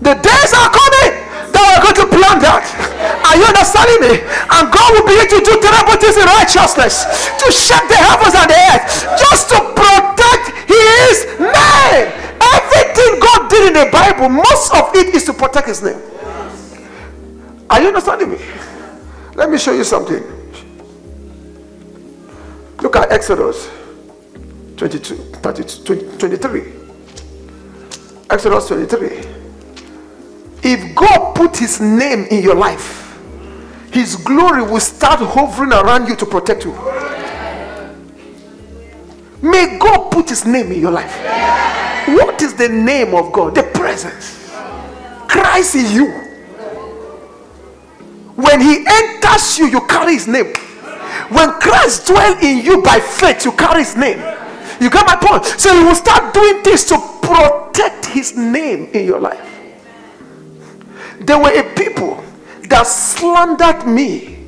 The days are coming that we're going to plan that. Are you understanding me? And God will begin to do terrible things in righteousness to shake the heavens and the earth just to protect His name. Everything God did in the Bible, most of it is to protect His name. Are you understanding me? Let me show you something. Look at Exodus 22, 32, 23. Exodus 23. If God put his name in your life, his glory will start hovering around you to protect you. May God put his name in your life. What is the name of God? The presence. Christ in you. When he enters you, you carry his name. When Christ dwells in you by faith, you carry his name. You get my point? So you will start doing things to protect his name in your life. There were a people that slandered me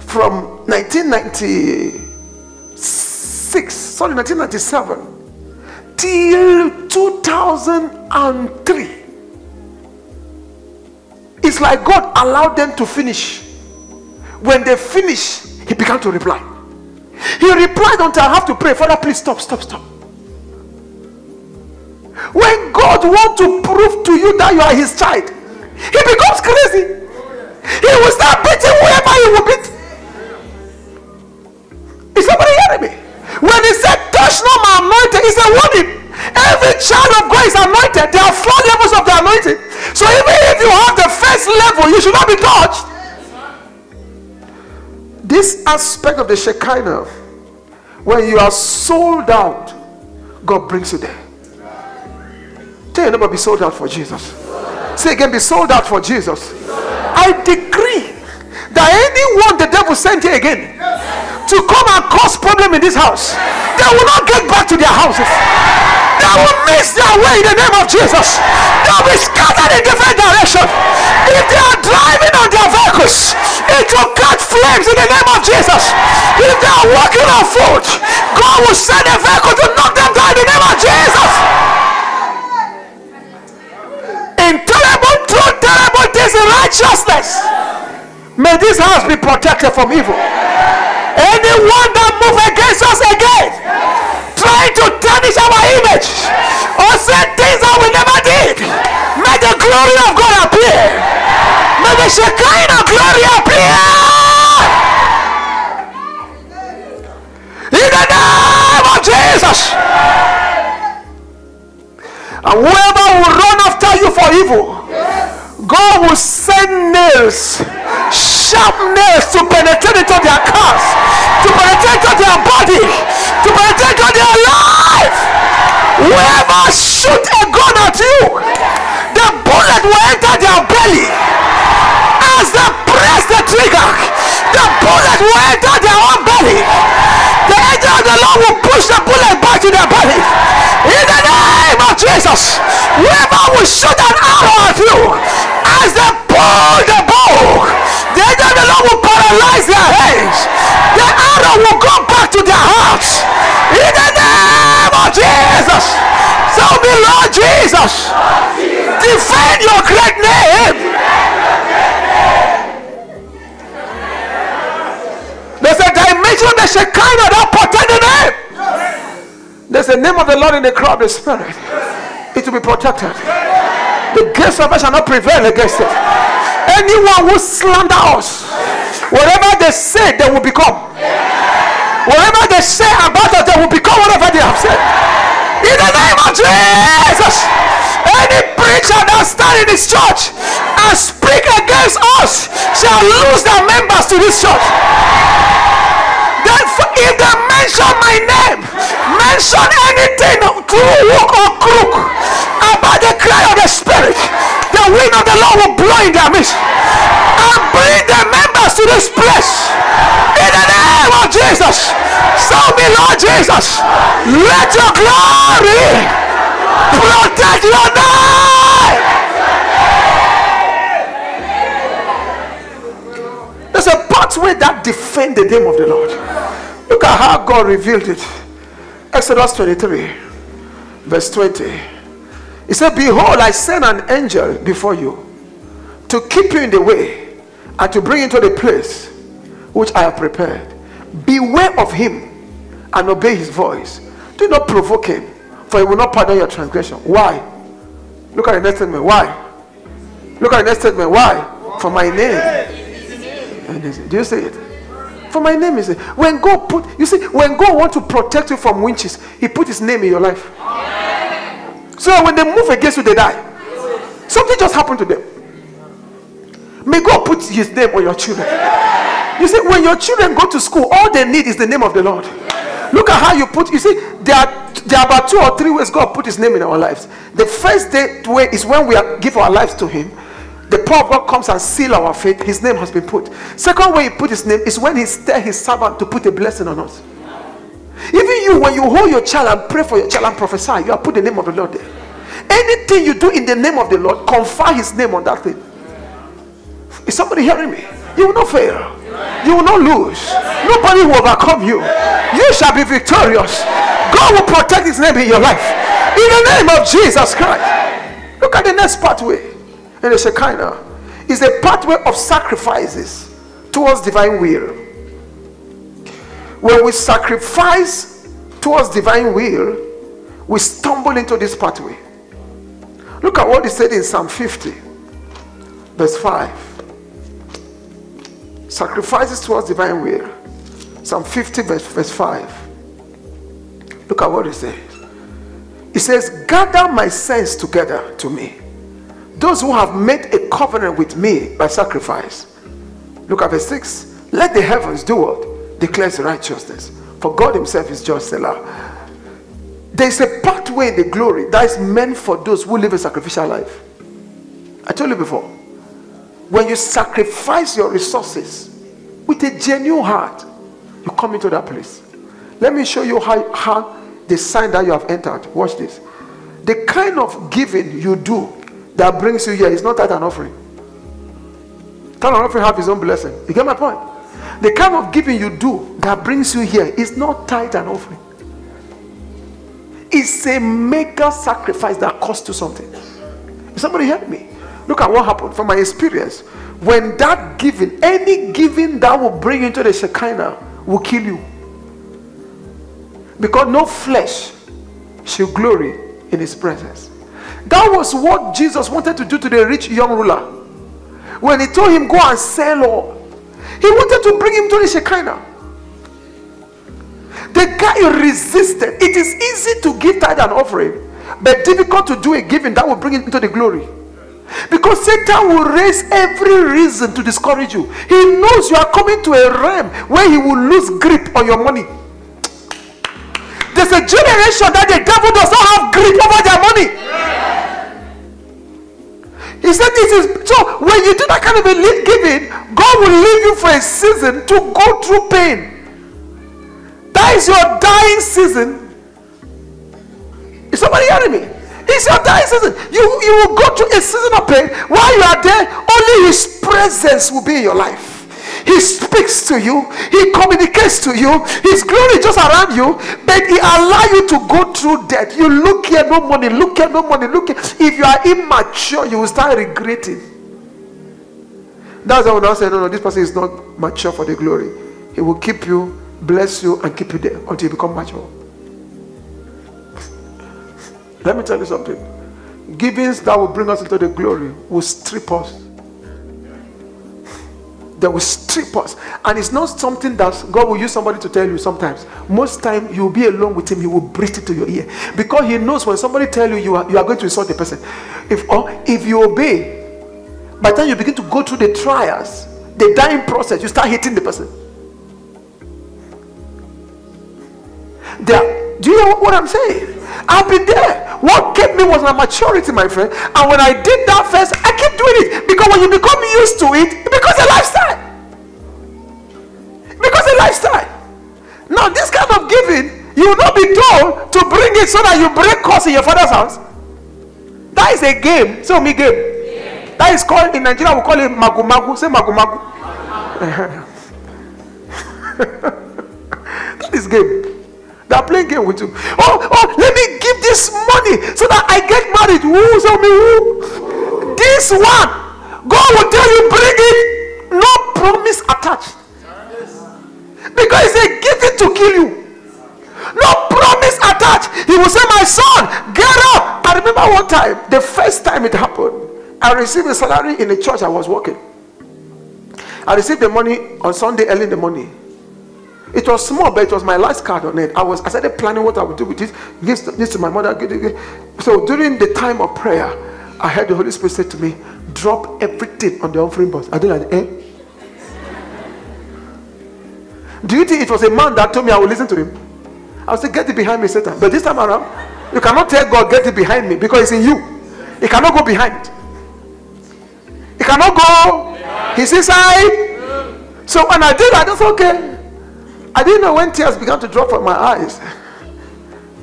from 1996, sorry, 1997 till 2003. It's like God allowed them to finish. When they finish, He began to reply. He replied until I have to pray, Father, please stop, stop, stop. When God wants to prove to you that you are His child, He becomes crazy. He will start beating whoever He will beat. Is somebody hearing me? When He said, Touch not my anointed, He said, if every child of God is anointed? There are four levels of the anointing. So even if you have the first level, you should not be touched. This aspect of the Shekinah, when you are sold out, God brings you there. Tell your neighbor, be sold out for Jesus. Say again, be sold out for Jesus. I decree that anyone the devil sent here again to come and cause problem in this house, they will not get back to their houses. They will miss their way in the name of Jesus. They will be scattered in different directions. If they are driving on their vehicles, it will catch flames in the name of Jesus. If they are walking on foot, God will send a vehicle to knock them down in the name of Jesus. True, terrible things in righteousness. May this house be protected from evil. Anyone that move against us again, trying to tarnish our image or say things that we never did, may the glory of God appear. May the Shekinah glory appear. In the name of Jesus. And whoever will run after you for evil, God will send nails, sharp nails to penetrate into their cars, to penetrate into their body, to penetrate into their life. Whoever shoot a gun at you, the bullet will enter their belly. As they press the trigger, the bullet will enter their own belly. The angel of the Lord will push the bullet back to their body. In the name of Jesus, whoever will shoot an arrow at you, as they pull the bow, the angel of the Lord will paralyze their hands. The arrow will go back to their hearts. In the name of Jesus. So be Lord Jesus. Defend your great name. There's a dimension the Shekinah that protect the name. There's a name of the Lord in the crowd, the Spirit. It will be protected. The gates of hell shall not prevail against it. Anyone who slander us, whatever they say, they will become. Whatever they say about us, they will become whatever they have said. In the name of Jesus, any preacher that stand in this church and speak against us shall lose their members to this church. Then if they mention my name, mention anything hook or crook about the cry of the spirit, the wind of the Lord will blow in their midst and bring the members to this place. In the name of Jesus, so be Lord Jesus, let your glory protect your name. There's a pathway that defend the name of the Lord. Look at how God revealed it. Exodus 23, verse 20. He said, Behold, I send an angel before you to keep you in the way and to bring you to the place which I have prepared. Beware of him and obey his voice. Do not provoke him, for he will not pardon your transgression. Why? Look at the next statement. Why? Look at the next statement. Why? For my name. Do you see it? For my name is it. When God put, you see, when God want to protect you from winches, He put His name in your life. So when they move against you, they die. Something just happened to them. May God put His name on your children. You see, when your children go to school, all they need is the name of the Lord. Look at how you put. You see, there are there are about two or three ways God put His name in our lives. The first day way is when we are, give our lives to Him. The power of God comes and seal our faith. His name has been put. Second way He put His name is when He stir His servant to put a blessing on us. Even you, when you hold your child and pray for your child and prophesy, you have put the name of the Lord there. Anything you do in the name of the Lord, confer His name on that thing. Is somebody hearing me? You will not fail. You will not lose. Nobody will overcome you. You shall be victorious. God will protect his name in your life. In the name of Jesus Christ. Look at the next pathway in the Shekinah. It's a pathway of sacrifices towards divine will. When we sacrifice towards divine will, we stumble into this pathway. Look at what he said in Psalm 50, verse 5. Sacrifices towards divine will. Psalm 50, verse, verse 5. Look at what he says. He says, Gather my saints together to me. Those who have made a covenant with me by sacrifice. Look at verse 6. Let the heavens do what? Declares righteousness. For God Himself is just Selah. There is a pathway in the glory that is meant for those who live a sacrificial life. I told you before. When you sacrifice your resources with a genuine heart, you come into that place. Let me show you how, how the sign that you have entered. Watch this. The kind of giving you do that brings you here is not that an offering. Tithe and offering have his own blessing. You get my point? The kind of giving you do that brings you here is not tithe and offering. It's a mega sacrifice that costs you something. Somebody help me. Look at what happened from my experience. When that giving, any giving that will bring you into the Shekinah will kill you. Because no flesh shall glory in his presence. That was what Jesus wanted to do to the rich young ruler. When he told him, Go and sell all, he wanted to bring him to the Shekinah. The guy resisted. It is easy to give tithe and offering, but difficult to do a giving that will bring it into the glory. Because Satan will raise every reason to discourage you. He knows you are coming to a realm where he will lose grip on your money. There's a generation that the devil does not have grip over their money. He said, This is so when you do that kind of a giving, God will leave you for a season to go through pain. That is your dying season. Is somebody hearing me? It's your dying season. You, you will go through a season of pain. While you are there, only His presence will be in your life. He speaks to you, He communicates to you, His glory just around you, but He allow you to go through death. You look here, no money, look here, no money, look here. If you are immature, you will start regretting. That's why when I say, no, no, this person is not mature for the glory. He will keep you, bless you, and keep you there until you become mature. Let me tell you something. Givings that will bring us into the glory will strip us. They will strip us. And it's not something that God will use somebody to tell you sometimes. Most time you'll be alone with him, he will breathe it to your ear. Because he knows when somebody tell you you are, you are going to insult the person. If or if you obey, by the time you begin to go through the trials, the dying process, you start hating the person. There, do you know what I'm saying? I've been there. What kept me was my maturity, my friend. And when I did that first, I kept doing it. Because when you become used to it, it becomes a lifestyle. Becomes a lifestyle. Now, this kind of giving, you will not be told to bring it so that you break costs in your father's house. That is a game. So me game. Yeah. That is called in Nigeria we call it magu magu. Say magu magu. that is game. They are playing game with you. Oh, oh, let me give this money so that I get married. Who tell me who? This one. God will tell you, bring it. No promise attached. Because he it's a giving to kill you. No promise attached. He will say, My son, get up. I remember one time, the first time it happened, I received a salary in the church I was working. I received the money on Sunday early in the morning. It was small, but it was my last card on it. I was I started planning what I would do with it. Give this to my mother. So during the time of prayer, I heard the Holy Spirit say to me, "Drop everything on the offering box." I did like, eh? Do you think it was a man that told me I would listen to him? I say, "Get it behind me, Satan." But this time around, you cannot tell God, "Get it behind me," because it's in you. It cannot go behind. It cannot go. He's inside. So when I did that, that's okay. I didn't know when tears began to drop from my eyes.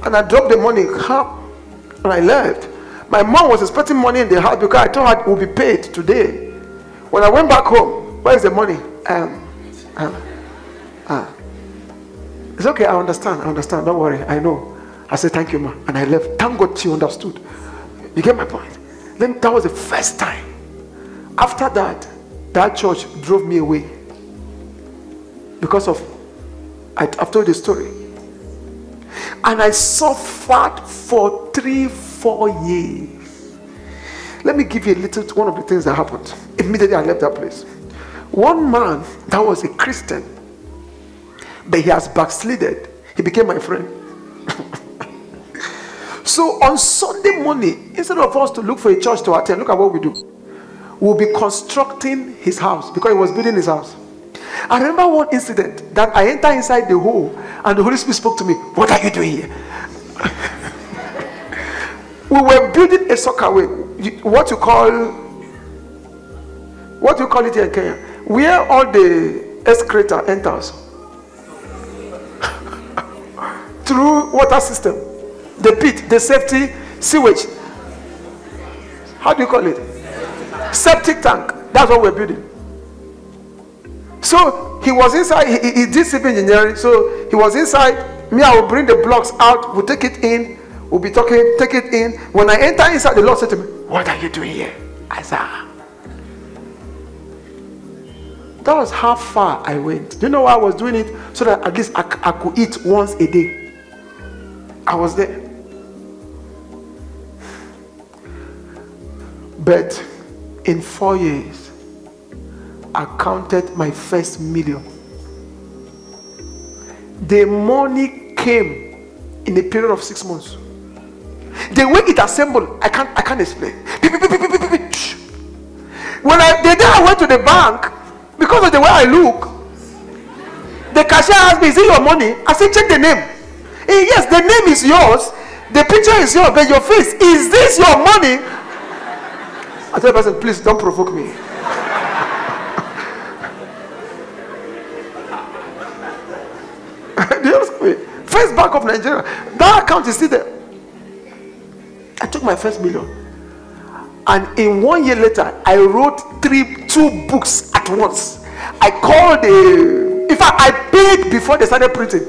And I dropped the money and I left. My mom was expecting money in the house because I told her it would be paid today. When I went back home, where is the money? Um, Uh, uh. It's okay, I understand, I understand. Don't worry, I know. I said, Thank you, ma. And I left. Thank God she understood. You get my point? Then that was the first time. After that, that church drove me away because of I, I've told the story. And I suffered for three, four years. Let me give you a little one of the things that happened. Immediately I left that place. One man that was a Christian, but he has backslided. He became my friend. so on Sunday morning, instead of us to look for a church to attend, look at what we do. We'll be constructing his house because he was building his house. I remember one incident that I entered inside the hole and the Holy Spirit spoke to me. What are you doing here? we were building a soakaway, what you call what you call it here in Kenya? Where all the excreta enters through water system, the pit, the safety sewage. How do you call it? Septic tank. That's what we're building. So he was inside, he, he did civil engineering. So he was inside. Me, I will bring the blocks out, we'll take it in, we'll be talking, take it in. When I enter inside, the Lord said to me, What are you doing here? I said. That was how far I went. Do you know why I was doing it? So that at least I, I could eat once a day. I was there. But in four years, I counted my first million. The money came in a period of six months. The way it assembled, I can't I can't explain. When I the day I went to the bank, because of the way I look, the cashier asked me, Is it your money? I said, check the name. Yes, the name is yours, the picture is yours, but your face, is this your money? I tell the person, please don't provoke me. First Bank of Nigeria. That account is still there. I took my first million. And in one year later, I wrote three, two books at once. I called the, in fact, I paid before they started printing.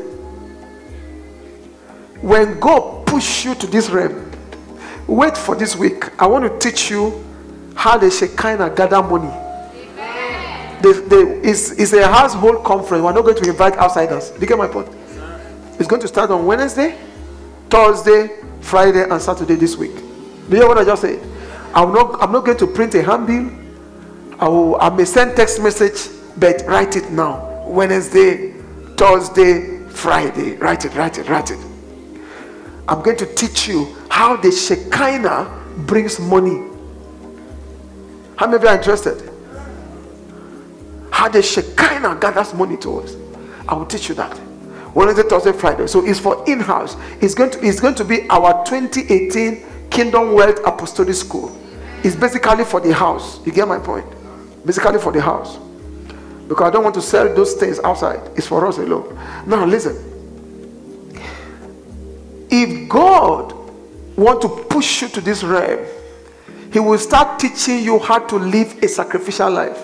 When God push you to this realm, wait for this week. I want to teach you how kind of gather money the, the, it's, it's a household conference. We're not going to invite outsiders. Do you get my point? It's going to start on Wednesday, Thursday, Friday, and Saturday this week. Do you hear what I just said? I'm not, I'm not going to print a handbill. I, will, I may send text message, but write it now. Wednesday, Thursday, Friday. Write it, write it, write it. I'm going to teach you how the Shekinah brings money. How many of you are interested? how the Shekinah gathers money to us. I will teach you that. Wednesday, Thursday, Friday. So it's for in-house. It's going to it's going to be our 2018 Kingdom Wealth Apostolic School. It's basically for the house. You get my point? Basically for the house. Because I don't want to sell those things outside. It's for us alone. Now listen. If God want to push you to this realm, He will start teaching you how to live a sacrificial life.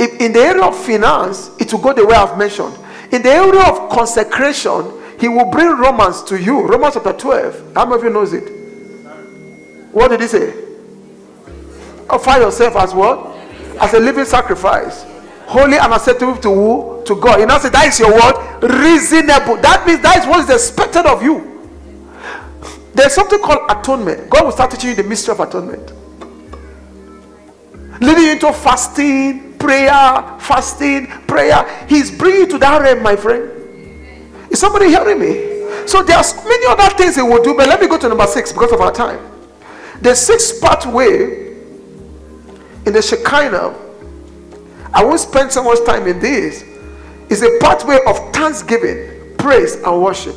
If in the area of finance, it will go the way I've mentioned. In the area of consecration, he will bring Romans to you. Romans chapter 12. How many of you knows it? What did he say? Offer yourself as what? As a living sacrifice. Holy and acceptable to who? To God. You know, say that is your word. Reasonable. That means that is what is expected of you. There's something called atonement. God will start teaching you the mystery of atonement. Leading you into fasting, prayer, fasting, prayer. He's bringing you to that realm, my friend. Is somebody hearing me? So there's many other things he will do, but let me go to number six because of our time. The sixth pathway in the Shekinah, I won't spend so much time in this, is a pathway of thanksgiving, praise, and worship.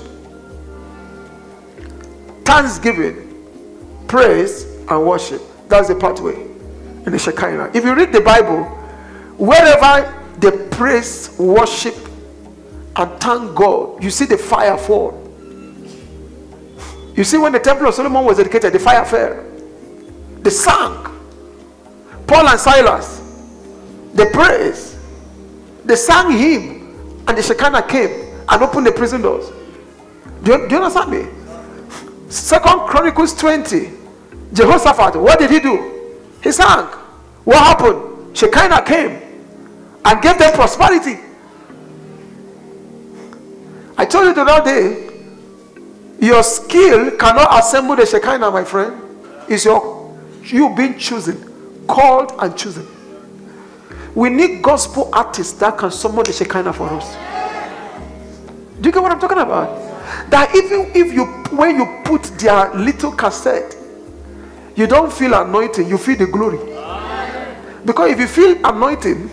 Thanksgiving, praise, and worship. That's the pathway in the Shekinah. If you read the Bible, Wherever they praise, worship, and thank God, you see the fire fall. You see, when the temple of Solomon was dedicated, the fire fell. They sang. Paul and Silas, they praise. They sang hymn, and the Shekinah came and opened the prison doors. Do you, do you understand me? Second Chronicles 20. Jehoshaphat, what did he do? He sang. What happened? Shekinah came and gave them prosperity. I told you the other day, your skill cannot assemble the Shekinah, my friend. It's your you being chosen, called and chosen. We need gospel artists that can summon the Shekinah for us. Do you get what I'm talking about? That even if you when you put their little cassette, you don't feel anointing, you feel the glory. Because if you feel anointing,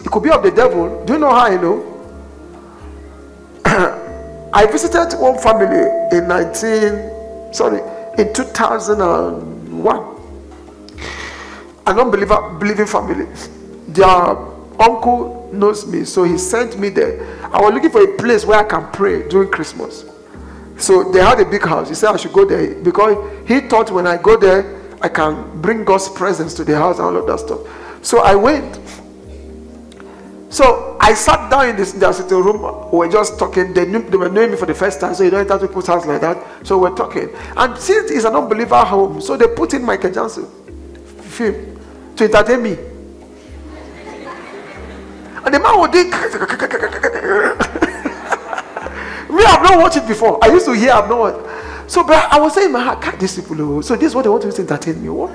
it could be of the devil. Do you know how I know? I visited one family in 19, sorry, in 2001. An unbeliever believing family. Their uncle knows me, so he sent me there. I was looking for a place where I can pray during Christmas. So they had a big house. He said I should go there because he thought when I go there, I can bring God's presence to the house and all of that stuff. So I went. So I sat down in this in their sitting room. We were just talking. They knew they were knowing me for the first time, so you don't enter people's house like that. So we're talking. And since it's an unbeliever home, so they put in Michael Jackson film to entertain me. And the man would do Me, I've not watched it before. I used to hear, I've not watched. So, but I was saying, my heart, can't people, oh, so this is what they want to entertain me. What?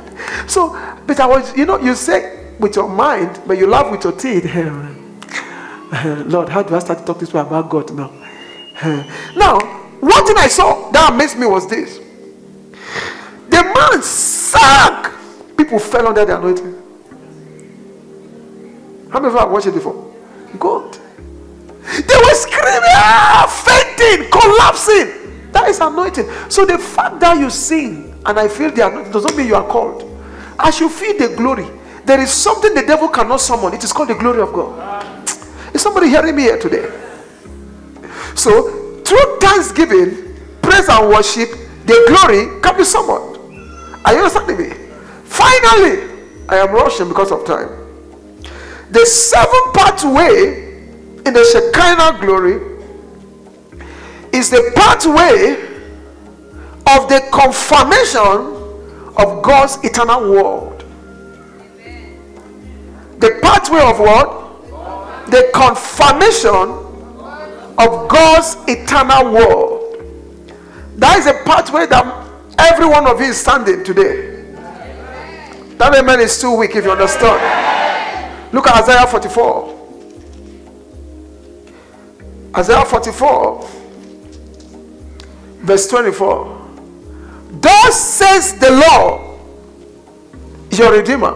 So, but I was, you know, you say with your mind, but you laugh with your teeth. Lord, how do I start to talk this way about God now? now, one thing I saw that amazed me was this. The man sank. People fell under the anointing. How many of you have watched it before? Good. They were screaming, ah, fainting, collapsing. That is anointing. So the fact that you sing and I feel the anointing doesn't mean you are called. As you feel the glory, there is something the devil cannot summon. It is called the glory of God. Is somebody hearing me here today? So, through thanksgiving, praise, and worship, the glory can be summoned. Are you understanding me? Finally, I am rushing because of time. The seven part way in the Shekinah glory is the pathway of the confirmation of God's eternal word. The pathway of what? The confirmation of God's eternal word. That is a pathway that every one of you is standing today. That amen is too weak if you understand. Look at Isaiah 44. Isaiah 44, verse 24. Thus says the Lord, your Redeemer,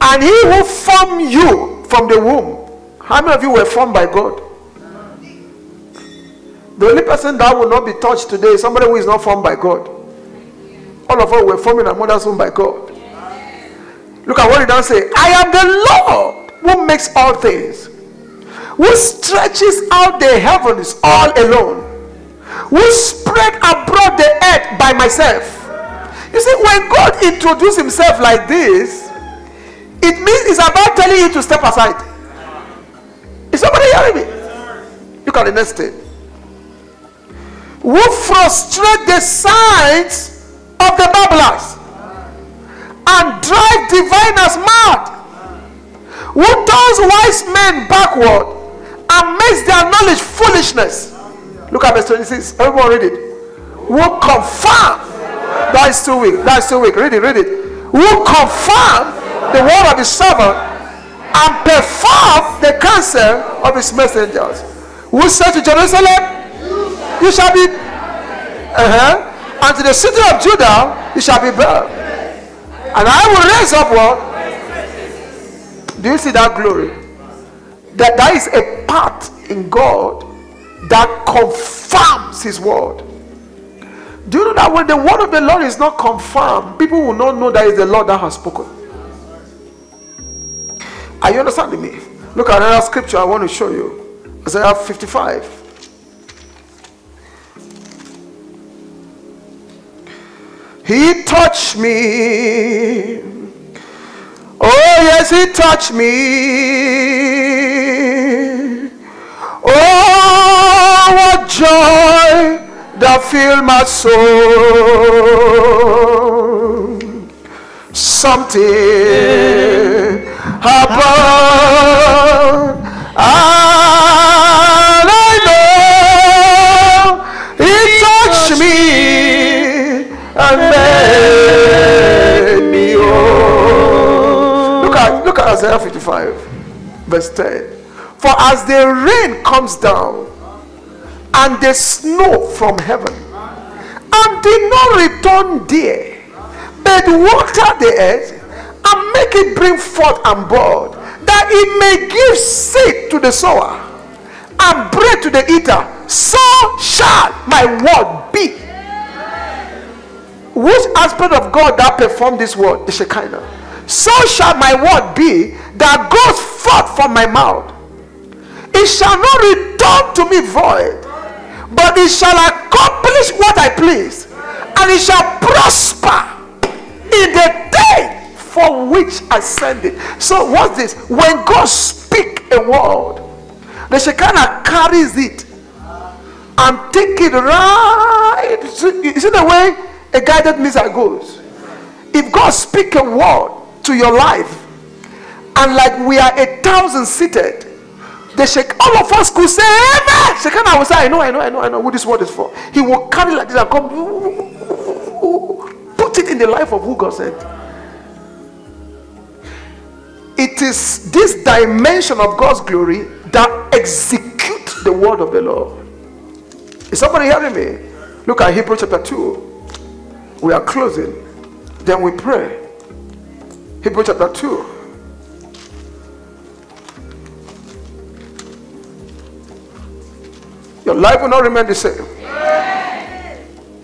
and He who formed you from the womb. How many of you were formed by God? The only person that will not be touched today is somebody who is not formed by God. All of us were formed in our mother's womb by God. Look at what he does say. I am the Lord who makes all things who stretches out the heavens all alone, who spread abroad the earth by myself. You see, when God introduced himself like this, it means it's about telling you to step aside. Is somebody hearing me? Look at the next thing. Who frustrate the signs of the babblers and drive diviners mad? Who turns wise men backward and makes their knowledge foolishness. Look at verse 26. Everyone read it. Will confirm. That is too weak. That is too weak. Read it, read it. Will confirm the word of his servant and perform the counsel of his messengers. Who said to Jerusalem, You shall be, uh-huh, and to the city of Judah, you shall be built. And I will raise up what? Do you see that glory? that there is a part in God that confirms His word. Do you know that when the word of the Lord is not confirmed, people will not know that it's the Lord that has spoken? Are you understanding me? Look at another scripture I want to show you Isaiah 55. He touched me Oh, yes, he touched me. Oh, what joy that filled my soul. Something happened. And I know he touched me and made me whole. Look at look at Isaiah 55, verse 10. For as the rain comes down and the snow from heaven, and did not return there, but water the earth and make it bring forth and bud, that it may give seed to the sower and bread to the eater, so shall my word be. Which aspect of God that performed this word? The Shekinah. So shall my word be that goes forth from my mouth. It shall not return to me void, but it shall accomplish what I please, and it shall prosper in the day for which I send it. So what's this? When God speak a word, the Shekinah carries it and take it right. You see the way a guided missile goes. If God speak a word to your life, and like we are a thousand seated, the shake. all of us could say amen. Shekinah will say, I know, I know, I know, I know who this word is for. He will carry like this and come put it in the life of who God sent. It is this dimension of God's glory that execute the word of the Lord. Is somebody hearing me? Look at Hebrew chapter 2. We are closing. Then we pray. Hebrew chapter 2. Your life will not remain the same.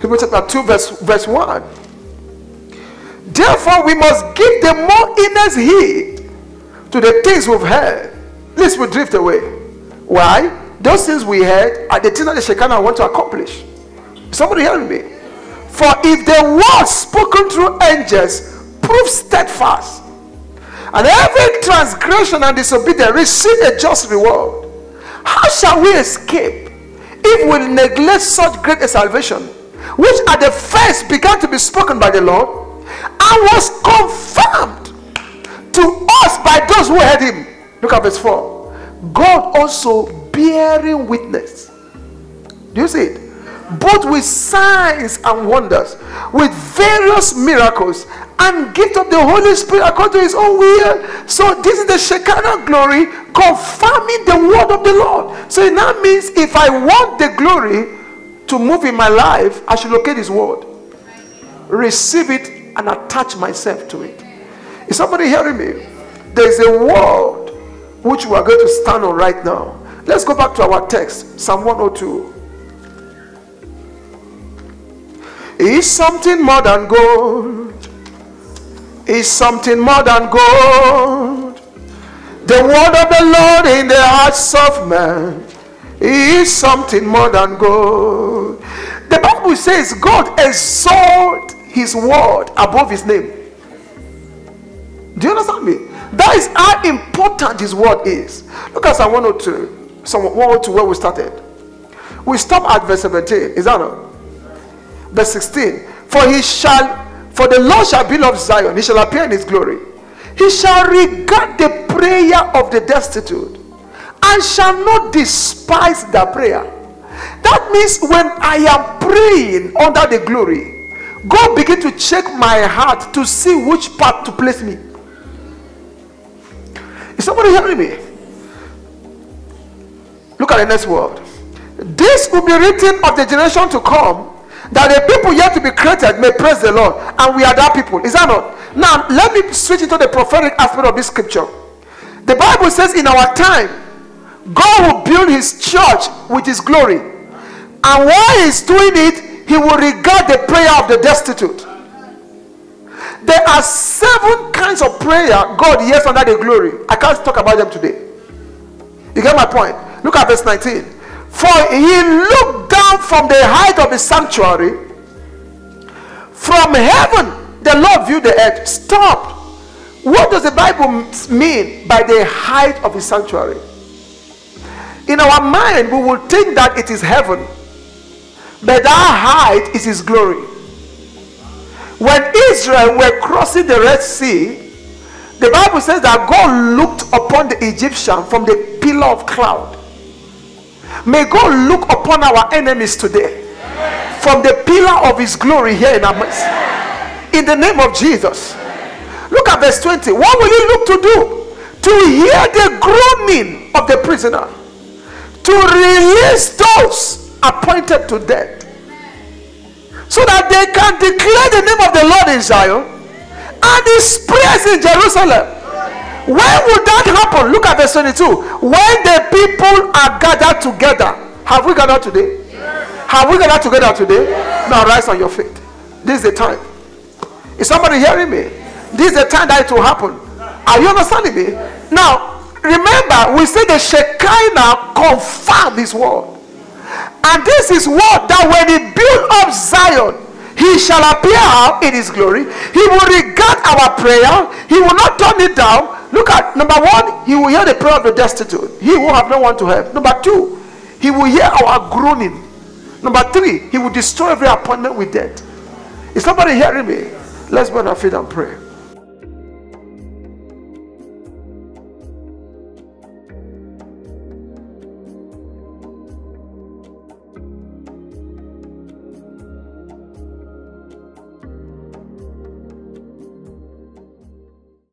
Hebrew chapter 2, verse, verse 1. Therefore, we must give the more earnest heed to the things we've heard, lest we drift away. Why? Those things we heard are the things that the Shekinah want to accomplish. Somebody hearing me? For if the word spoken through angels prove steadfast, and every transgression and disobedience receive a just reward, how shall we escape if we neglect such great a salvation, which at the first began to be spoken by the Lord, and was confirmed to us by those who heard him? Look at verse 4. God also bearing witness. Do you see it? Both with signs and wonders, with various miracles, and gift of the Holy Spirit according to his own will. So this is the Shekinah glory confirming the word of the Lord. So that means if I want the glory to move in my life, I should locate his word, receive it, and attach myself to it. Is somebody hearing me? There's a word which we are going to stand on right now. Let's go back to our text, Psalm 102. Is something more than gold. Is something more than gold. The word of the Lord in the hearts of man is something more than gold. The Bible says God exalt his word above his name. Do you understand me? That is how important his word is. Look at Psalm 102. Psalm 102 where we started. We stop at verse 17. Is that not? Verse 16. For he shall, for the Lord shall build up Zion, he shall appear in his glory. He shall regard the prayer of the destitute and shall not despise the prayer. That means when I am praying under the glory, God begin to check my heart to see which part to place me. Is somebody hearing me? Look at the next word. This will be written of the generation to come, that the people yet to be created may praise the Lord, and we are that people. Is that not? Now, let me switch into the prophetic aspect of this scripture. The Bible says, in our time, God will build his church with his glory, and while he's doing it, he will regard the prayer of the destitute. There are seven kinds of prayer God hears under the glory. I can't talk about them today. You get my point? Look at verse 19. For he looked down from the height of his sanctuary. From heaven, the Lord viewed the earth. Stop. What does the Bible mean by the height of his sanctuary? In our mind, we will think that it is heaven, but that height is his glory. When Israel were crossing the Red Sea, the Bible says that God looked upon the Egyptian from the pillar of cloud. May God look upon our enemies today from the pillar of his glory here in our midst. In the name of Jesus. Look at verse 20. What will you look to do? To hear the groaning of the prisoner, to release those appointed to death, so that they can declare the name of the Lord in Zion and his praise in Jerusalem. When would that happen? Look at verse 22. When the people are gathered together, have we gathered today? Have we gathered together today? Now rise on your feet. This is the time. Is somebody hearing me? This is the time that it will happen. Are you understanding me? Now, remember, we say the Shekinah confirm his word. And this is what that when he build up Zion, he shall appear in his glory. He will regard our prayer. He will not turn it down. Look at number one, he will hear the prayer of the destitute. He will have no one to help. Number two, he will hear our groaning. Number three, he will destroy every appointment with death. Is somebody hearing me? Let's burn our feet and pray.